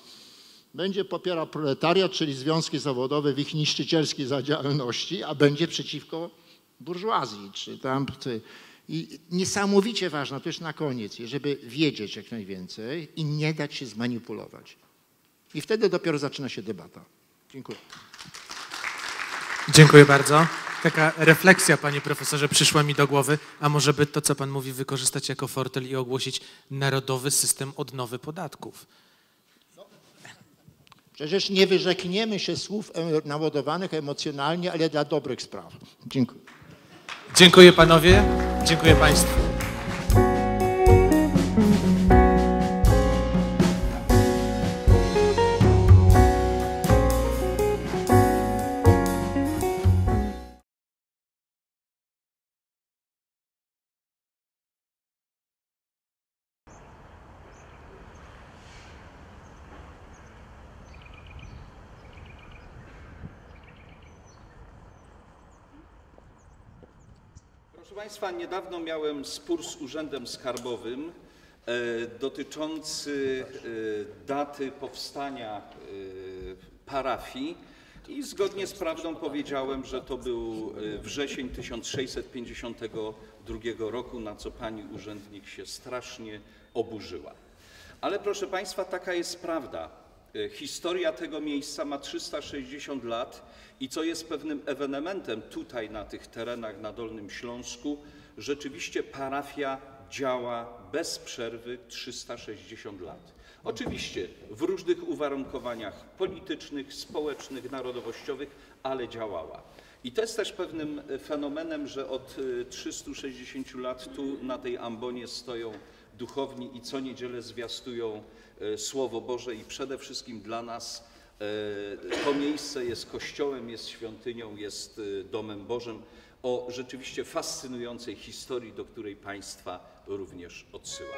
będzie popierał proletariat, czyli związki zawodowe w ich niszczycielskiej zadziałalności, a będzie przeciwko burżuazji, czy tam... I niesamowicie ważne, to już na koniec, żeby wiedzieć jak najwięcej i nie dać się zmanipulować. I wtedy dopiero zaczyna się debata. Dziękuję. Dziękuję bardzo. Taka refleksja, panie profesorze, przyszła mi do głowy, a może by to, co pan mówi, wykorzystać jako fortel i ogłosić narodowy system odnowy podatków. Przecież nie wyrzekniemy się słów naładowanych emocjonalnie, ale dla dobrych spraw. Dziękuję. Dziękuję panowie, dziękuję państwu. Państwa, niedawno miałem spór z Urzędem Skarbowym e, dotyczący e, daty powstania e, parafii i zgodnie z prawdą powiedziałem, że to był wrzesień 1652 roku, na co pani urzędnik się strasznie oburzyła. Ale proszę Państwa, taka jest prawda. Historia tego miejsca ma 360 lat i co jest pewnym ewenementem tutaj na tych terenach na Dolnym Śląsku, rzeczywiście parafia działa bez przerwy 360 lat. Oczywiście w różnych uwarunkowaniach politycznych, społecznych, narodowościowych, ale działała. I to jest też pewnym fenomenem, że od 360 lat tu na tej ambonie stoją duchowni i co niedzielę zwiastują e, Słowo Boże i przede wszystkim dla nas E, to miejsce jest kościołem, jest świątynią, jest e, domem Bożym o rzeczywiście fascynującej historii, do której Państwa również odsyłam.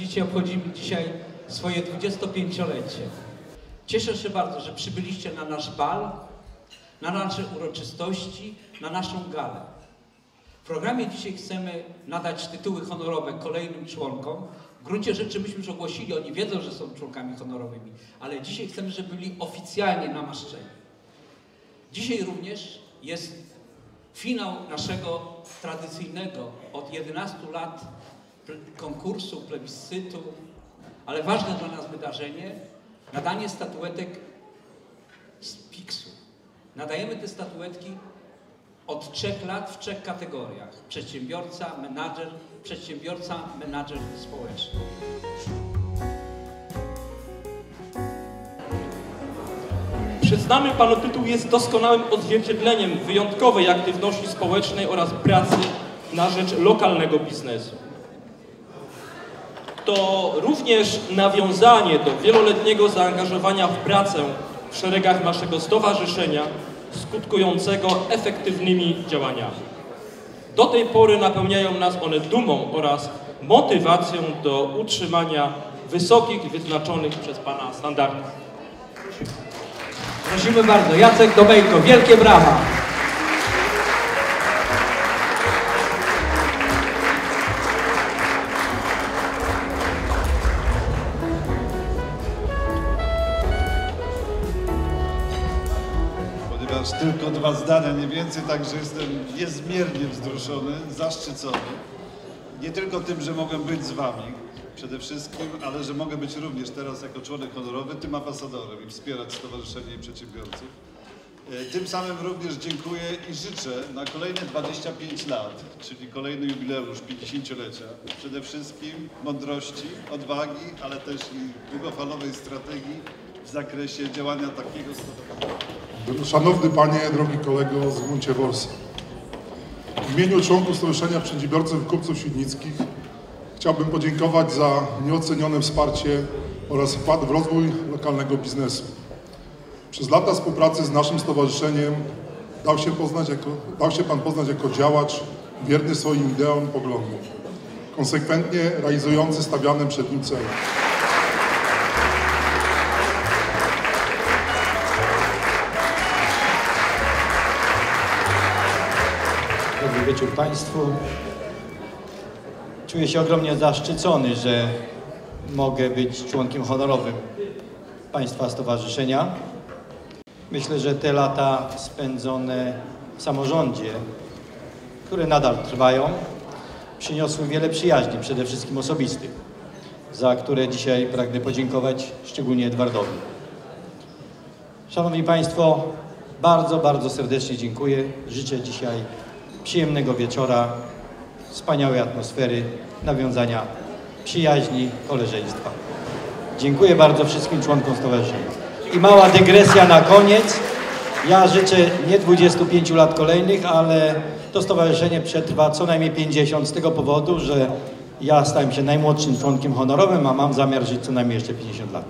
Widzicie, obchodzimy dzisiaj swoje 25-lecie. Cieszę się bardzo, że przybyliście na nasz bal, na nasze uroczystości, na naszą galę. W programie dzisiaj chcemy nadać tytuły honorowe kolejnym członkom. W gruncie rzeczy myśmy już ogłosili, oni wiedzą, że są członkami honorowymi, ale dzisiaj chcemy, żeby byli oficjalnie namaszczeni. Dzisiaj również jest finał naszego tradycyjnego od 11 lat konkursu, plebiscytu, ale ważne dla nas wydarzenie, nadanie statuetek z Pixu. Nadajemy te statuetki od trzech lat w trzech kategoriach. Przedsiębiorca, menadżer, przedsiębiorca, menadżer społeczny. Przyznany panu tytuł jest doskonałym odzwierciedleniem wyjątkowej aktywności społecznej oraz pracy na rzecz lokalnego biznesu. To również nawiązanie do wieloletniego zaangażowania w pracę w szeregach naszego stowarzyszenia, skutkującego efektywnymi działaniami. Do tej pory napełniają nas one dumą oraz motywacją do utrzymania wysokich, wyznaczonych przez Pana standardów. Prosimy bardzo, Jacek Domejko, wielkie brawa. Ponieważ tylko dwa zdania, nie więcej, także jestem niezmiernie wzruszony, zaszczycony. Nie tylko tym, że mogę być z Wami przede wszystkim, ale że mogę być również teraz jako członek honorowy tym ambasadorem i wspierać Stowarzyszenie i Przedsiębiorców. E, Tym samym również dziękuję i życzę na kolejne 25 lat, czyli kolejny jubileusz 50-lecia, przede wszystkim mądrości, odwagi, ale też i długofalowej strategii w zakresie działania takiego stowarzyszenia. Szanowny Panie, drogi kolego Zygmuncie Wolski. W imieniu członków Stowarzyszenia Przedsiębiorców i Kupców Świdnickich chciałbym podziękować za nieocenione wsparcie oraz wkład w rozwój lokalnego biznesu. Przez lata współpracy z naszym stowarzyszeniem dał się, poznać jako, dał się Pan poznać jako działacz wierny swoim ideom i poglądom, konsekwentnie realizujący stawiane przed nim cele. Państwu. Czuję się ogromnie zaszczycony, że mogę być członkiem honorowym Państwa Stowarzyszenia. Myślę, że te lata spędzone w samorządzie, które nadal trwają, przyniosły wiele przyjaźni, przede wszystkim osobistych, za które dzisiaj pragnę podziękować szczególnie Edwardowi. Szanowni Państwo, bardzo, bardzo serdecznie dziękuję. Życzę dzisiaj przyjemnego wieczora, wspaniałej atmosfery, nawiązania przyjaźni, koleżeństwa. Dziękuję bardzo wszystkim członkom stowarzyszenia. I mała dygresja na koniec. Ja życzę nie 25 lat kolejnych, ale to stowarzyszenie przetrwa co najmniej 50 z tego powodu, że ja stałem się najmłodszym członkiem honorowym, a mam zamiar żyć co najmniej jeszcze 50 lat.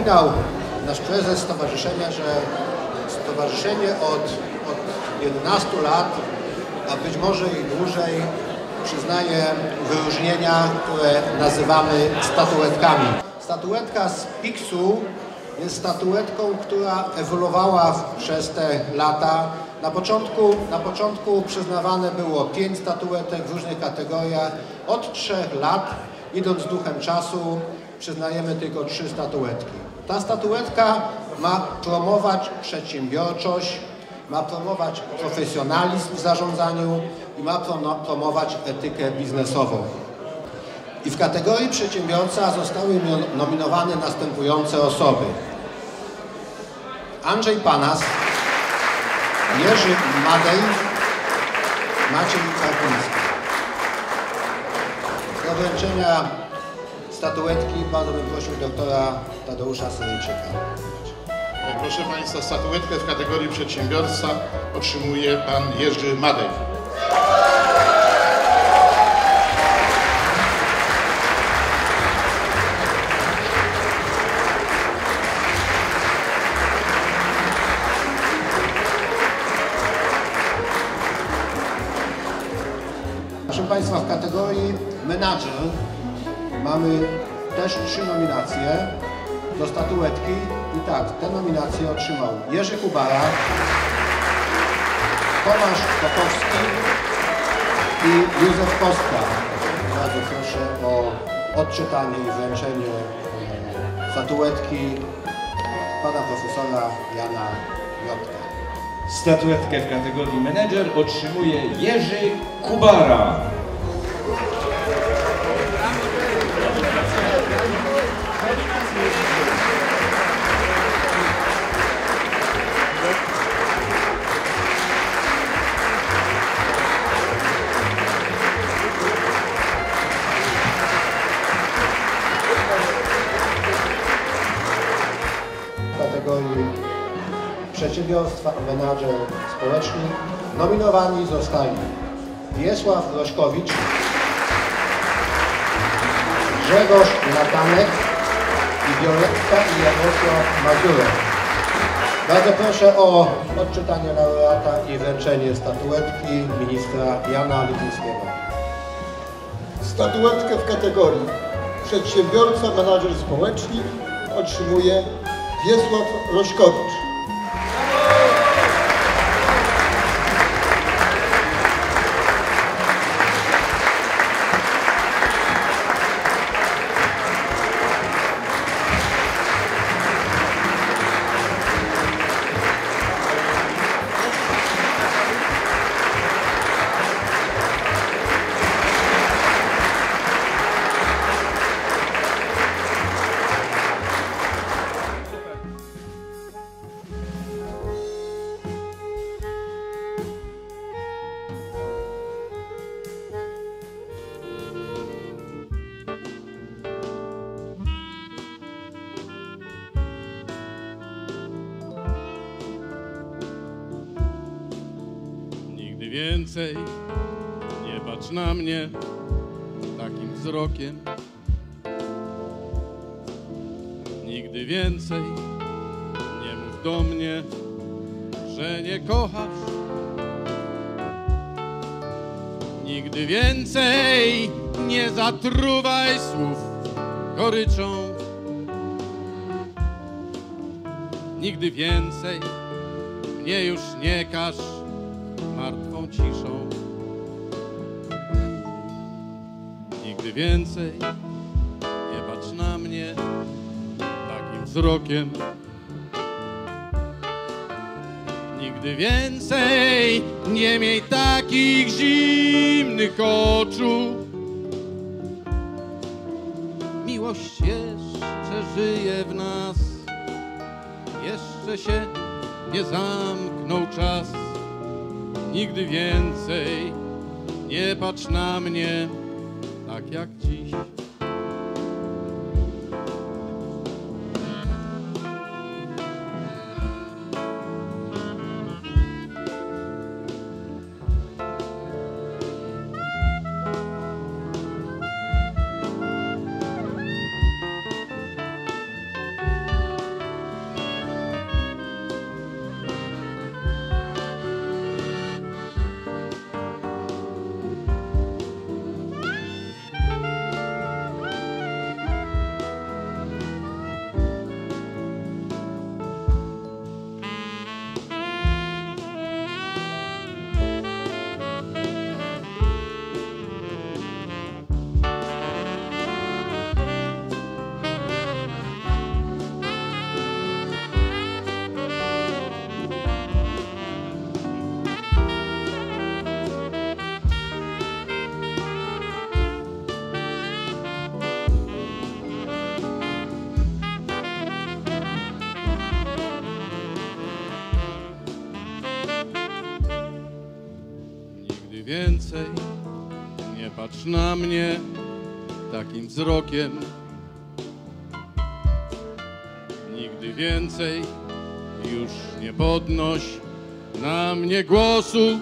Wspominał nasz prezes stowarzyszenia, że stowarzyszenie od, od 11 lat, a być może i dłużej, przyznaje wyróżnienia, które nazywamy statuetkami. Statuetka z Pixu jest statuetką, która ewoluowała przez te lata. Na początku, na początku przyznawane było pięć statuetek w różnych kategoriach. Od trzech lat, idąc duchem czasu, przyznajemy tylko trzy statuetki. Ta statuetka ma promować przedsiębiorczość, ma promować profesjonalizm w zarządzaniu i ma promo- promować etykę biznesową. I w kategorii przedsiębiorca zostały nominowane następujące osoby. Andrzej Panas, Jerzy Madej, Maciej Karpiński. Do wręczenia statuetki bardzo bym prosił doktora Tadeusza Syryjczyka. Proszę Państwa, statuetkę w kategorii przedsiębiorca otrzymuje Pan Jerzy Madej. Proszę Państwa, w kategorii menadżer mamy też trzy nominacje do statuetki. I tak, te nominacje otrzymał Jerzy Kubara, Tomasz Kokowski i Józef Kostka. Bardzo proszę o odczytanie i wręczenie e, statuetki pana profesora Jana Jotka. Statuetkę w kategorii menedżer otrzymuje Jerzy Kubara. Przedsiębiorstwa, menadżer, społecznik nominowani zostali Wiesław Roszkowicz, Grzegorz Natanek i Wioletta i Jarosław Mazurek. Bardzo proszę o odczytanie laureata i wręczenie statuetki ministra Jana Lipińskiego. Statuetkę w kategorii przedsiębiorca, menadżer społecznik otrzymuje Wiesław Roszkowicz. Patrz na mnie tak jak dziś. Nie patrz na mnie takim wzrokiem. Nigdy więcej już nie podnoś na mnie głosu.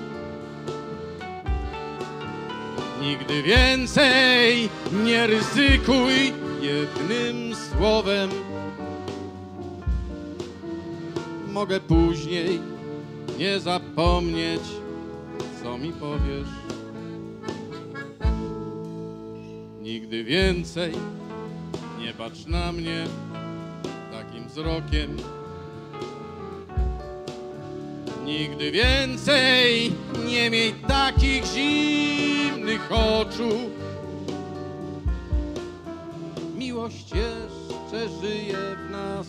Nigdy więcej nie ryzykuj jednym słowem. Mogę później nie zapomnieć, co mi powiesz. Nigdy więcej nie patrz na mnie takim wzrokiem. Nigdy więcej nie miej takich zimnych oczu. Miłość jeszcze żyje w nas,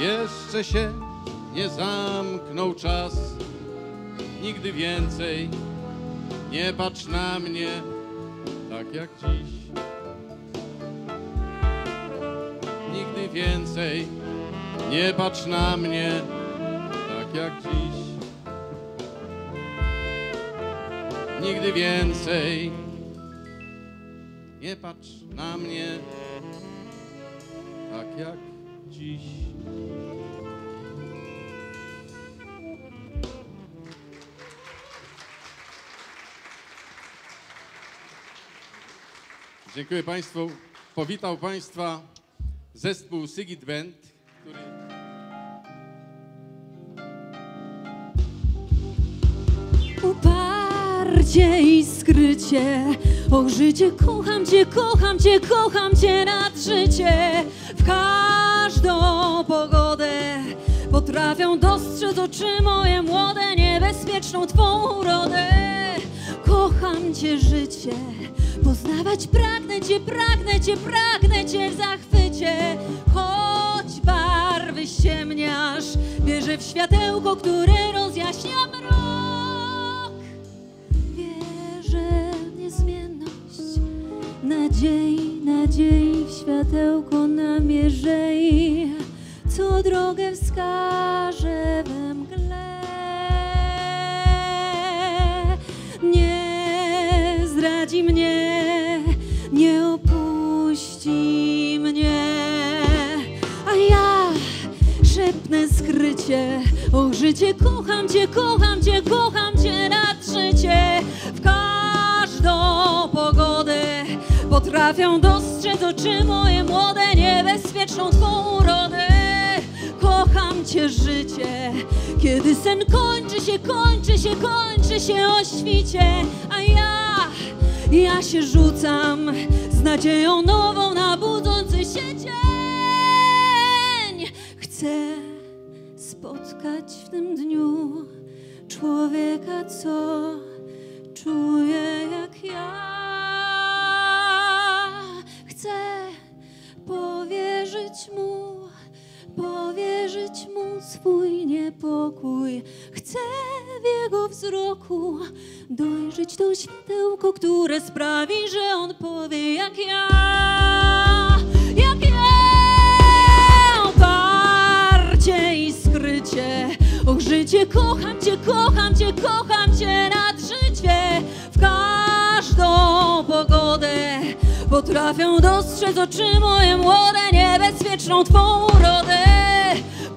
jeszcze się nie zamknął czas. Nigdy więcej nie patrz na mnie tak jak dziś. Nigdy więcej nie patrz na mnie tak jak dziś. Nigdy więcej nie patrz na mnie tak jak dziś. Dziękuję Państwu. Powitał Państwa zespół Sigit Band, który Uparcie i skrycie. Och życie, kocham cię, kocham cię, kocham cię nad życie. W każdą pogodę Potrafią dostrzec oczy moje młode Niebezpieczną twą urodę Kocham cię życie. Poznawać pragnę cię, pragnę cię, pragnę cię w zachwycie. Choć barwy ściemniasz Wierzę w światełko, które rozjaśnia mrok. Wierzę w niezmienność Nadziei, nadziei w światełko namierzej Co drogę wskaże we Zdradzi mnie, nie opuści mnie. A ja szepnę skrycie O życie, kocham cię, kocham cię, kocham cię świcie, w każdą pogodę potrafią dostrzec oczy moje młode, niebezpieczną twą urodę. Kocham cię życie, kiedy sen kończy się, kończy się, kończy się o świcie, a ja, ja się rzucam z nadzieją nową na budzący się dzień. Chcę spotkać w tym dniu człowieka, co czuje jak ja. Chcę powierzyć mu, powierzyć mu swój niepokój. Chcę w jego wzroku dojrzeć to światełko, które sprawi, że on powie jak ja. Jak ja oparcie i skrycie. Och, życie, kocham cię, kocham cię, kocham cię nad życie. W każdą pogodę potrafią dostrzec oczy moje młode, niebezpieczną twą urodę.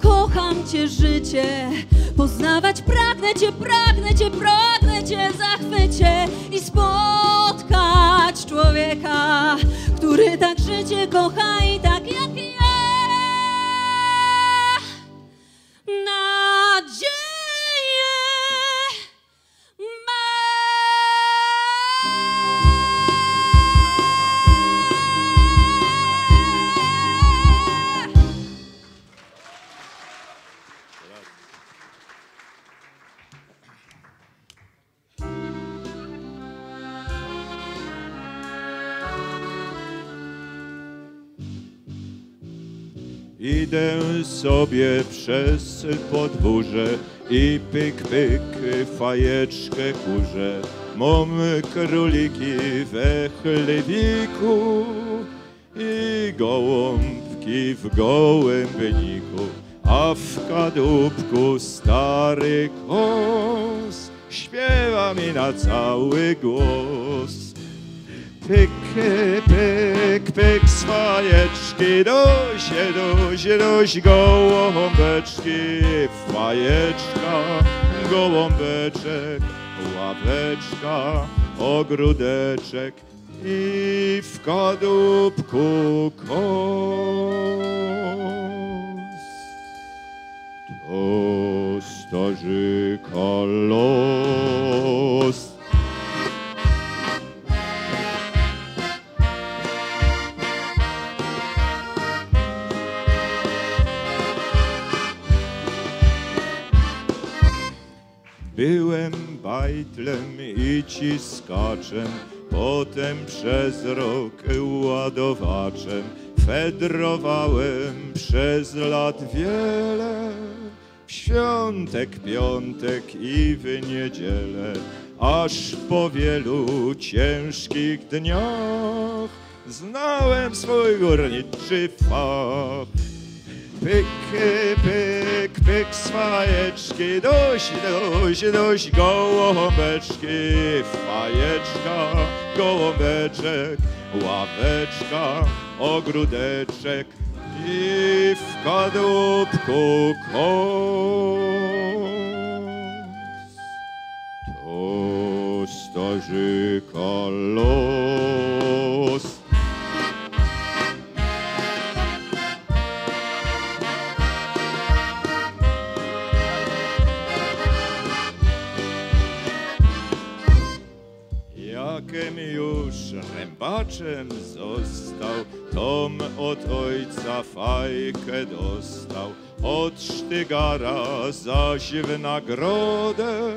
Kocham cię, życie, poznawać pragnę cię, pragnę cię, pragnę cię zachwycie i spotkać człowieka, który tak życie kocha i tak jak ja. Nadzieję sobie przez podwórze i pyk, pyk, fajeczkę kurzę. Mam króliki we chlebiku i gołąbki w gołębniku, a w kadłubku stary kos śpiewa mi na cały głos. Pyk, pyk, pyk, swajeczki, dosie, dosie, doś, gołąbeczki, fajeczka, gołąbeczek, ławeczka, ogródeczek i w kadłubku kos. To starzyka los. Byłem bajtlem i ciskaczem, potem przez rok ładowaczem. Fedrowałem przez lat wiele, w świątek, piątek i w niedzielę, aż po wielu ciężkich dniach znałem swój górniczy fach. Pyk, pyk, pyk, swajeczki, doś, doś, doś, gołąbeczki, fajeczka, gołąbeczek, ławeczka, ogródeczek i w kadłubku kos. To starzyka los. Rębaczem został, tom od ojca fajkę dostał, od sztygara zaś w nagrodę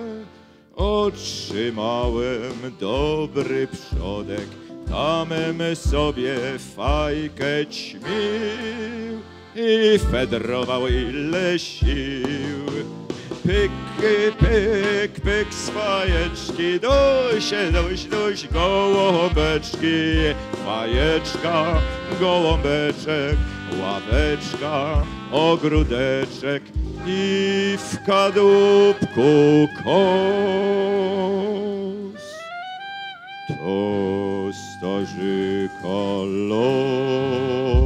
otrzymałem dobry przodek. Tamem sobie fajkę ćmił i fedrował ile sił. Pyk, pyk, pyk, swajeczki, dosie, doś, doś, gołąbeczki, fajeczka, gołąbeczek, ławeczka, ogródeczek i w kadłubku kos. To starzyka los.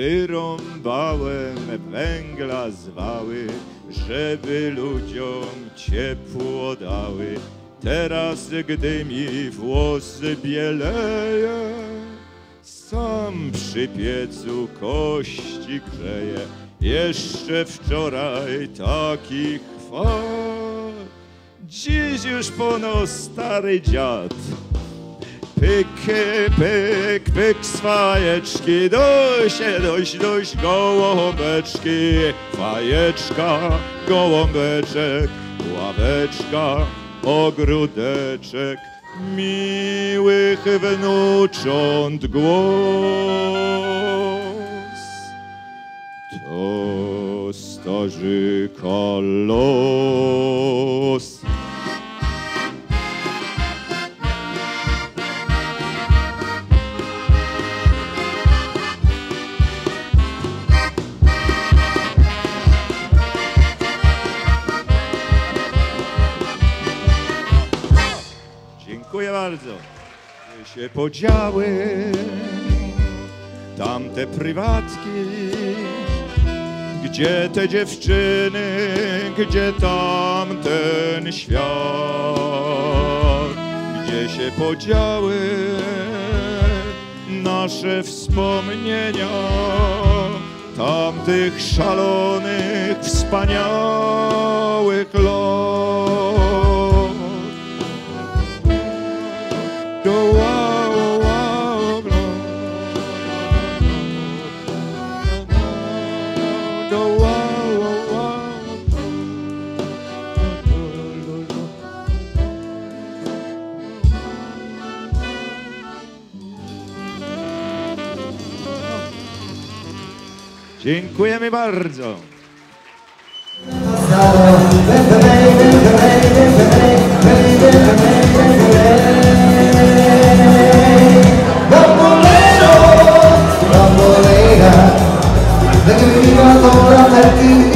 Zbierałem węgla zwały, żeby ludziom ciepło dały. Teraz, gdy mi włosy bieleje, sam przy piecu kości grzeje. Jeszcze wczoraj taki chwal, dziś już pono stary dziad. Pyk, pyk, pyk z fajeczki, dość, dość, dość gołąbeczki. Fajeczka, gołąbeczek, ławeczka, ogródeczek, miłych wnucząt głos. To starzyka los. Bardzo. Gdzie się podziały tamte prywatki? Gdzie te dziewczyny, gdzie tamten świat? Gdzie się podziały nasze wspomnienia tamtych szalonych, wspaniałych lat? Dziękujemy bardzo. Bambolera, bambolera, bambolera, bambolera,